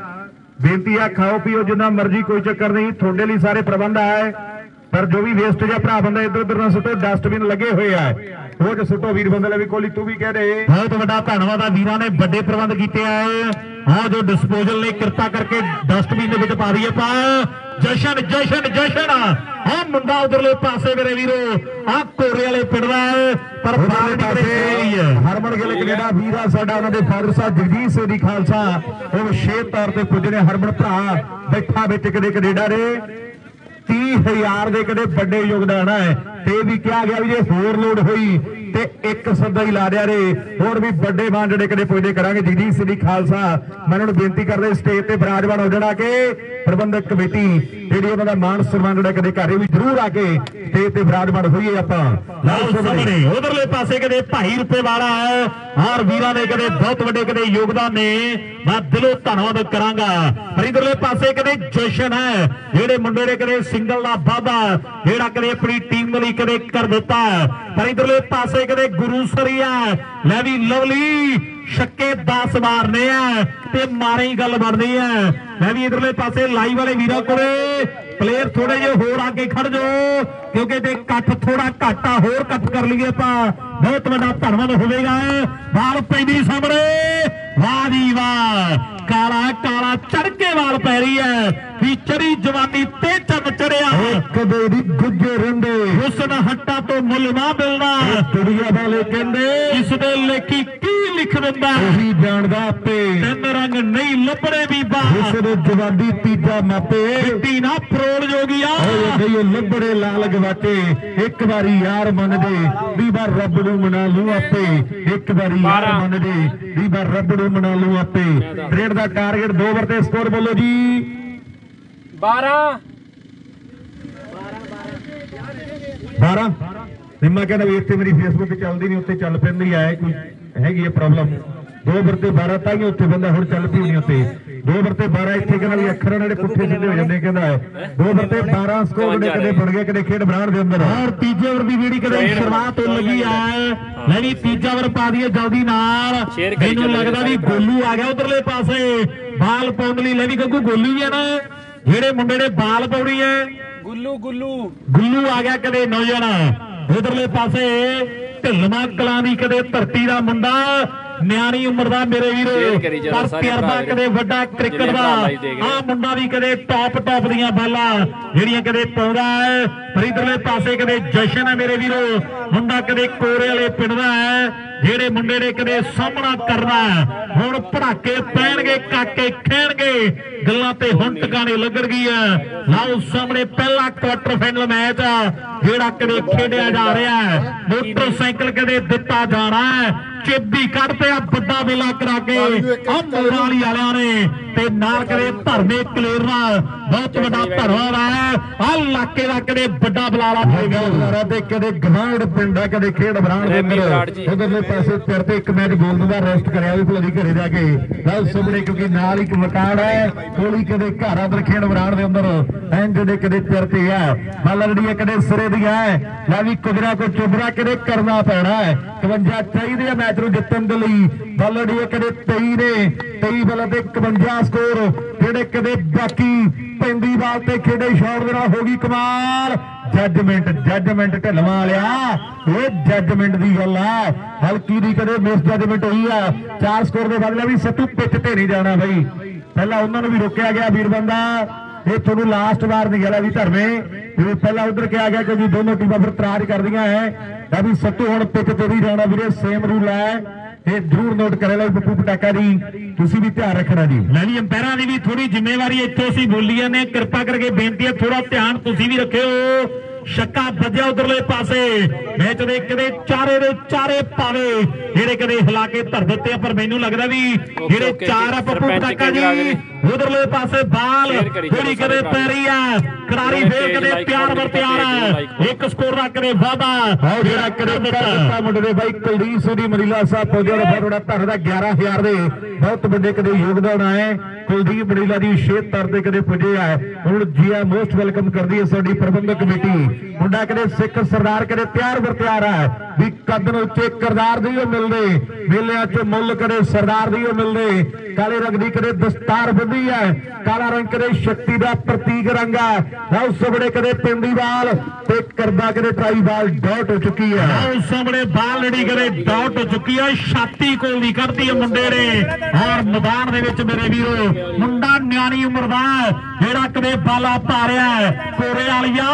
ਬੇਨਤੀ ਆ, ਖਾਓ ਪੀਓ ਜਿੰਨਾ ਮਰਜ਼ੀ, ਕੋਈ ਚੱਕਰ ਨਹੀਂ, ਤੁਹਾਡੇ ਲਈ ਸਾਰੇ ਪ੍ਰਬੰਧ ਆ। ਪਰ ਜੋ ਵੀ ਵੇਸਟ ਜਾਂ ਭਰਾ ਬੰਦਾ ਇੱਧਰ ਉੱਧਰ ਨਾ ਸਿੱਟੋ ਡਸਟਬਿਨ ਲੱਗੇ ਹੋਏ ਆ। 'ਚ ਸਿੱਟੋ ਵੀਰ ਬੰਦੇ ਲਈ ਵੀ ਕੋਲੀ ਤੂੰ ਵੀ ਕਹਿ ਦੇ। ਬਹੁਤ ਵੱਡਾ ਧੰਨਵਾਦ ਆ ਵੀਰਾਂ ਨੇ ਵੱਡੇ ਪ੍ਰਬੰਧ ਕੀਤੇ ਆ। ਹਾਂ ਜੋ ਡਿਸਪੋਜ਼ਲ ਨੇ ਕਿਰਪਾ ਕਰਕੇ ਡਸਟਬਿਨ ਦੇ ਵਿੱਚ ਪਾ ਦਈਏ ਪਾ ਜਸ਼ਨ ਜਸ਼ਨ ਜਸ਼ਨ ਆ ਮੁੰਡਾ ਉਧਰਲੇ ਪਾਸੇ ਮੇਰੇ ਵੀਰੋ ਆ ਕੋਰੇ ਵਾਲੇ ਪਿੰਡ ਦਾ ਪਰ ਬਾਹਰ ਪਾਸੇ ਹਰਮਨ ਗਿੱਲ ਕੈਨੇਡਾ ਵੀਰਾ ਸਾਡਾ ਉਹਨਾਂ ਦੇ ਫਾਦਰ ਸਾਹਿਬ ਜਗਜੀਤ ਸਿੰਘ ਦੀ ਖਾਲਸਾ। ਉਹ ਵਿਸ਼ੇਸ਼ ਤੌਰ ਤੇ ਪੁੱਜਣੇ ਹਰਮਨ ਭਰਾ ਬੈਠਾ ਵਿੱਚ ਕਦੇ ਕੈਨੇਡਾ ਦੇ। 30000 ਦੇ ਕਦੇ ਵੱਡੇ ਯੋਗਦਾਨ ਹੈ ਤੇ ਵੀ ਕਿਹਾ ਗਿਆ ਵੀ ਜੇ ਹੋਰ ਲੋਡ ਹੋਈ, ਤੇ ਇੱਕ ਸੱਦਾ ਹੀ ਲਾ ਦਿਆ ਰੇ। ਹੋਰ ਵੀ ਵੱਡੇ ਮਾਨ ਜਿਹੜੇ ਕਦੇ ਪੁੱਜਦੇ ਕਰਾਂਗੇ। ਜਗਜੀਤ ਸਿੰਘ ਦੀ ਖਾਲਸਾ, ਮੈਂ ਉਹਨਾਂ ਨੂੰ ਬੇਨਤੀ ਕਰਦੇ ਸਟੇਜ ਤੇ ਬਿਰਾਜਮਾਨ ਹੋ ਜਾਣਾ ਕਿ ਪ੍ਰਬੰਧਕ ਕਮੇਟੀ ਜਿਹੜੀ ਉਹਨਾਂ ਦਾ ਮਾਨ ਸਨਮਾਨ ਜਿਹੜਾ ਕਦੇ ਘਰੇ ਵੀ ਜ਼ਰੂਰ ਆ ਕੇ ਸਟੇਜ ਤੇ ਬਿਰਾਜਮਾਨ ਹੋਈਏ ਆਪਾਂ। ਲਓ ਸਾਹਮਣੇ ਉਧਰਲੇ ਪਾਸੇ ਕਦੇ ਭਾਈ ਰੁਪਏ ਵਾਲਾ ਹੈ। ਔਰ ਵੀਰਾਂ ਨੇ ਕਦੇ ਬਹੁਤ ਵੱਡੇ ਕਦੇ ਯੋਗਦਾਨ ਨੇ। ਮੈਂ ਦਿਲੋਂ ਧੰਨਵਾਦ ਕਰਾਂਗਾ। ਪਰ ਇਧਰਲੇ ਪਾਸੇ ਕਦੇ ਜਸ਼ਨ ਹੈ। ਜਿਹੜੇ ਮੁੰਡੇ ਨੇ ਕਦੇ ਸਿੰਗਲ ਦਾ ਵਾਅਦਾ ਜਿਹੜਾ ਕਦੇ ਆਪਣੀ ਟੀਮ ਲਈ ਕਦੇ ਕਰ ਦਿੱਤਾ। ਪਰ ਇਧਰਲੇ ਪਾਸੇ ਕਦੇ ਗੁਰੂ ਸਰੀਆ ਲੈ ਵੀ ਲਵਲੀ ਛੱਕੇ 10 ਮਾਰਨੇ ਆ ਤੇ ਮਾਰੇ ਹੀ ਗੱਲ ਬਣਦੀ ਹੈ ਮੈਂ ਵੀ ਇਧਰਲੇ ਪਾਸੇ ਲਾਈ ਵਾਲੇ ਵੀਰਾਂ ਕੋਲੇ। ਪਲੇਅਰ ਥੋੜੇ ਜਿਹਾ ਹੋਰ ਅੱਗੇ ਖੜ ਜੋ ਕਿਉਂਕਿ ਤੇ ਇਕੱਠ ਥੋੜਾ ਘਾਟਾ ਹੋਰ ਕੱਟ ਕਰ ਲਈਏ ਆਪਾਂ। ਬਹੁਤ ਵੱਡਾ ਧੰਨਵਾਦ ਹੋਵੇਗਾ। ਵਾਲ ਪੈਂਦੀ ਸਾਹਮਣੇ। ਵਾਹ ਦੀ ਵਾਹ। ਕਾਲਾ ਕਾਲਾ ਚੜ ਕੇ ਵਾਲ ਪੈ ਰਹੀ ਹੈ। ਵੀ ਚੜੀ ਜਵਾਨੀ ਤੇ ਚੰਨ ਚੜਿਆ। ਕਦੇ ਦੀ ਗੁੱਜੇ ਰਹਿੰਦੇ ਹੁਸਨ ਹੱਟਾ ਤੋਂ ਮੁੱਲ ਨਾ ਮਿਲਣਾ ਦੁਨੀਆ ਵਾਲੇ ਕਹਿੰਦੇ ਇਸ ਦੇ ਲੇਖੀ ਕੀ ਲਿਖ ਦਿੰਦਾ? ਉਹੀ ਜਾਣਦਾ ਆਪੇ। ਤਿੰਨ ਰੰਗ ਨਹੀਂ ਲੱਭਣੇ ਬੀਬਾ ਉਸ ਦੇ ਜਵਾਨੀ ਤੀਜਾ ਮਾਪੇ। ਮਿੱਟੀ ਨਾ ਫਰੋਲ ਜੋਗੀਆ। ਓਏ ਗਈ ਲੱਭੜੇ ਲਾਲ ਗਵਾਚੇ ਇੱਕ ਵਾਰੀ ਯਾਰ ਮੰਨਦੇ ਵੀ ਵਾਰ ਰੱਬ ਨੂੰ ਮਨਾ ਲੂ ਆਪੇ। ਇੱਕ ਵਾਰੀ ਯਾਰ। ਮੰਨਦੇ ਵੀ ਵਾਰ ਰੱਬ ਨੂੰ ਮਨਾ ਲੂ ਆਪੇ। ਦਾ ਟਾਰਗੇਟ ਦੋ ਓਵਰ ਤੇ ਸਕੋਰ ਬੋਲੋ ਜੀ। 12 12 ਨਿੰਮਾ ਕਹਿੰਦਾ ਵੀ ਇੱਥੇ ਮੇਰੀ ਫੇਸਬੁੱਕ ਚੱਲਦੀ ਨਹੀਂ ਉੱਤੇ ਚੱਲ ਪੈਂਦੀ ਹੈ ਕੋਈ ਹੈਗੀ ਹੈ ਪ੍ਰੋਬਲਮ ਦੋ ਓਵਰ ਤੇ 12 ਤਾਂ ਹੀ ਉੱਥੇ ਬੰਦਾ ਹੁਣ ਚੱਲ ਪਈ ਨਹੀਂ ਉੱਤੇ ਦੋ ਓਵਰ ਤੇ 12 ਇੱਥੇ ਕਹਿੰਦਾ ਵੀ ਅੱਖਰਾਂ ਜਿਹੜੇ ਪੁੱਠੇ ਸਿੱਧੇ ਹੋ ਜਾਂਦੇ ਕਹਿੰਦਾ ਹੈ। ਦੋ ਓਵਰ ਤੇ 12 ਸਕੋਰ ਕਦੇ ਕਦੇ ਬਣ ਗਏ ਕਦੇ ਖੇਡ ਬਰਾੜ ਦੇ ਅੰਦਰ। ਔਰ ਤੀਜੇ ਓਵਰ ਦੀ ਜਿਹੜੀ ਕਦੇ ਸ਼ੁਰੂਆਤ ਲੱਗੀ ਹੈ ਲੈ ਵੀ ਤੀਜਾ ਓਵਰ ਪਾ ਦਈਏ ਜਲਦੀ ਨਾਲ। ਮੈਨੂੰ ਲੱਗਦਾ ਵੀ। ਗੋਲੂ ਆ ਗਿਆ ਉਧਰਲੇ ਪਾਸੇ। ਬਾਲ ਪਾਉਣ ਲਈ ਲੈ ਵੀ ਗੱਗੂ ਗੋਲੂ ਹੀ ਆ ਨਾ। ਜਿਹੜੇ ਮੁੰਡੇ ਨੇ ਬਾਲ ਪਾਉਣੀ ਹੈ। ਗੁੱਲੂ ਗੁੱਲੂ। ਗੁੱਲੂ ਆ ਗਿਆ ਕਦੇ ਨੌਜਵਾਨ। ਉਧਰਲੇ ਪਾਸੇ ਢਿੱਲਮਾ ਕਲਾਂ ਦੀ ਕਦੇ ਧਰਤੀ ਦਾ ਮੁੰਡਾ। ਨਿਆਣੀ ਉਮਰ ਦਾ ਮੇਰੇ ਵੀਰੋ ਪਰ ਤਜਰਬਾ ਕਦੇ ਵੱਡਾ ਕ੍ਰਿਕਟ ਦਾ। ਆ ਮੁੰਡਾ ਵੀ ਕਦੇ ਟੌਪ ਟੌਪ ਦੀਆਂ ਬਾਲਾਂ ਜਿਹੜੀਆਂ ਕਦੇ ਪਾਉਂਦਾ ਹੈ ਇਧਰਲੇ ਪਾਸੇ ਕਦੇ ਜਸ਼ਨ ਹੈ ਮੇਰੇ ਵੀਰੋ ਮੁੰਡਾ ਕਦੇ ਕੋਰੇ ਵਾਲੇ ਪਿੰਡ ਦਾ ਹੈ ਜਿਹੜੇ ਮੁੰਡੇ ਨੇ ਕਦੇ ਸਾਹਮਣਾ ਕਰਨਾ। ਹੁਣ ਪੜਾਕੇ ਪੈਣਗੇ ਕਾਕੇ ਖੇਣਗੇ ਗੱਲਾਂ ਤੇ ਹੁਣ ਟਿਕਾਣੇ ਲੱਗਣਗੀ ਹੈ ਲਓ ਸਾਹਮਣੇ ਪਹਿਲਾ ਕੁਆਟਰ ਫਾਈਨਲ ਮੈਚ ਜਿਹੜਾ ਕਦੇ ਖੇਡਿਆ ਜਾ ਰਿਹਾ ਹੈ। ਮੋਟਰਸਾਈਕਲ ਕਦੇ ਦਿੱਤਾ ਜਾਣਾ ਹੈ। ਚੇਬੀ ਕੱਢਦੇ ਆ ਵੱਡਾ ਵੇਲਾ ਕਰਾ ਕੇ। ਆ ਮੋਰਾਲੀ ਵਾਲਿਆਂ ਨੇ ਤੇ ਨਾਲ ਕਦੇ ਧਰਮੇ ਕਲੇਰਾ। ਬਹੁਤ ਵੱਡਾ ਧਰਵਾ ਹੈ ਆ ਇਲਾਕੇ ਦਾ ਕਦੇ ਵੱਡਾ ਬਲਾਲਾ ਹੋਏਗਾ ਤੇ ਕਦੇ ਗਵਾਂਡ ਪਿੰਡਾ ਕਦੇ ਖੇਡ ਬਰਾਂਡ ਦੇ ਜੀ। ਅੰਦਰ। ਉਧਰਲੇ ਪਾਸੇ ਫਿਰ ਤੇ ਇੱਕ ਮੈਚ ਗੋਲ ਦਾ ਰੈਸਟ ਕਰਿਆ ਵੀ ਭਲਦੀ ਘਰੇ ਜਾ ਕੇ। ਲਓ ਸੁਪਨੇ ਕਿਉਂਕਿ ਨਾਲ ਇੱਕ ਮਕਾਨ ਹੈ। ਕੋਲੀ ਕਦੇ ਘਰ ਅੰਦਰ ਖੇਡ ਬਰਾਂਡ ਦੇ ਅੰਦਰ, ਐਂ ਜਿਹੜੇ ਕਦੇ ਚਿਰ ਤੇ ਆ ਮੱਲ ਜਿਹੜੀ ਕਦੇ ਸਿਰੇ ਦੀ ਹੈ। ਲੈ ਵੀ ਕੁਦਰਾ ਕੋ ਚੁਬਰਾ ਕਦੇ ਕਰਨਾ ਪੈਣਾ ਹੈ। 51 ਚਾਹੀਦੇ ਆ ਮੈਚ ਨੂੰ ਜਿੱਤਣ ਦੇ ਲਈ। ਬੱਲ ਜਿਹੜੀ ਕਦੇ 23 ਨੇ 23 ਬੱਲ ਤੇ 51 ਸਕੋਰ। ਜਿਹੜੇ ਕਦੇ ਬਾਕੀ ਪੈਂਦੀ ਬਾਲ ਤੇ ਖੇਡੇ ਸ਼ਾਟ ਦੇ ਨਾਲ ਹੋ ਗਈ ਕਮਾਲ। ਜੱਜਮੈਂਟ ਜੱਜਮੈਂਟ ਢਲਵਾ ਵਾਲਿਆ। ਇਹ ਜੱਜਮੈਂਟ ਦੀ ਗੱਲ ਆ। ਹਲਕੀ ਦੀ ਕਦੇ ਮਿਸ ਜੱਜਮੈਂਟ ਹੋਈ ਆ। ਚਾਰ ਸਕੋਰ ਦੇ ਬਦਲੇ ਵੀ ਸੱਤੂ ਪਿੱਚ ਤੇ ਨਹੀਂ ਜਾਣਾ ਬਈ। ਪਹਿਲਾਂ ਉਹਨਾਂ ਨੂੰ ਵੀ ਰੋਕਿਆ ਗਿਆ ਵੀਰ ਬੰਦਾ। ਇਹ ਤੁਹਾਨੂੰ ਲਾਸਟ ਵਾਰ ਨਹੀਂ ਗਿਆ ਵੀ ਧਰਮੇ। ਜਿਵੇਂ ਪਹਿਲਾਂ ਉਧਰ ਕਿਹਾ ਗਿਆ ਕਿ ਦੋਨੋਂ ਟੀਮਾਂ ਫਿਰ ਤਰਾਜ ਕਰਦੀਆਂ ਹੈ। ਤਾਂ ਵੀ ਸੱਤੂ ਹੁਣ ਪਿੱਚ ਤੇ ਵੀ ਜਾਣਾ ਵੀਰੇ ਸੇਮ ਰੂਲ ਹੈ। ਇਹ ਜ਼ਰੂਰ ਨੋਟ ਕਰੇ ਲਓ ਬੱਪੂ ਪਟਾਕਾ ਜੀ। ਤੁਸੀਂ ਵੀ ਧਿਆਨ ਰੱਖਣਾ ਜੀ। ਲੈ ਵੀ ਅੰਪੈਰਾਂ ਦੀ ਵੀ ਥੋੜੀ ਜ਼ਿੰਮੇਵਾਰੀ ਇੱਥੇ ਅਸੀਂ ਬੋਲੀਆਂ ਨੇ। ਕਿਰਪਾ ਕਰਕੇ ਬੇਨਤੀ ਹੈ ਥੋੜਾ ਧਿਆਨ ਤੁਸੀਂ ਵੀ ਰੱਖਿਓ। ਛੱਕਾ ਵੱਜਿਆ ਉਧਰਲੇ ਪਾਸੇ। ਮੈਚ ਦੇ ਕਦੇ ਚਾਰੇ ਦੇ ਚਾਰੇ ਪਾਵੇ। ਜਿਹੜੇ ਕਦੇ ਹਿਲਾ ਕੇ ਧਰ ਦਿੱਤੇ ਪਰ ਮੈਨੂੰ ਲੱਗਦਾ ਵੀ ਜਿਹੜੇ ਚਾਰ ਆ ਪੱਪੂ ਪਟਾਕਾ ਜੀ। ਉਧਰਲੇ ਪਾਸੇ ਬਾਲ ਜਿਹੜੀ ਕਦੇ। ਪੈਰੀ ਆ ਜਿਹੜੇ ਫੇਰ ਕਦੇ ਪਿਆਰ ਵਰ ਪਿਆਰ ਕਰੋ। ਇੱਕ ਸਕੋਰ ਦਾ ਕਦੇ ਵਾਦਾ ਆਓ ਜਿਹੜਾ ਕਰੇ ਦਿੱਤਾ। ਮੁੰਡੇ ਦੇ ਬਾਈ ਕੁਲਦੀਪ ਸਿੰਘ ਦੀ ਮਰੀਲਾ ਸਾਹਿਬ ਪਹੁੰਚਿਆ ਫਿਰ ਉਹਦਾ ਧਰ ਦਾ 11000 ਦੇ। ਬਹੁਤ ਵੱਡੇ ਕਦੇ ਯੋਗਦਾਨ ਆਏ। ਕੁਲਦੀਪ ਮਰੀਲਾ ਦੀ ਸ਼ੇਤ ਤਰ ਤੇ ਕਦੇ ਪੁੱਜੇ ਆ। ਹੁਣ ਜੀਆ ਮੋਸਟ ਵੈਲਕਮ ਕਰਦੀ ਹੈ ਸਾਡੀ ਪ੍ਰਬੰਧਕ ਕਮੇਟੀ। ਮੁੰਡਾ ਕਦੇ ਸਿੱਖ ਸਰਦਾਰ ਕਦੇ ਤਿਆਰ ਵਰ ਤਿਆਰ ਹੈ। ਵੀ ਕਦਨ ਉੱਚੇ ਕਰਦਾਰ ਦੀ ਉਹ ਮਿਲਦੇ, ਮੇਲਿਆਂ 'ਚ ਮੁੱਲ ਕਦੇ ਸਰਦਾਰ ਦੀ ਉਹ ਮਿਲਦੇ, ਕਾਲੇ ਰੰਗ ਦੀ ਕਦੇ ਦਸਤਾਰ ਬੰਦੀ ਹੈ, ਕਾਲਾ ਰੰਗ ਕਦੇ ਸ਼ਕਤੀ ਦਾ ਪ੍ਰਤੀਕ ਰੰਗ ਹੈ ਲਓ ਸਬੜੇ ਕਦੇ ਪਿੰਡੀ ਵਾਲ ਤੇ ਕਰਦਾ ਕਦੇ ਟਰਾਈ ਵਾਲ ਡਾਟ ਹੋ ਚੁੱਕੀ ਹੈ। ਆਹ ਸਾਹਮਣੇ ਬਾਲ ਲੜੀ ਕਰੇ ਡਾਊਟ ਚੁੱਕੀ ਆ ਛਾਤੀ ਕੋਲ ਦੀ ਕੱਢਦੀ ਆ ਮੁੰਡੇ ਨੇ। ਔਰ ਮੈਦਾਨ ਦੇ ਵਿੱਚ ਮੇਰੇ ਵੀਰੋ, ਮੁੰਡਾ ਨਿਆਣੀ ਉਮਰ ਦਾ, ਜਿਹੜਾ ਕਦੇ ਬਾਲਾ ਧਾਰਿਆ ਕੋਰੇ ਵਾਲੀਆ,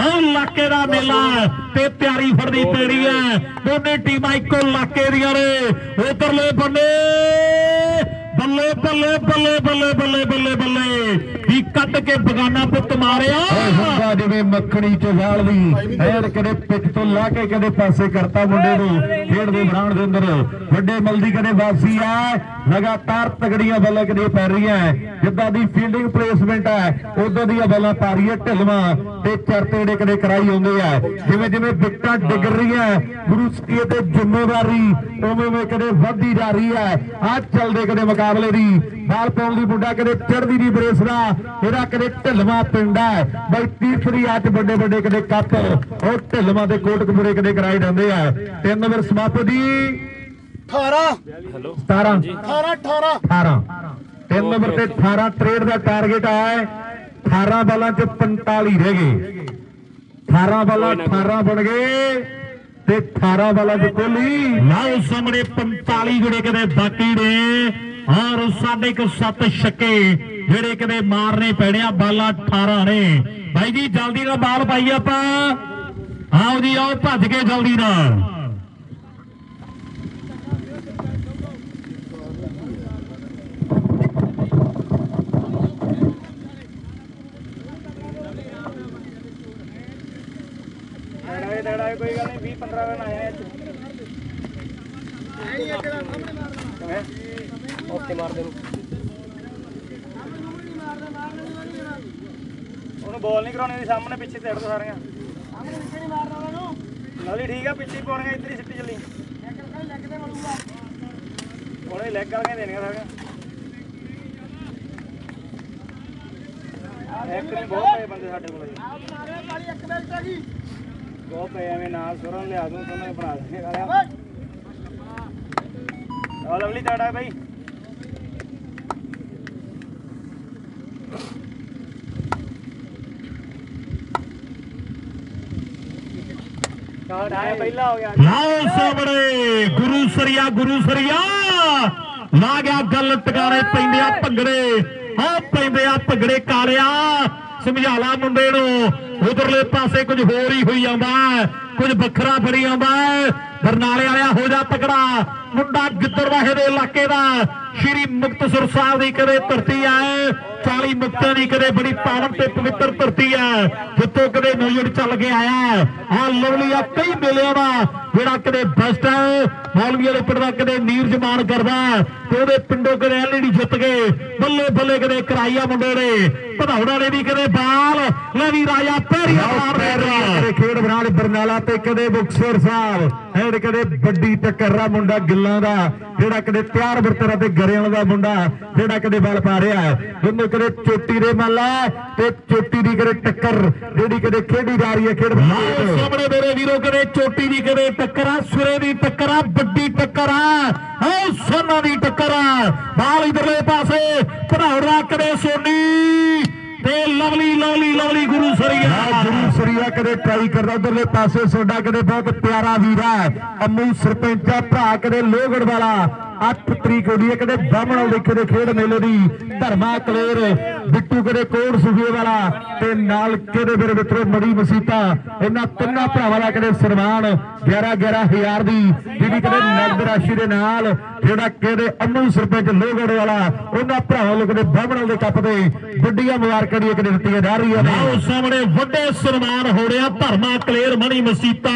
ਉਹ ਇਲਾਕੇ ਦਾ ਮੇਲਾ ਹੈ, ਤੇ ਪਿਆਰੀ ਫੜਦੀ ਪੈੜੀ ਹੈ। ਦੋਨੇ ਟੀਮਾਂ ਇੱਕੋ ਇਲਾਕੇ ਦੀਆਂ ਨੇ। ਉਧਰਲੇ ਬੰਨੇ ਬੱਲੇ ਬੱਲੇ ਬੱਲੇ ਬੱਲੇ ਬੱਲੇ ਬੱਲੇ ਬੱਲੇ ਵੀ ਕੱਢ ਕੇ ਬਗਾਨਾ ਪੁੱਤ ਮਾਰਿਆ। ਹੁੰਦਾ ਜਿਵੇਂ ਮੱਖਣੀ ਚ ਵਾਲਦੀ ਐਨ ਕਦੇ ਪਿੱਛ ਤੋਂ ਲਾ ਕੇ ਕਦੇ ਪਾਸੇ ਕਰਤਾ ਮੁੰਡੇ ਨੂੰ, ਖੇਡ ਦੇ ਬਰਾਂਡ ਦੇ ਅੰਦਰ। ਵੱਡੇ ਮਲਦੀ ਕਦੇ ਵਾਪਸੀ ਆ, ਲਗਾਤਾਰ ਤਗੜੀਆਂ ਬੱਲਾਂ ਕਦੇ ਪੈ ਰਹੀਆਂ ਜਿੱਦਾਂ ਦੀ ਫੀਲਡਿੰਗ ਪਲੇਸਮੈਂਟ ਹੈ ਉਦੋਂ ਦੀਆਂ ਬੱਲਾਂ ਪਾ ਰਹੀ ਹੈ ਢਿਲਵਾ ਤੇ ਚਰਤੇ ਜਿਹੜੇ ਕਦੇ ਕਰਾਈ ਹੁੰਦੇ ਆ। ਜਿਵੇਂ ਜਿਵੇਂ ਵਿਕਟਾਂ ਡਿੱਗ ਰਹੀਆਂ ਗੁਰੂ ਕੀ ਤੇ ਜ਼ਿੰਮੇਵਾਰੀ, ਉਵੇਂ ਉਵੇਂ ਕਦੇ ਵੱਧਦੀ ਜਾ ਰਹੀ ਹੈ ਆ ਚੱਲਦੇ ਕਦੇ ਮੁਕਾਬਲੇ ਦੀ ਬਾਲ ਪਾਉਣ ਦੀ ਮੁੰਡਾ ਕਦੇ ਚੜਦੀ ਦੀ ਬਰੇਸ ਦਾ ਇਹਦਾ ਕਦੇ ਢਿਲਵਾ ਪਿੰਡਾ ਬਈ ਤੀਸਰੀ ਅੱਜ ਵੱਡੇ ਵੱਡੇ ਕਦੇ ਕੱਪ ਉਹ ਢਿਲਵਾ ਦੇ ਕੋਟਕਪੂਰੇ ਕਦੇ ਕਰਾਏ ਜਾਂਦੇ ਆ। ਤਿੰਨ ਨੰਬਰ ਸਮਾਪਤੀ 18 ਹੈਲੋ। 17 18 18 18 ਤਿੰਨ ਨੰਬਰ ਤੇ 18 ਟ੍ਰੇਡ ਦਾ ਟਾਰਗੇਟ ਹੈ। 18 ਬਾਲਾਂ ਚ 45 ਰਹਿ ਗਏ। 18 ਬਾਲਾਂ 18 ਬਣ ਗਏ ਤੇ 18 ਬਾਲਾਂ ਚ ਕੋਲੀ ਲਾਓ ਸਾਹਮਣੇ 45 ਜਿਹੜੇ ਕਦੇ ਬਾਕੀ ਨੇ। ਔਰ ਸਾਡੇ ਕੋ ਸੱਤ ਛੱਕੇ ਜਿਹੜੇ ਕਿਤੇ ਮਾਰਨੇ ਪੈਣੇ ਆ, ਬਾਲਾਂ 18 ਨੇ। ਭਾਈ ਜੀ, ਜਲਦੀ ਨਾਲ ਬਾਲ ਪਾਈ ਆਪਾਂ। ਆਓ ਜੀ, ਆਓ, ਭੱਜ ਕੇ ਜਲਦੀ ਨਾਲ। ਕੋਈ ਗੱਲ ਨਹੀਂ 20 15 ਰਨ ਆਇਆ ਓਕੇ ਮਾਰ ਦੇ ਨੂੰ। ਉਹਨੂੰ ਬਾਲ ਨਹੀਂ ਕਰਾਉਣੀ ਉਹਦੇ ਸਾਹਮਣੇ ਪਿੱਛੇ ਤੇ ਦੋ ਸਾਰੀਆਂ। ਨਾਲੀ ਠੀਕ ਆ, ਪਿੱਛੇ ਪਾਉਣੀਆਂ, ਇੱਧਰ ਹੀ ਸਿੱਟੀ ਚੱਲੀ। ਉਹਨੇ ਲੈਗ ਕਰਕੇ ਦੇਣੀਆਂ ਸਾਰੀਆਂ। ਇੱਕ ਨਹੀਂ, ਬਹੁਤ ਪਏ ਬੰਦੇ ਸਾਡੇ ਕੋਲ ਜੀ। ਬਹੁਤ ਪਏ, ਐਵੇਂ ਨਾਲ ਸੁਰਨ ਲਿਆ ਦੂੰ ਤੁਹਾਨੂੰ ਬਣਾ ਦੇਣੇ ਵਾਲਿਆ ਆ ਲਵਲੀ ਤੁਹਾਡਾ ਬਾਈ। लाओ सामने गुरु सरिया गुरु सरिया ਲਾ ਗਿਆ ਗੱਲ ਟਕਾਰੇ ਪੈਂਦੇ ਆ ਭੰਗੜੇ। ਆ ਪੈਂਦੇ ਆ ਭੰਗੜੇ ਕਾਲਿਆ। ਸਮਝਾ ਮੁੰਡੇ ਨੂੰ। ਉਧਰਲੇ ਪਾਸੇ ਕੁਝ ਹੋਰ ਹੀ ਹੋਈ ਆਉਂਦਾ ਕੁਝ ਵੱਖਰਾ ਫੜੀ ਆਉਂਦਾ ਬਰਨਾਲੇ ਵਾਲਿਆ ਹੋ ਜਾ ਤਕੜਾ। ਮੁੰਡਾ ਗਿੱਦੜਵਾਹੇ ਦੇ ਇਲਾਕੇ ਦਾ। ਸ਼੍ਰੀ ਮੁਕਤਸਰ ਸਾਹਿਬ ਦੀ ਕਦੇ ਧਰਤੀ ਆਏ। 40 ਮੁਕਤਾਂ ਦੀ ਕਦੇ ਬੜੀ ਪਾਵਨ ਤੇ ਪਵਿੱਤਰ ਧਰਤੀ ਹੈ ਜਿੱਥੋਂ ਕਦੇ ਨੌਜਵਾਨ ਚੱਲ ਕੇ ਆਇਆ। ਆ ਲਵਲੀ ਆ ਕਈ ਮੇਲਿਆਂ ਦਾ ਜਿਹੜਾ ਕਦੇ ਬਸਟ ਹੈ ਮੌਲਵੀਆਂ ਦੇ ਪਿੰਡ ਦਾ ਕਦੇ ਨੀਰਜ ਮਾਨ ਕਰਦਾ ਤੇ ਉਹਦੇ ਪਿੰਡੋਂ ਕਦੇ ਐਲਈਡੀ ਜਿੱਤ ਗਏ ਬੱਲੇ ਬੱਲੇ ਕਦੇ ਕਰਾਈਆ ਮੁੰਡੇ ਨੇ ਭਦੌੜਾ ਨੇ ਵੀ ਕਦੇ ਬਾਲ ਲੈ ਵੀ ਰਾਜਾ ਪੈਰੀਆ ਮਾਰ ਕਦੇ ਖੇਡ ਬਣਾ ਲਈ ਬਰਨਾਲਾ ਤੇ ਕਦੇ ਮੁਕਤਸਰ ਸਾਹਿਬ ਐਡ ਕਦੇ ਵੱਡੀ ਟੱਕਰ ਮੁੰਡਾ ਗਿੱਲਾਂ ਦਾ ਜਿਹੜਾ ਕਦੇ ਤਿਆਰ ਬਰਤਰਾ ਤੇ ਗਰੇਵਾਲ ਦਾ ਮੁੰਡਾ ਜਿਹੜਾ ਕਦੇ ਬਲ ਪਾ ਰਿਹਾ ਦੋਨੋਂ ਕਦੇ ਚੋਟੀ ਦੇ ਮੱਲਾ ਤੇ ਚੋਟੀ ਦੀ ਕਦੇ ਟੱਕਰ ਜਿਹੜੀ ਕਦੇ ਖੇਡੀ ਜਾ ਰਹੀ ਹੈ ਖੇਡ ਸਾਹਮਣੇ ਮੇਰੇ ਵੀਰੋ ਕਦੇ ਚੋਟੀ ਦੀ ਕਦੇ ਟੱਕਰ ਆ ਸੁਰੇ ਦੀ ਟੱਕਰ ਆ ਵੱਡੀ ਟੱਕਰ ਆ। ਓ ਸੋਨਾ ਦੀ ਟੱਕਰ ਆ। ਬਾਲ ਇਧਰਲੇ ਪਾਸੇ ਭਦੌੜਾ ਕਦੇ ਸੋਨੀ ਤੇ ਲਵਲੀ ਲਵਲੀ ਲਵਲੀ ਗੁਰੂ ਸਰੀਆ। ਗੁਰੂ ਸਰੀਆ ਕਦੇ ਟਰਾਈ ਕਰਦਾ ਉਧਰਲੇ ਪਾਸੇ ਤੁਹਾਡਾ ਕਦੇ ਬਹੁਤ ਪਿਆਰਾ ਵੀਰਾ ਅੰਮੂ ਸਰਪੰਚਾ ਭਰਾ ਕਦੇ ਲੋਹਗੜ ਵਾਲਾ। 8 ਤਰੀਕ ਹੋਣੀ ਕਦੇ ਬਾਹਮਣ ਦੇਖੇ ਦੇ ਖੇਡ ਮੇਲੇ ਦੀ। ਧਰਮਾ ਕਲੇਰ, ਬਿੱਟੂ ਕਦੇ ਕੋੜ ਸੁਖੇ ਵਾਲਾ, ਤੇ ਨਾਲ ਕਦੇ ਮੇਰੇ ਮਿੱਤਰੋ, ਮੜੀ ਮਸੀਤਾ, ਇਹਨਾਂ ਤਿੰਨਾਂ ਭਰਾਵਾਂ ਦਾ ਕਦੇ ਸਨਮਾਨ 11 11000 ਦੀ, ਜਿਹੜੀ ਕਦੇ ਨਗਦ ਰਾਸ਼ੀ ਦੇ ਨਾਲ ਜਿਹੜਾ ਕਦੇ ਅੰਮੂ ਸਰਪੰਚ ਲੋਹਗੜ ਵਾਲਾ ਉਹਨਾਂ ਭਰਾਵਾਂ ਨੂੰ ਕਦੇ ਬਾਹਮਣ ਦੇ ਕੱਪ ਦੇ ਵੱਡੀਆਂ ਮੁਬਾਰਕਾਂ ਦੀ ਕਦੇ ਦਿੱਤੀਆਂ ਜਾ ਰਹੀਆਂ ਨੇ। ਆਓ ਸਾਹਮਣੇ ਵੱਡੇ ਸਨਮਾਨ ਹੋ ਰਿਹਾ ਧਰਮਾ ਕਲੇਰ ਮਣੀ ਮਸੀਤਾ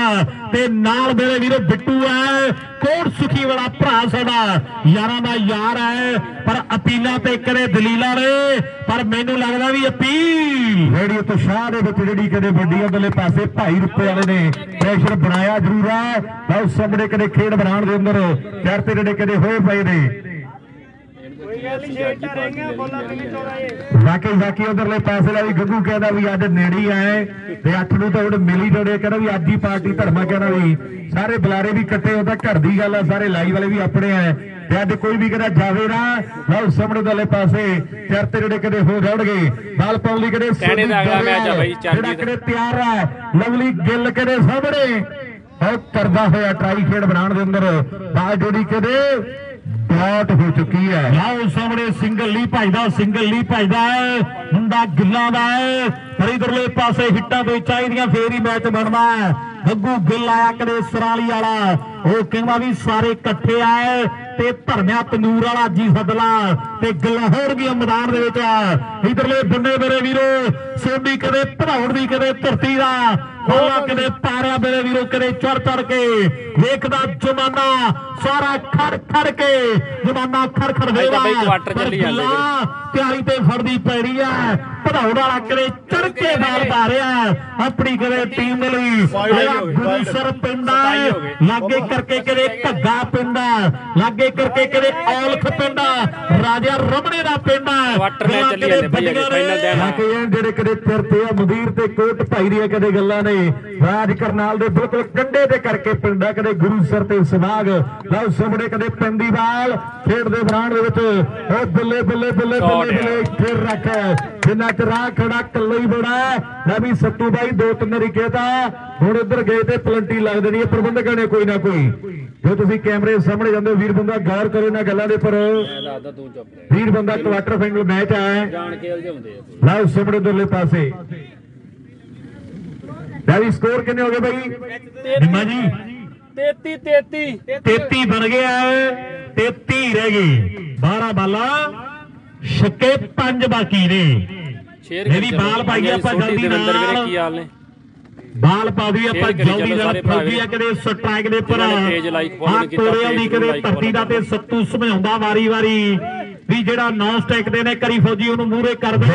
ਤੇ ਨਾਲ ਮੇਰੇ ਵੀਰੋ ਬਿੱਟੂ ਹੈ। ਕੋਟ ਸੁਖੀ ਵਾਲਾ ਭਰਾ ਸਾਡਾ? ਯਾਰਾਂ ਦਾ ਯਾਰ ਹੈ ਪਰ ਅਪੀਲਾਂ ਤੇ ਕਰੇ ਦਲੀਲਾਂ ਨੇ। ਪਰ ਮੈਨੂੰ ਲੱਗਦਾ ਵੀ ਅਪੀਲ। ਰੇਡੀਓ ਤੋਂ ਸ਼ਾਹ ਦੇ ਵਿੱਚ ਜਿਹੜੀ ਕਦੇ ਵੱਡੀ ਉਧਰਲੇ ਪਾਸੇ ਭਾਈ ਰੁੱਪੇ ਵਾਲੇ ਨੇ ਪ੍ਰੈਸ਼ਰ ਬਣਾਇਆ ਜ਼ਰੂਰ ਹੈ। ਬਹੁਤ ਸਾਹਮਣੇ ਕਦੇ ਖੇਡ ਬਣਾਉਣ ਦੇ ਅੰਦਰ ਚਾਰ ਤੇ ਜਿਹੜੇ ਕਦੇ ਹੋਏ ਪਏ ਨੇ। ਵਾਕਈ ਵਾਕਈ ਉਧਰਲੇ ਪਾਸੇ ਦਾ ਵੀ ਗੱਗੂ ਕਹਿੰਦਾ ਵੀ ਅੱਜ ਨੇੜੇ ਆਏ ਤੇ 8 ਨੂੰ ਤਾਂ ਹੁਣ ਮਿਲੀ ਜੋੜੇ ਕਹਿੰਦਾ ਵੀ ਅੱਜ ਹੀ ਪਾਰਟੀ ਧਰਮਾ ਕਹਿੰਦਾ ਵੀ ਸਾਰੇ ਬੁਲਾਰੇ ਵੀ ਕੱਟੇ ਉਹ ਤਾਂ ਘਰ ਦੀ ਗੱਲ ਆ ਸਾਰੇ ਲਾਈਵ ਵਾਲੇ ਵੀ ਆਪਣੇ ਆ ਤੇ ਅੱਜ ਕੋਈ ਵੀ ਕਹਿੰਦਾ ਜਾਵੇ ਨਾ ਲਓ ਸਾਹਮਣੇ ਉਧਰਲੇ ਪਾਸੇ ਚਾਰ ਤੇ ਜਿਹੜੇ ਕਦੇ ਹੋ ਜਾਣਗੇ ਬਾਲ ਪਾਉਣ ਲਈ ਕਦੇ ਕਹਿਣੇ ਦਾ ਅਗਲਾ ਮੈਚ ਆ ਬਾਈ, ਚਰਨਜੀਤ। ਜਿਹੜਾ ਕਦੇ ਤਿਆਰ ਹੈ ਲਵਲੀ ਗਿੱਲ ਕਦੇ ਸਾਹਮਣੇ। ਉਹ ਕਰਦਾ ਹੋਇਆ ਟਰਾਈ ਖੇਡ ਬਣਾਉਣ ਦੇ ਅੰਦਰ ਬਾਲ ਜੋੜੀ ਕਦੇ ਡਾਟ ਹੋ ਚੁੱਕੀ ਹੈ। ਲਾਓ ਸਾਹਮਣੇ ਸਿੰਗਲ ਲੀ ਭਜਦਾ, ਸਿੰਗਲ ਲੀ ਭਜਦਾ ਹੈ। ਮੁੰਡਾ ਗਿੱਲਾਂ ਦਾ ਹੈ। ਪਰ ਇਧਰਲੇ ਪਾਸੇ ਹਿੱਟਾਂ ਤੋਂ ਚਾਹੀਦੀਆਂ ਫੇਰ ਹੀ ਮੈਚ ਬਣਦਾ ਹੈ। ਗੱਗੂ ਗਿੱਲ ਆਇਆ ਕਦੇ ਸਰਾਲੀ ਵਾਲਾ। ਉਹ ਕਹਿੰਦਾ ਵੀ ਸਾਰੇ ਇਕੱਠੇ ਆਏ ਤੇ ਧਰਮਿਆ ਤੰਦੂਰ ਵਾਲਾ ਜੀ ਸਦਲਾ ਤੇ ਗੱਲਾਂ ਹੋਰ ਵੀ ਮੈਦਾਨ ਦੇ ਵਿੱਚ ਇਧਰਲੇ ਬੰਦੇ ਮੇਰੇ ਵੀਰੋ ਸੋਡੀ ਕਦੇ ਭੜਾਉਣ ਦੀ ਕਦੇ ਧਰਤੀ ਦਾ। ਹੋਲਾ ਕਦੇ ਪਾਰਿਆ ਮੇਰੇ ਵੀਰੋ ਕਦੇ ਚੜ ਚੜ ਕੇ ਵੇਖਦਾ ਜਮਾਨਾ ਸਾਰਾ ਖੜ ਖੜ ਕੇ ਜਮਾਨਾ ਖੜ ਖੜ ਨੇ। ਤਿਆਰੀ ਤੇ ਫੜਦੀ ਪੈ ਰਹੀ ਹੈ ਭੜਾਉਣ ਵਾਲਾ ਕਦੇ ਚੜ ਕੇ ਬਾਲ ਪਾ ਰਿਹਾ। ਆਪਣੀ ਕਦੇ ਟੀਮ ਦੇ ਲਈ? ਗੁਰੂਸਰ ਪਿੰਡਾ। ਲਾਗੇ ਕਰਕੇ ਕਦੇ ਘੱਗਾ ਪਿੰਡਾ ਲਾਗੇ ਕਰਕੇ ਕਦੇ ਔਲਖ ਪਿੰਡਾ ਰਾਜਾ ਰਮਣੇ ਦਾ ਪਿੰਡਾ ਕੁਆਟਰ ਮੈਚ ਚੱਲੀ ਜਾਂਦੇ ਬਈ ਆ। ਬਾਕੀ ਇਹ ਜਿਹੜੇ ਕਦੇ ਫਿਰਤੇ ਆ ਮਦੀਰ ਤੇ ਕੋਟ ਭਾਈ ਦੀਆਂ ਕਦੇ ਗੱਲਾਂ ਨੇ? ਰਾਜ ਕਰਨਾਲ ਦੇ ਬਿਲਕੁਲ ਕੰਡੇ ਤੇ ਕਰਕੇ ਪਿੰਡਾ ਕਦੇ ਗੁਰੂਸਰ ਤੇ ਸਵਾਗ ਲਓ ਸਾਹਮਣੇ ਕਦੇ ਪੈਂਦੀ ਬਾਲ ਖੇਡ ਦੇ ਬਰਾਂਡ ਦੇ ਵਿੱਚ ਉਹ ਬੱਲੇ ਬੱਲੇ ਬੱਲੇ ਬੱਲੇ ਬੱਲੇ ਫਿਰ ਰੱਖ ਜਿੰਨਾ ਚ ਰਾਹ ਖੜਾ ਕੱਲਾ ਹੀ ਬੜਾ ਮੈਂ ਵੀ ਸੱਤੂ ਬਾਈ ਦੋ ਤਿੰਨ ਵਾਰੀ ਕਹਿਤਾ ਹੁਣ ਇੱਧਰ ਗਏ ਤੇ ਪਲੰਟੀ ਲੱਗ ਦੇਣੀ ਹੈ ਪ੍ਰਬੰਧਕਾਂ ਨੇ ਕੋਈ ਨਾ ਕੋਈ। ਜੋ ਤੁਸੀਂ ਕੈਮਰੇ ਸਾਹਮਣੇ ਜਾਂਦੇ ਹੋ ਵੀਰ ਬੰਦਾ ਗੌਰ ਕਰੋ ਇਹਨਾਂ ਗੱਲਾਂ ਦੇ ਪਰ ਵੀਰ ਬੰਦਾ ਕੁਆਟਰ ਫਾਈਨਲ ਮੈਚ ਆਇਆ ਜਾਣ ਕੇ ਉਲਝਾਉਂਦੇ ਆ। ਲਓ ਸਾਹਮਣੇ ਦੋਲੇ ਪਾਸੇ। ਡੈਵੀ ਸਕੋਰ ਕਿੰਨੇ ਹੋ ਗਏ ਬਾਈ ਨਿੰਮਾ ਜੀ। 33 33 33 ਬਣ ਗਿਆ। 33 ਰਹਿ ਗਏ। 12 ਬਾਲਾਂ। ਛੱਕੇ 5 ਬਾਕੀ ਨੇ। ਇਹਦੀ ਬਾਲ ਪਾਈ ਆਪਾਂ ਜਲਦੀ ਨਾਲ। ਕੀ ਹਾਲ ਨੇ? ਬਾਲ ਪਾ ਦਈਏ ਆਪਾਂ ਜਲਦੀ ਨਾਲ। ਭਰਾ ਫੌਜੀ ਆ ਕਦੇ ਸਟ੍ਰਾਈਕ ਦੇ follow ਆ ਕੋਰਿਆਂ ਦੀ ਕਦੇ ਧਰਤੀ ਦਾ ਤੇ ਸੱਤੂ ਸਮਝਾਉਂਦਾ ਵਾਰੀ ਵਾਰੀ ਵੀ ਜਿਹੜਾ ਨੌਨ ਸਟੈਕ ਦੇ ਨੇ, ਕਰੀ ਫੌਜੀ ਉਹਨੂੰ ਮੂਹਰੇ ਕਰ ਦੇ।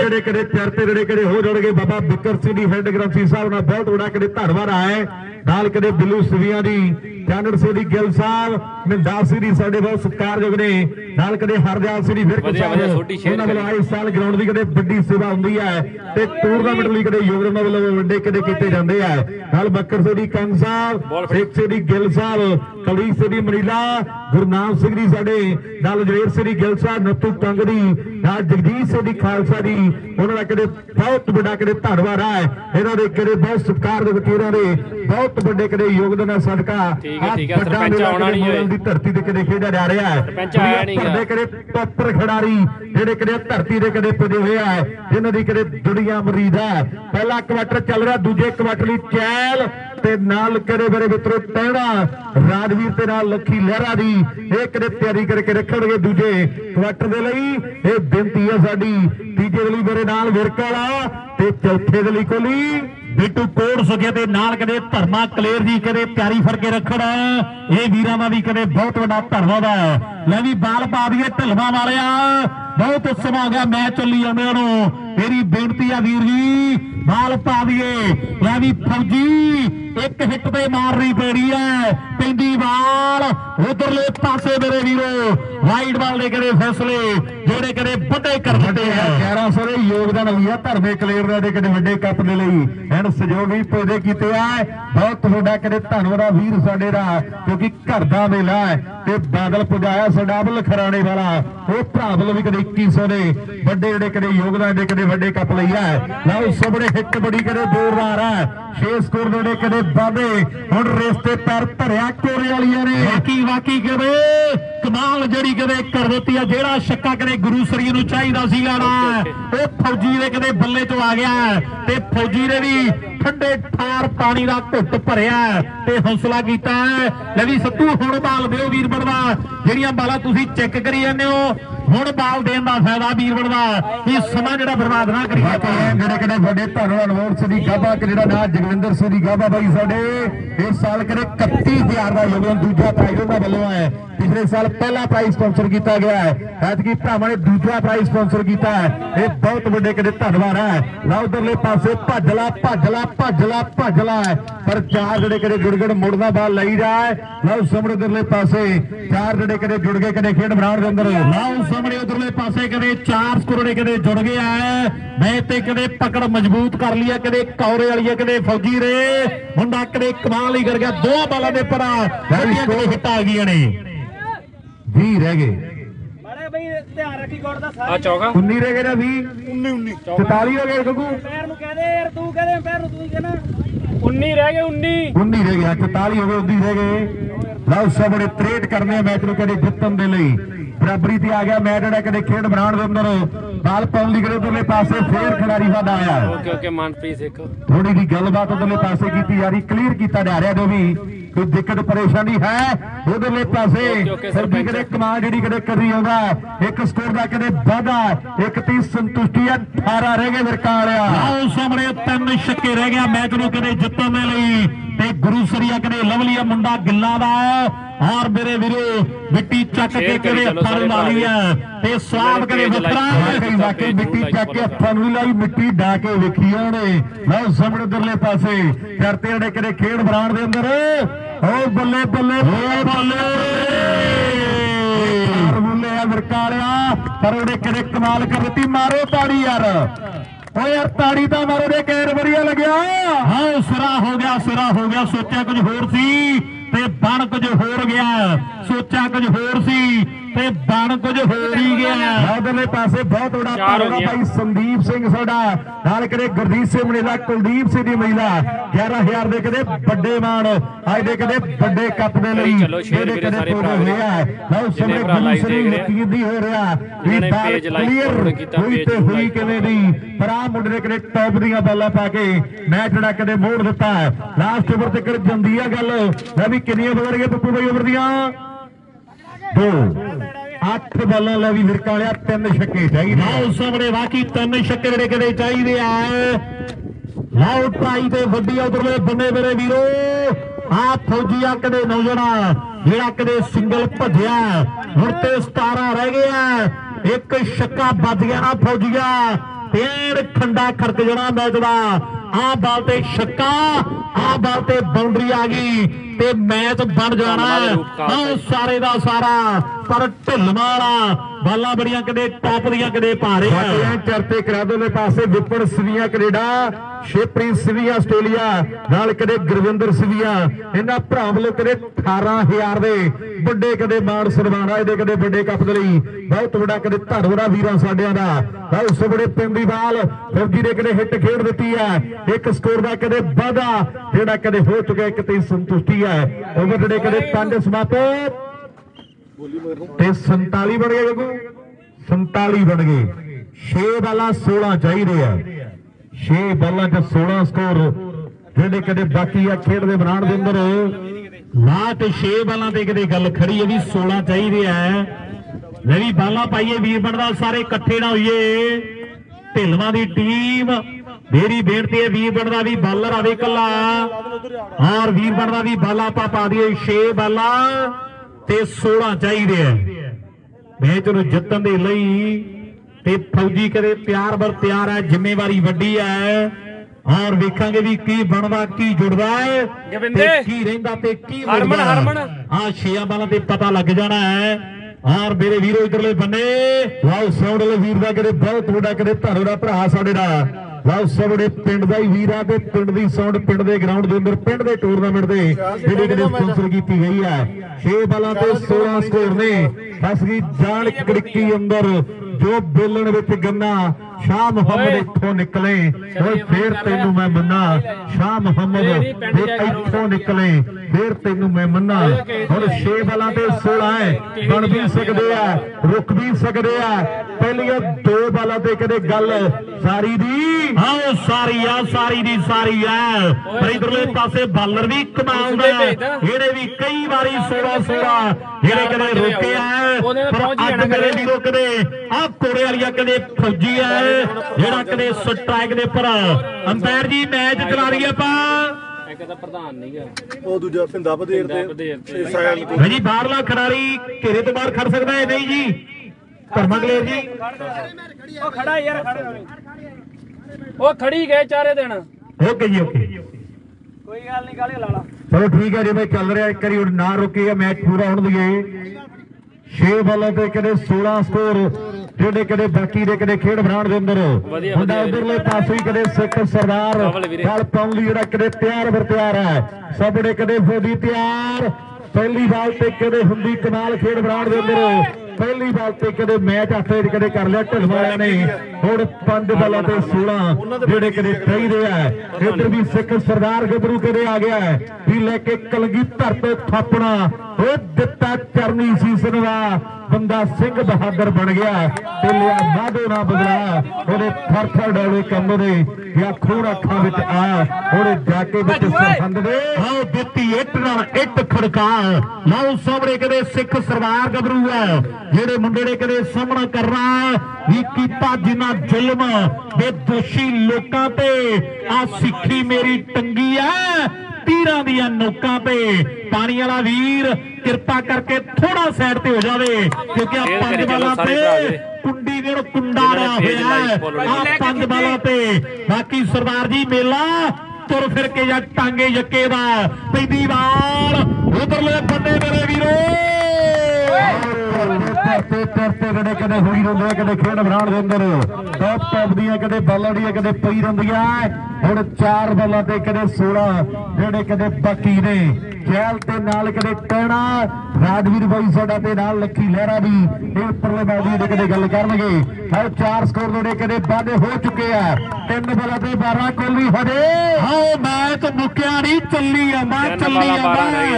ਜਿਹੜੇ ਕਿਹੜੇ ਚਰਤੇ ਜਿਹੜੇ ਕਿਹੜੇ ਹੋ ਜਾਣਗੇ? ਬਾਬਾ ਬਿਕਰ ਸਿੰਘ ਦੀ ਹੈੱਡ ਗ੍ਰੰਥੀ ਸਾਹਿਬ ਨਾਲ ਬਹੁਤ ਬੜਾ ਕਦੇ ਧੰਨਵਾਦ ਆਏ ਨਾਲ ਕਦੇ ਬਿੱਲੂ ਸਵੀਆਂ ਦੀ ਸਿੰਘ ਦੀ ਗਿੱਲ ਸਾਹਿਬ ਮਿੰਦਾਸ ਸਿੰਘ ਦੀ ਸਾਡੇ ਬਹੁਤ ਸਤਿਕਾਰਯੋਗ ਨੇ। ਨਾਲ ਕਦੇ ਹਰਜਾਲ ਸਿੰਘ ਦੀ ਵਿਰਕ ਸਾਹਿਬ ਉਹਨਾਂ ਵੱਲੋਂ ਆਏ ਸਾਲ ਗਰਾਊਂਡ ਦੀ ਕਦੇ ਵੱਡੀ ਸੇਵਾ ਹੁੰਦੀ ਹੈ ਤੇ ਟੂਰਨਾਮੈਂਟ ਲਈ ਕਦੇ ਯੋਗਦਾਨ ਵੱਲੋਂ ਵੱਡੇ ਕਦੇ ਕੀਤੇ ਜਾਂਦੇ ਆ। ਨਾਲ ਬੱਕਰ ਸਿੰਘ ਕੰਗ ਸਾਹਿਬ। ਸਿੱਖ ਸਿੰਘ ਗਿੱਲ ਸਾਹਿਬ ਕਲੀ ਸਿੰਘ ਦੀ ਮਨੀਲਾ ਗੁਰਨਾਮ ਸਿੰਘ ਦੀ ਸਾਡੇ। ਨਾਲ ਜਵੇਰ ਸਿੰਘ ਗਿੱਲ ਸਾਹਿਬ ਨੱਤੂ ਕੰਗ ਦੀ। ਨਾਲ ਜਗਜੀਤ ਸਿੰਘ ਦੀ ਖਾਲਸਾ ਦੀ ਉਹਨਾਂ ਦਾ ਕਦੇ ਬਹੁਤ ਵੱਡਾ ਕਦੇ ਧੰਨਵਾਦ ਹੈ ਇਹਨਾਂ ਦੇ ਕਦੇ ਬਹੁਤ ਸਤਿਕਾਰ ਦੇ ਵਕੀਰਾਂ ਦੇ ਬਹੁਤ ਵੱਡੇ ਕਦੇ ਯੋਗਦਾਨ ਸਦਕਾ ਠੀਕ ਹੈ, ਠੀਕ ਹੈ, ਸਰਪੰਚ ਆਉਣਾ ਕਦੇ ਨਹੀਂ ਮੁਗਲ ਹੈ। ਦੀ ਧਰਤੀ ਤੇ ਕਦੇ ਖੇਡਿਆ ਜਾ ਰਿਹਾ ਹੈ ਸਰਪੰਚ ਆਇਆ ਨਹੀਂ ਗਾ। ਦੇ ਕਦੇ ਟੋਪਰ ਖਿਡਾਰੀ ਜਿਹੜੇ ਕਦੇ ਧਰਤੀ ਦੇ ਕਦੇ ਪੁੱਜੇ ਹੋਏ ਆ ਜਿਨ੍ਹਾਂ ਦੀ ਕਦੇ ਦੁਨੀਆ ਮਰੀਦ ਹੈ ਪਹਿਲਾ ਕੁਆਟਰ ਚੱਲ ਰਿਹਾ ਦੂਜੇ ਕੁਆਟਰ ਲਈ ਚੈਲ ਤੇ ਨਾਲ ਕਦੇ ਮੇਰੇ ਮਿੱਤਰੋ ਟਹਿਣਾ ਰਾਜਵੀਰ ਤੇ ਨਾਲ ਲੱਖੀ ਲਹਿਰਾ ਦੀ ਇਹ ਕਦੇ ਤਿਆਰੀ ਕਰਕੇ ਰੱਖਣਗੇ ਦੂਜੇ ਕੁਆਟਰ ਦੇ ਲਈ ਇਹ ਬੇਨਤੀ ਹੈ ਸਾਡੀ ਤੀਜੇ ਦੇ ਲਈ ਮੇਰੇ ਨਾਲ ਵਿਰਕਲਾ ਤੇ ਚੌਥੇ ਦੇ ਲਈ ਕੋਲੀ ਬਿੱਟੂ ਕੋੜ ਸੁਖਿਆ ਤੇ ਨਾਲ ਕਦੇ ਧਰਮਾ ਕਲੇਰ ਜੀ ਕਦੇ ਪਿਆਰੀ ਫੜ ਕੇ ਰੱਖਣ ਇਹ ਵੀਰਾਂ ਦਾ ਵੀ ਕਦੇ ਬਹੁਤ ਵੱਡਾ ਧੰਨਵਾਦ ਦਾ। ਲੈ ਵੀ ਬਾਲ ਪਾ ਦਈਏ ਢਲਵਾ ਵਾਲਿਆ। ਬਹੁਤ ਸਮਾਂ ਹੋ ਗਿਆ ਮੈਚ ਚੱਲੀ ਜਾਂਦੇ ਉਹਨੂੰ। ਮੇਰੀ ਬੇਨਤੀ ਆ ਵੀਰ ਜੀ ਬਾਲ ਪਾ ਦਈਏ ਲੈ ਵੀ ਫੌਜੀ ਇੱਕ ਹਿੱਟ ਤੇ ਮਾਰਨੀ ਪੈਣੀ ਹੈ ਪੈਂਦੀ ਬਾਲ ਉਧਰਲੇ ਪਾਸੇ ਮੇਰੇ ਵੀਰੋ ਵਾਈਡ ਬਾਲ ਦੇ ਕਦੇ ਫੈਸਲੇ ਜਿਹੜੇ ਕਦੇ ਵੱਡੇ ਕਰ ਦਿੱਤੇ ਆ। 1100 ਦੇ ਯੋਗਦਾਨ ਹੋਈ ਆ ਧਰਮੇ ਕਲੇਰ ਦੇ ਕਿਤੇ ਵੱਡੇ ਕੱਪ ਦੇ ਲਈ। ਐਨ ਸਹਿਯੋਗ ਵੀ ਪੈਦੇ ਕੀਤੇ ਆ। ਬਹੁਤ ਵੱਡਾ ਕਿਤੇ ਧੰਨਵਾਦ ਆ ਵੀਰ ਸਾਡੇ ਦਾ ਕਿਉਂਕਿ ਘਰ ਦਾ ਮੇਲਾ ਹੈ ਤੇ ਬਾਦਲ ਪੁਜਾਇਆ ਸਾਡਾ ਬਲ ਖਰਾਣੇ ਵਾਲਾ। ਉਹ ਭਰਾ ਵੱਲੋਂ ਵੀ ਕਦੇ 2100 ਦੇ ਵੱਡੇ ਜਿਹੜੇ ਕਦੇ ਯੋਗਦਾਨ ਦੇ ਕਦੇ ਵੱਡੇ ਕੱਪ ਲਈ ਆ? ਲਓ ਸਭੜੇ ਹਿੱਟ ਬੜੀ ਕਦੇ ਜ਼ੋਰਦਾਰ ਹੈ 6 ਸਕੋਰ ਦੇ ਜਿਹੜੇ ਕਦੇ ਬਾਦੇ ਹੁਣ ਰੇਸ ਤੇ ਪੈਰ ਧਰਿਆ ਕੋਰੇ ਵਾਲੀਆਂ ਨੇ। ਵਾਕੀ ਵਾਕੀ ਕਦੇ ਕਮਾਲ ਜਿਹੜੀ ਕਦੇ ਕਰ ਦਿੱਤੀ ਆ ਜਿਹੜਾ ਛੱਕਾ ਕਦੇ ਗੁਰੂ ਸਰੀਏ ਨੂੰ ਚਾਹੀਦਾ ਸੀਗਾ ਨਾ ਉਹ ਫੌਜੀ ਦੇ ਕਦੇ ਬੱਲੇ ਤੋਂ ਆ ਗਿਆ। ਤੇ ਫੌਜੀ ਨੇ ਵੀ ਠੰਡੇ ਠਾਰ ਪਾਣੀ ਦਾ ਘੁੱਟ ਭਰਿਆ ਤੇ ਹੌਸਲਾ ਕੀਤਾ। ਲੈ ਵੀ ਸੱਤੂ ਹੁਣ ਬਾਲ ਦਿਓ ਵੀਰ ਬਣਵਾ। ਜਿਹੜੀਆਂ ਬਾਲਾਂ ਤੁਸੀਂ ਚੈੱਕ ਕਰੀ ਜਾਂਦੇ ਹੋ ਹੁਣ ਬਾਲ ਦੇਣ ਦਾ ਫਾਇਦਾ ਵੀਰ ਬਣਵਾ ਇਹ ਸਮਾਂ ਜਿਹੜਾ ਬਰਬਾਦ ਨਾ ਕਰੀਏ। ਬਾਕੀ ਜਿਹੜੇ ਕਿਹੜੇ ਵੱਡੇ ਧੰਨਵਾਦ ਅਨਮੋਲ ਸਿੰਘ ਗਾਬਾ ਜਿਹੜਾ ਨਾਂ ਜਗਵਿੰਦਰ ਸਿੰਘ ਗਾਬਾ ਬਾਈ ਸਾਡੇ, ਇਸ ਸਾਲ ਕਰੇ 31000 ਦਾ ਯੋਗਦਾਨ ਦੂਜਾ ਪ੍ਰਾਈਜ਼ ਉਹਨਾਂ ਵੱਲੋਂ ਹੈ। ਪਿਛਲੇ ਸਾਲ ਪਹਿਲਾ ਪ੍ਰਾਈਜ਼ ਸਪਾਂਸਰ ਕੀਤਾ ਗਿਆ ਹੈ। ਐਤਕੀ ਭਰਾਵਾਂ ਨੇ ਦੂਜਾ ਪ੍ਰਾਈਜ਼ ਸਪਾਂਸਰ ਕੀਤਾ ਹੈ। ਇਹ ਬਹੁਤ ਵੱਡੇ ਕਿਹੜੇ ਧੰਨਵਾਦ ਹੈ। ਲਾ ਉਧਰਲੇ ਪਾਸੇ ਭੱਜਲਾ ਭੱਜਲਾ ਭੱਜਲਾ ਭੱਜਲਾ ਪਰ ਚਾਰ ਜਿਹੜੇ ਕਿਹੜੇ ਗੁੜਗੜ ਮੁੜਦਾ ਬਾਲ ਲਈ ਜਾ ਲਓ ਸਾਹਮਣੇ ਉਧਰਲੇ ਪਾਸੇ ਚਾਰ ਜਿਹੜੇ ਕਿਹੜੇ ਜੁੜ ਗਏ ਕਿਹੜੇ ਖੇਡ ਬਣਾਉਣ ਦੇ ਅੰਦਰ। ਲਾਓ ਸਾਹਮਣੇ ਉਧਰਲੇ ਪਾਸੇ ਕਦੇ ਚਾਰ ਸਕੋਰੜੇ ਕਦੇ ਜੁੜ ਗਏ ਆ ਮੈਂ ਤੇ ਕਦੇ ਪਕੜ ਮਜ਼ਬੂਤ ਕਰ ਲਿਆ ਕਦੇ ਕੌਰੇ ਵਾਲੀ ਆ ਕਦੇ ਫੌਜੀ ਰੇ ਮੁੰਡਾ ਕਦੇ ਕਮਾਲ ਹੀ ਕਰ ਗਿਆ। ਦੋ ਬਾਲਾਂ ਦੇ ਪਰਾਂ ਵੱਡੀਆਂ ਕਦੇ ਹਿੱਟ ਆ ਗਈਆਂ ਨੇ। 20 ਰਹਿ ਗਏ। ਮਾੜੇ ਬਈ ਧਿਆਨ ਰੱਖੀ ਗੋੜ ਦਾ ਆ ਸਾਰੇ ਚੌਗਾ। 19 ਰਹਿ ਗਏ ਨਾ 20 19 19 44 ਹੋ ਗਏ ਗੱਗੂ? ਪੈਰ ਨੂੰ ਕਹਦੇ ਯਾਰ ਤੂੰ ਕਹਦੇ ਪੈਰ ਨੂੰ ਤੂੰ ਹੀ ਕਹਿਣਾ 19 ਰਹਿ ਗਏ 19 19 ਰਹਿ ਗਿਆ 44 ਹੋ ਗਏ 19 ਰਹਿ ਗਏ। ਲਓ ਸਭੜੇ ਤ੍ਰੇਟ ਕਰਨੇ ਆ ਮੈਚ ਨੂੰ ਕਦੇ ਜਿੱਤਣ ਦੇ ਲਈ। ਬਰਾਬਰੀ ਤੇ ਆ ਗਿਆ। ਮੈਚ ਜਿਹੜਾ ਕਦੇ ਖੇਡ ਬਣਾਉਣ ਦੇ ਅੰਦਰ ਬਾਲ ਪਾਉਣ ਲਈ ਉਧਰਲੇ ਪਾਸੇ ਫੇਰ ਖਿਡਾਰੀ ਸਾਡਾ ਆਇਆ। ਓਕੇ ਓਕੇ ਮਨਪ੍ਰੀਤ ਸਿੱਖ ਥੋੜੀ ਦੀ ਗੱਲਬਾਤ ਉਧਰਲੇ ਪਾਸੇ ਕੀਤੀ ਜਾ ਰਹੀ ਕਲੀਅਰ ਕੀਤਾ ਜਾ ਰਿਹਾ ਜੋ ਵੀ ਕੋਈ ਦਿੱਕਤ ਪਰੇਸ਼ਾਨੀ ਹੈ ਉਧਰਲੇ ਪਾਸੇ? ਸਰਦੀ। ਕਦੇ ਕਮਾਲ ਜਿਹੜੀ ਕਦੇ ਕਰੀ ਆਉਂਦਾ? ਇੱਕ ਸਕੋਰ ਦਾ ਕਦੇ ਵਾਧਾ ਇੱਕ ਤੀ ਸੰਤੁਸ਼ਟੀ ਆ 18 ਰਹਿ ਗਏ ਵਰਕਾ ਵਾਲਿਆ। ਆਓ ਸਾਹਮਣੇ ਤਿੰਨ ਛੱਕੇ ਰਹਿ ਗਿਆ ਮੈਚ ਨੂੰ ਕਦੇ ਜਿੱਤਣ ਦੇ ਲਈ। ਤੇ ਗੁਰੂ ਸਰੀਆ ਕਦੇ ਲਵਲੀਆ ਮੁੰਡਾ ਗਿੱਲਾ ਦਾ। ਔਰ ਮੇਰੇ ਵੀਰੋ ਮਿੱਟੀ ਚੱਕ ਕੇ ਕਰੀ ਕਦੇ ਚਲੋ ਹੱਥਾਂ ਨੂੰ ਲਾ ਲਈ ਆ ਤੇ ਸਵਾਦ ਕਦੇ ਲਾਈਕ ਵੱਖਰਾ ਵਾਕਈ ਮਿੱਟੀ ਚੱਕ ਕੇ ਹੱਥਾਂ ਨੂੰ ਲਾਈ ਮਿੱਟੀ ਡਾ ਕੇ ਵੇਖੀ ਉਹਨੇ। ਲਓ ਸਾਹਮਣੇ ਉਧਰਲੇ ਪਾਸੇ। ਕਰਤੇ ਜਿਹੜੇ ਕਿਤੇ ਖੇਡ ਬਰਾਂਡ ਦੇ ਅੰਦਰ? ਓ ਬੱਲੇ ਬੱਲੇ ਬੱਲੇ ਬੱਲੇ। ਬੁੱਲੇ ਆ ਵਰਕਾਲਿਆ ਪਰ ਉਹਨੇ ਕਿਤੇ ਕਮਾਲ ਕਰ ਦਿੱਤੀ? ਮਾਰੋ ਤਾੜੀ ਯਾਰ। ਓ ਯਾਰ ਤਾੜੀ ਤਾਂ ਮਾਰੋ ਦੇ ਕੈਰ ਵਧੀਆ ਲੱਗਿਆ। ਹਾਂ ਸਿਰਾ ਹੋ ਗਿਆ ਸਿਰਾ ਹੋ ਗਿਆ। ਸੋਚਿਆ ਕੁਝ ਹੋਰ ਸੀ? ਤੇ ਬਣ ਕੁਝ ਹੋਰ ਗਿਆ। ਸੋਚਿਆ ਕੁਝ ਹੋਰ ਸੀ। ਤੇ ਬਣ ਕੁਝ ਹੋਰ ਹੀ ਗਿਆ। ਉਧਰਲੇ ਪਾਸੇ ਬਹੁਤ ਹੋ ਧੰਨਵਾਦ ਗਈਆਂ। ਭਾਈ ਸੰਦੀਪ ਸਿੰਘ ਸਾਡਾ। ਨਾਲ ਕਰੇ ਗੁਰਦੀਪ ਸਿੰਘ ਮਨੇਲਾ ਕੁਲਦੀਪ ਸਿੰਘ ਦੀ ਮਹਿਲਾ। 11000 ਦੇ ਕਦੇ ਵੱਡੇ ਮਾਣ ਅੱਜ ਦੇ ਕਦੇ ਵੱਡੇ ਕੱਪ ਦੇ ਲਈ। ਇਹਦੇ ਕਦੇ ਸਾਰੇ ਪੂਰੇ ਭਰਾ ਹੋਏ ਆ। ਲਓ ਸਮੇਂ ਰਹੇ ਆ। ਯਕੀਨ ਦੀ ਹੋ ਰਿਹਾ? ਵੀ ਬਾਲ ਕੀਤਾ, ਹੋਈ ਤੇ ਹੋਈ ਕਿਵੇਂ ਦੀ? ਪਰ ਆ ਮੁੰਡੇ ਨੇ ਕਦੇ ਟੌਪ ਦੀਆਂ ਬਾਲਾਂ ਪਾ ਕੇ ਮੈਚ ਜਿਹੜਾ ਕਦੇ ਮੋੜ ਦਿੱਤਾ। ਲਾਸਟ ਓਵਰ ਤੇ ਕਰ ਜਾਂਦੀ ਆ ਗੱਲ। ਲੈ ਵੀ ਕਿੰਨੀਆਂ ਬਦਲ ਗਏ ਪੱਪੂ ਬਾਈ ਓਵਰ ਦੀਆਂ? ਦੋ। ਅੱਠ ਬਾਲਾਂ ਲੈ ਵੀ ਮਿਰਕਾਂ ਵਾਲਿਆ ਤਿੰਨ ਛੱਕੇ ਚਾਹੀਦੇ ਆ। ਸਾਹਮਣੇ ਬਾਕੀ ਤਿੰਨ ਛੱਕੇ ਜਿਹੜੇ ਕਦੇ ਚਾਹੀਦੇ ਆ। ਲਾਓ ਟਰਾਈ ਤੇ ਵੱਡੀ ਉਧਰਲੇ ਬੰਨੇ ਮੇਰੇ ਵੀਰੋ। ਆ ਫੌਜੀਆ ਕਦੇ ਨੌਜਣਾ, ਜਿਹੜਾ ਕਦੇ ਸਿੰਗਲ ਭੱਜਿਆ। ਹੁਣ ਤੇ 17 ਰਹਿ ਗਿਆ ਇੱਕ ਛੱਕਾ ਵੱਜ ਗਿਆ ਨਾ ਫੌਜੀਆ। ਤੇੜ ਖੰਡਾ ਖੜਕ ਜਣਾ ਮੈਚ ਦਾ। ਆ ਬਾਲ ਤੇ ਛੱਕਾ ਆ ਬਾਲ ਤੇ ਬਾਉਂਡਰੀ ਆ ਗਈ ਤੇ ਮੈਚ ਬਣ ਜਾਣਾ। ਆਹ ਸਾਰੇ ਦਾ ਸਾਰਾ ਪਰ ਢਿੱਲਵਾਂ ਵਾਲਾ ਬਾਲਾਂ ਬੜੀਆਂ ਕਦੇ ਟੌਪ ਦੀਆਂ ਕਦੇ ਭਾਰੇ ਆ। ਚਰਤੇ ਕਰਾ ਦੋ ਦੇ ਪਾਸੇ Vipan Saviya Canada ਸ਼ੇਪਰੀ Svea Australia ਨਾਲ ਕਦੇ ਗੁਰਵਿੰਦਰ ਸਵੀਆ। ਇਹਨਾਂ ਭਰਾ ਵੱਲੋਂ ਕਦੇ 18000 ਦੇ ਵੱਡੇ ਕਦੇ ਮਾਣ ਸਨਮਾਨ ਆ ਇਹਦੇ ਕਦੇ ਵੱਡੇ ਕੱਪ ਦੇ ਲਈ। ਬਹੁਤ ਵੱਡਾ ਕਦੇ ਧੜਵੜਾ ਵੀਰਾਂ ਸਾਡਿਆਂ ਦਾ। ਬਹੁਤ ਸੋਹਣੇ ਪਿੰਡ ਦੀ ਬਾਲ ਫੌਜੀ ਨੇ ਕਦੇ ਹਿੱਟ ਖੇਡ ਦਿੱਤੀ ਹੈ ਇੱਕ ਸਕੋਰ ਦਾ ਕਦੇ ਵਾਧਾ ਜਿਹੜਾ ਕਦੇ ਹੋ ਚੁੱਕਿਆ, ਇੱਕ ਤੇ ਸੰਤੁਸ਼ਟੀ ਹੈ। ਓਵਰ ਜਿਹੜੇ ਕਦੇ ਪੰਜ ਸਮਾਪਤ। ਤੇ 47 ਬਣ ਗਏ ਗੱਗੂ 47 ਬਣ ਗਏ। 6 ਬਾਲਾਂ 16 ਚਾਹੀਦੇ ਆ। 6 ਬਾਲਾਂ ਚ 16 ਸਕੋਰ ਜਿਹੜੇ ਕਦੇ ਬਾਕੀ ਆ ਖੇਡ ਦੇ ਬਣਾਉਣ ਦੇ ਅੰਦਰ। ਨਾ ਤੇ 6 ਬਾਲਾਂ ਤੇ ਕਦੇ ਗੱਲ ਖੜੀ ਹੈ ਵੀ 16 ਚਾਹੀਦੇ ਆ। ਲੈ ਵੀ ਬਾਲਾਂ ਪਾਈਏ ਵੀਰ ਬਣਦਾ ਸਾਰੇ ਇਕੱਠੇ ਨਾ ਹੋਈਏ। ਢਿਲਵਾਂ ਦੀ ਟੀਮ ਮੇਰੀ ਬੇਨਤੀ ਹੈ ਵੀਰ ਬਣਦਾ ਵੀ ਬਾਲਰ ਆਵੇ ਕੱਲਾ ਔਰ ਵੀਰ ਬਣਦਾ ਵੀ ਬਾਲਾ ਆਪਾਂ ਪਾ ਦਈਏ 6 ਬਾਲਾਂ ਤੇ 16 ਚਾਹੀਦੇ ਆ ਮੈਚ ਨੂੰ ਜਿੱਤਣ ਦੇ ਲਈ ਤੇ ਫੌਜੀ ਕਦੇ ਤਿਆਰ ਬਰ ਤਿਆਰ ਹੈ ਜ਼ਿੰਮੇਵਾਰੀ ਵੱਡੀ ਹੈ ਔਰ ਵੇਖਾਂਗੇ ਵੀ ਕੀ ਬਣਦਾ ਕੀ ਜੁੜਦਾ ਹੈ ਗੋਬਿੰਦੇ। ਤੇ ਕੀ ਰਹਿੰਦਾ ਤੇ ਕੀ ਹਰਮਨ। ਹਰਮਨ। ਆਹ ਛੇਆਂ ਬਾਲਾਂ ਤੇ ਪਤਾ ਲੱਗ ਜਾਣਾ ਹੈ ਔਰ ਮੇਰੇ ਵੀਰੋ ਇਧਰਲੇ ਬੰਨੇ ਵਾਓ ਸੌਂਡਲੇ ਵੀਰ ਦਾ ਕਦੇ ਬਹੁਤ ਵੱਡਾ ਕਦੇ ਧਰੋ ਦਾ ਭਰਾ ਸਾਡੇ ਦਾ ਵਾਓ ਸਭੜੇ ਪਿੰਡ ਦਾ ਹੀ ਵੀਰ ਤੇ ਪਿੰਡ ਦੀ ਸੌਂਡ ਪਿੰਡ ਦੇ ਗਰਾਊਂਡ ਦੇ ਅੰਦਰ ਪਿੰਡ ਦੇ ਟੂਰਨਾਮੈਂਟ ਦੇ ਜਿਹੜੇ ਕਦੇ ਸਪਾਂਸਰ ਕੀਤੀ ਗਈ ਹੈ। 6 ਬਾਲਾਂ ਤੇ 16 ਸਕੋਰ ਨੇ। ਫਸ ਗਈ ਜਾਣ ਕੜਕੀ ਅੰਦਰ ਜੋ ਬੇਲਣ ਵਿੱਚ ਗੰਨਾ ਸ਼ਾਹ ਮੁਹੰਮਦ ਇੱਥੋਂ ਨਿਕਲੇ। ਓਏ ਫੇਰ ਤੈਨੂੰ ਮੈਂ ਮੰਨਾ। ਸ਼ਾਹ ਮੁਹੰਮਦ ਜੇ ਇੱਥੋਂ ਨਿਕਲੇ ਫੇਰ ਤੈਨੂੰ ਮੈਂ ਮੰਨਾ। ਹੁਣ 6 ਬਾਲਾਂ ਤੇ 16 ਹੈ ਬਣ ਵੀ ਸਕਦੇ ਆ ਰੁਕ ਵੀ ਸਕਦੇ ਆ। ਪਹਿਲੀਆਂ ਦੋ ਬਾਲਾਂ ਤੇ ਕਦੇ ਗੱਲ ਸਾਰੀ ਦੀ। ਆਓ ਸਾਰੀ ਆ ਸਾਰੀ ਦੀ ਸਾਰੀ ਆ। ਪਰ ਇਧਰਲੇ ਪਾਸੇ ਬਾਲਰ ਵੀ ਕਮਾਲ ਦਾ ਹੈ। ਇਹਨੇ ਵੀ ਕਈ ਵਾਰੀ 16 16 ਜਿਹੜੇ ਕਦੇ ਰੋਕੇ ਆ ਪਰ ਅੱਜ ਕਦੇ। ਵੀਰੋ ਕਦੇ ਆ ਕੋੜੇ ਵਾਲੀਆ ਕਦੇ ਫੌਜੀ ਆ। ਜਿਹੜਾ ਕਦੇ ਸਟ੍ਰਾਈਕ ਦੇ ਪਰ ਅੰਪਾਇਰ ਜੀ ਮੈਚ ਚਲਾ ਰਹੀ ਆਪਾਂ। ਇੱਕ ਤਾਂ ਪ੍ਰਧਾਨ ਨਹੀਂਗਾ ਉਹ ਦੂਜਾ ਪਿੰਦਾ ਬਧੇਰ ਤੇ। ਸਾਇਲ ਜੀ ਬਾਹਰਲਾ ਖਿਡਾਰੀ ਘੇਰੇ ਤੋਂ ਬਾਹਰ ਖੜ ਸਕਦਾ ਹੈ ਨਹੀਂ ਜੀ? ਧਰਮਗਲੇਰ ਜੀ। ਉਹ ਖੜਾ ਯਾਰ ਖੜਾ ਹੋਣੀ। ਉਹ ਖੜੀ ਗਏ ਚਾਰੇ ਦਿਨ। ਓਕੇ ਜੀ ਓਕੇ। ਕੋਈ ਗੱਲ ਨਹੀਂ ਕਾਲੇ ਲਾਲਾ ਚਲੋ ਠੀਕ ਹੈ ਜਿਵੇਂ ਚੱਲ ਰਿਹਾ ਇੱਕ ਵਾਰੀ ਹੁਣ ਨਾ ਰੁਕੇਗਾ ਮੈਚ ਪੂਰਾ ਹੋਣ ਦਈਏ 6 ਬਾਲਾਂ ਤੇ ਕਦੇ 16 ਸਕੋਰ ਜਿਹੜੇ ਕਦੇ ਬਾਕੀ ਦੇ ਕਦੇ ਖੇਡ ਬਣਾਉਣ ਦੇ ਅੰਦਰ ਵਧੀਆ ਉਧਰਲੇ ਪਾਸੇ ਹੀ ਕਦੇ ਸਿੱਖ ਸਰਦਾਰ ਵੀਰੇ। ਨਾਲ ਪਾਉਣ ਲਈ ਜਿਹੜਾ ਕਦੇ ਤਿਆਰ ਬਰ ਤਿਆਰ ਹੈ। ਸਭੜੇ ਕਦੇ ਫੌਜੀ ਤਿਆਰ। ਪਹਿਲੀ ਬਾਲ ਤੇ ਕਦੇ ਹੁੰਦੀ ਕਮਾਲ ਖੇਡ ਬਣਾਉਣ ਦੇ ਅੰਦਰ। ਪਹਿਲੀ ਬਾਲ ਤੇ ਕਦੇ ਮੈਚ ਹੱਥੇ ਕਦੇ ਕਰ ਲਿਆ ਢਿਲਵਾਂ ਵਾਲਿਆਂ ਨੇ। ਹੁਣ ਪੰਜ ਬਾਲਾਂ ਤੇ 16 ਜਿਹੜੇ ਕਦੇ ਚਾਹੀਦੇ ਆ। ਇੱਧਰ ਵੀ ਸਿੱਖ ਸਰਦਾਰ ਗੱਭਰੂ ਕਦੇ ਆ ਗਿਆ। ਹੈ। ਵੀ ਲੈ ਕੇ ਕਲਗੀ ਧਰ ਤੇ ਥਾਪਣਾ। ਉਹ ਦਿੱਤਾ ਚਰਨੀ ਸੀਸਨਵਾ ਬੰਦਾ ਸਿੰਘ ਬਹਾਦਰ ਬਣ ਗਿਆ ਤੇ ਲਿਆ ਮਾਧੋ ਨਾ ਬਦਲਾ। ਉਹਦੇ ਥਰ ਡੋਲੇ ਕੰਮ ਦੇ ਜਾਂ ਖੂਨ ਅੱਖਾਂ ਵਿੱਚ ਆ ਉਹਨੇ ਜਾ ਕੇ ਵਿੱਚ ਸਰਹੰਦ ਦੇ। ਆਓ ਦਿੱਤੀ ਇੱਟ ਨਾਲ ਇੱਟ ਖੜਕਾ ਲਓ ਸਾਹਮਣੇ ਕਦੇ ਸਿੱਖ ਸਰਦਾਰ ਗੱਭਰੂ ਹੈ ਜਿਹੜੇ ਮੁੰਡੇ ਨੇ ਕਦੇ ਸਾਹਮਣਾ ਕਰਨਾ। ਵੀ ਕੀਤਾ ਜਿਨ੍ਹਾਂ ਜ਼ੁਲਮ ਦੇ ਦੋਸ਼ੀ ਲੋਕਾਂ ਤੇ। ਆ ਸਿੱਖੀ ਮੇਰੀ ਟੰਗੀ ਐ ਤੀਰਾਂ ਦੀਆਂ ਨੋਕਾਂ ਤੇ। ਪਾਣੀ ਵਾਲਾ ਵੀਰ ਕਿਰਪਾ ਕਰਕੇ ਥੋੜਾ ਸਾਈਡ ਤੇ ਹੋ ਜਾਵੇ ਕਿਉਂਕਿ ਆ ਪੰਜ ਬਾਲਾਂ ਤੇ ਵੀਰੇ। ਕੁੰਡੀ ਜਿਨ੍ਹਾਂ ਨੇ page ਹੋਇਆ ਆ ਪੰਜ ਬਾਲਾਂ ਤੇ। ਬਾਕੀ ਸਰਦਾਰ ਜੀ ਮੇਲਾ ਤੁਰ ਫਿਰ ਕੇ ਜਾਂ ਟਾਂਗੇ ਯੱਕੇ ਦਾ। ਪੈਂਦੀ ਵਾਰ ਉਧਰਲੇ ਬੰਦੇ ਮੇਰੇ ਵੀਰੋ। ਧਰਤੇ ਧਰਤੇ ਕਦੇ ਕਦੇ ਹੋਈ ਰਹਿੰਦੇ ਕਦੇ ਖੇਡ ਬਣਾਉਣ ਦੇ ਅੰਦਰ। ਟੌਪ ਟੌਪ ਦੀਆਂ ਕਦੇ ਬਾਲਾਂ ਦੀਆਂ ਕਦੇ ਪਈ ਰਹਿੰਦੀਆਂ। ਹੁਣ ਚਾਰ ਬਾਲਾਂ ਤੇ ਕਦੇ 16 ਜਿਹੜੇ ਕਦੇ ਬਾਕੀ ਨੇ। ਖਿਆਲ ਤੇ ਨਾਲ ਕਦੇ ਟਹਿਣਾ ਰਾਜਵੀਰ ਬਾਈ ਸਾਡਾ ਤੇ ਨਾਲ ਲੱਖੀ ਲਹਿਰਾ ਵੀ। ਇਹ ਉੱਪਰਲੇ ਬਾਜੀ ਦੇ ਕਦੇ ਗੱਲ ਕਰਨਗੇ। ਹਰ ਚਾਰ ਸਕੋਰ ਜਿਹੜੇ ਕਦੇ ਵਾਧੇ ਹੋ ਚੁੱਕੇ ਆ। ਤਿੰਨ ਬਾਲਾਂ ਤੇ 12 ਕੋਲੀ ਹਜੇ। ਹਾਓ ਮੈਚ ਮੁੱਕਿਆ ਨਹੀਂ ਚੱਲੀ ਆਂਦਾ ਤਿੰਨ ਚੱਲੀ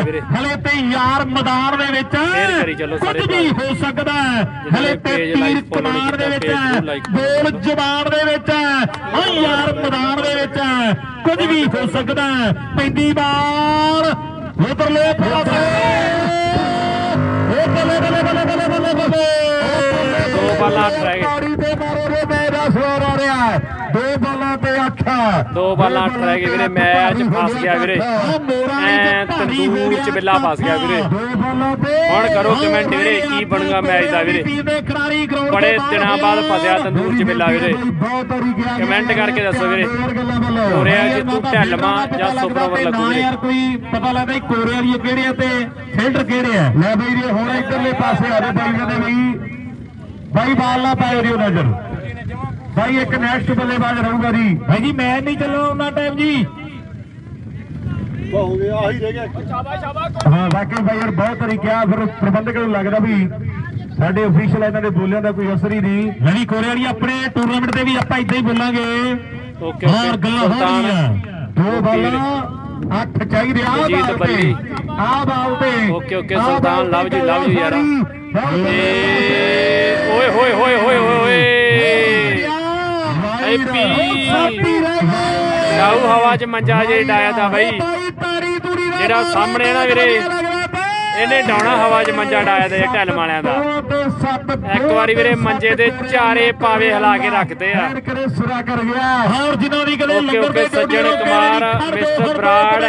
ਵੀਰੇ। ਹਲੇ ਤੇ ਯਾਰ ਮੈਦਾਨ ਦੇ ਵਿੱਚ ਕੁਝ ਵੀ ਹੋ ਸਕਦਾ ਹੈ। ਹਲੇ ਤੇ ਤੀਰ ਕਮਾਨ ਦੇ ਵਿੱਚ ਹੈ, page ਨੂੰ like ਗੋਲ ਜਵਾਨ ਦੇ ਵਿੱਚ ਹੈ ਓ ਯਾਰ ਮੈਦਾਨ ਦੇ ਵਿੱਚ ਹੈ ਕੁਝ ਵੀ ਹੋ ਸਕਦਾ ਹੈ। ਪੈਂਦੀ ਬਾਲ ਉਧਰਲੇ ਪਾਸੇ ਉਹ ਬੱਲੇ ਬੱਲੇ ਬੱਲੇ ਬੱਲੇ ਬੱਲੇ ਬੱਲੇ ਦੋ ਬਾਲਾਂ। ਤਾੜੀ ਤੇ ਮਾਰੋ ਦਾ ਸਵਾਰ ਆ ਰਿਹਾ ਹੈ। ਦੋ ਬਾਲਾਂ ਤੇ ਅੱਠ ਦੋ ਬਾਲਾਂ ਅੱਠ ਰਹਿ ਗਏ ਵੀਰੇ, ਮੈਚ ਫਸ ਗਿਆ ਵੀਰੇ। ਐਂ ਤੰਦੂਰ ਚ ਬਿੱਲਾ ਫਸ ਗਿਆ ਵੀਰੇ। ਦੋ ਤੇ ਹੁਣ ਕਰੋ ਕਮੈਂਟ ਵੀਰੇ ਕੀ ਬਣੂਗਾ ਮੈਚ ਦਾ ਵੀਰੇ। ਬੜੇ ਦਿਨਾਂ ਬਾਅਦ ਫਸਿਆ ਤੰਦੂਰ ਚ ਬਿੱਲਾ ਵੀਰੇ। ਕਮੈਂਟ ਕਰਕੇ ਦੱਸੋ ਵੀਰੇ। ਕੋਰਿਆ ਜਿੱਤੂ ਢਿੱਲਵਾਂ ਜਾਂ ਸੁਪਰ ਓਵਰ ਲੱਗੂ ਵੀਰੇ। ਯਾਰ ਕੋਈ ਪਤਾ ਲੱਗਦਾ ਕੋਰੇ ਵਾਲੀ ਕਿਹੜੇ ਆ ਤੇ ਫਿਲਟਰ ਕਿਹੜੇ ਆ। ਲੈ ਬਈ ਜੀ ਹੁਣ ਇਧਰਲੇ ਪਾਸੇ ਆ ਰਹੇ ਬਾਈ ਕਹਿੰਦੇ ਬਈ। ਬਾਈ ਬਾਲ ਨਾ ਪਾਇਓ ਜੀ ਨਜ਼ਰ। ਬਾਈ ਇੱਕ ਨੈਕਸਟ ਬੱਲੇਬਾਜ਼ ਰਹੂਗਾ ਜੀ। ਭਾਈ ਜੀ ਮੈਚ ਨਹੀਂ ਚੱਲਣਾ ਉਹਨਾਂ ਟਾਈਮ ਜੀ। ਹੋ ਗਿਆ ਆਹੀ ਰਹਿ ਗਿਆ। ਹਾਂ ਵਾਕਈ ਬਾਈ ਯਾਰ ਬਹੁਤ ਤਰੀਕੇ ਆ ਫਿਰ ਪ੍ਰਬੰਧਕ ਨੂੰ ਲੱਗਦਾ ਵੀ ਸਾਡੇ ਅਫੀਸ਼ੀਅਲ ਇਹਨਾਂ ਦੇ ਬੋਲਿਆਂ ਦਾ ਕੋਈ ਅਸਰ ਹੀ ਨਹੀਂ। ਲੜੀ ਕੋਰੇ ਵਾਲੀ ਆਪਣੇ ਟੂਰਨਾਮੈਂਟ ਤੇ ਵੀ ਆਪਾਂ ਇਦਾਂ ਹੀ ਬੋਲਾਂਗੇ। ਓਕੇ ਔਰ ਓਕੇ ਗੱਲਾਂ ਸੁਲਤਾਨ। ਹੋਣਗੀਆਂ ਦੋ ਬਾਲਾਂ ਅੱਠ ਚਾਹੀਦੇ ਆ ਬਾਲ। ਤੇ। ਆ ਬਾਲ ਤੇ। ਓਕੇ, ਓਕੇ, ਸੁਲਤਾਨ, ਲਵ ਜੀ, ਲਵ ਜੀ ਯਾਰ। ਓਏ ਹੋਏ ਹੋਏ ਹੋਏ ਹੋਏ ਹੋਏ ਹੈਪੀ। ਸਾਪੀ ਰਹਿ ਗਏ ਜਾਊ ਹਵਾ 'ਚ ਮੰਜਾ ਜੇ ਡਾਇਆ ਦਾ ਬਾਈ। ਬਾਈ ਤਾਰੀ ਤੂਰੀ ਰਹਿ ਜਿਹੜਾ ਗਈ। ਸਾਹਮਣੇ ਆ ਨਾ ਵੀਰੇ, ਇਹਨੇ ਡਾਉਣਾ ਹਵਾ 'ਚ ਮੰਜਾ ਡਾਇਆ ਦਾ ਢਿੱਲ ਵਾਲਿਆਂ ਦਾ। ਦੋ ਤੇ ਸੱਤ ਇੱਕ ਵਾਰੀ ਵੀਰੇ ਮੰਜੇ ਦੇ ਚਾਰੇ ਪਾਵੇ ਹਿਲਾ ਕੇ ਰੱਖਦੇ ਆ। ਐਨ ਕਰੇ ਸੁਰਾ ਕਰ ਗਿਆ। ਹੋਰ ਜਿਨ੍ਹਾਂ ਦੀ ਕਦੇ ਓਕੇ, ਲੰਗਰ ਓਕੇ, ਦੇ ਸੱਜਣ ਕੁਮਾਰ, ਮਿਸਟਰ ਬਰਾੜ।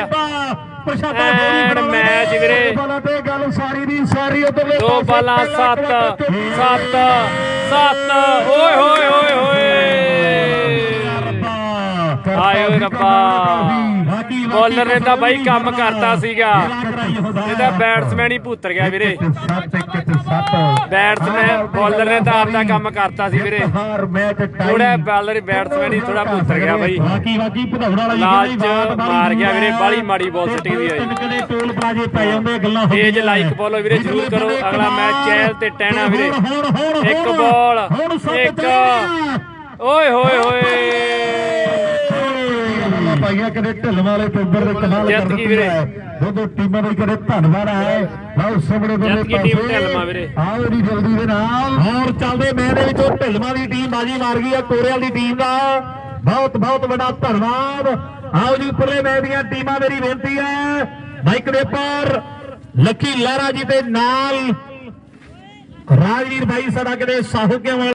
ਪ੍ਰਸ਼ਾਦਾ ਐਨ ਮੈਚ ਵੀਰੇ। ਬਾਲਾਂ ਤੇ ਗੱਲ ਸਾਰੀ ਦੀ ਸਾਰੀ ਉਧਰਲੇ ਦੋ ਬਾਲਾਂ ਸੱਤ ਸੱਤ ਸੱਤ। ਓਏ ਹੋਏ ਹੋਏ ਹੋਏ ਓਏ ਰੱਬਾ। ਬੋਲਰ ਨੇ ਤਾਂ ਬਾਈ ਕੰਮ ਕਰਤਾ ਸੀਗਾ। ਇਹਦਾ ਬੈਟਸਮੈਨ ਹੀ ਭੁੱਤਰ ਗਿਆ ਵੀਰੇ। ਬੈਟਸਮੈਨ ਬੋਲਰ ਨੇ ਤਾਂ ਆਪਦਾ ਕੰਮ ਕਰਤਾ ਸੀ ਵੀਰੇ। ਥੋੜਾ ਬਾਲਰ ਬੈਟਸਮੈਨ ਹੀ ਥੋੜਾ ਭੁੱਤਰ ਗਿਆ ਬਾਈ। ਬਾਕੀ ਮਾਰ ਗਿਆ ਵੀਰੇ, ਬਾਲੀ ਮਾੜੀ ਬਾਲ ਸਿੱਟੀ ਦੀ ਆਈ। ਤਿੰਨ ਲਾਈਕ ਫੋਲੋ ਵੀਰੇ, ਜਰੂਰ ਕਰੋ। ਅਗਲਾ ਮੈਚ ਚੈਨਲ ਤੇ ਟਹਿਣਾ ਵੀਰੇ। ਹੁਣ ਹੁਣ ਇੱਕ ਬਾਲ ਇੱਕ। ਓਏ ਹੋਏ ਹੋਏ। ਪਾਈਆਂ ਕਦੇ ਢਿੱਲ ਵਾਲੇ ਟੋਬਰ ਦੇ ਕਮਾਲ ਕਰ ਦਿੱਤੀ। ਹੈ। ਦੋਦੋਂ ਟੀਮਾਂ ਦਾ ਕਦੇ ਧੰਨਵਾਦ ਹੈ ਲਓ ਸਾਹਮਣੇ ਦੋਨੇ ਢਿੱਲਵਾਂ ਵੀਰੇ। ਆਓ ਜੀ ਜਲਦੀ ਦੇ ਨਾਲ। ਹੋਰ ਚੱਲਦੇ ਮੈਚ ਦੇ ਵਿੱਚੋਂ ਢਿਲਮਾ ਦੀ ਟੀਮ ਬਾਜੀ ਮਾਰ ਗਈ ਆ ਕੋਰੇਵਾਲ ਦੀ ਟੀਮ ਦਾ। ਬਹੁਤ ਬਹੁਤ ਵੱਡਾ ਧੰਨਵਾਦ। ਆਓ ਜੀ ਉੱਪਰਲੇ ਮੈਚ ਦੀਆਂ ਟੀਮਾਂ ਮੇਰੀ ਬੇਨਤੀ ਹੈ। ਮਾਈਕ ਦੇ ਉੱਪਰ ਲੱਕੀ ਲਹਿਰਾ ਜੀ ਦੇ ਨਾਲ। ਰਾਜਵੀਰ ਭਾਈ ਸਾਡਾ ਕਿਤੇ ਸਾਹੂਕਿਆਂ ਵਾਲਾ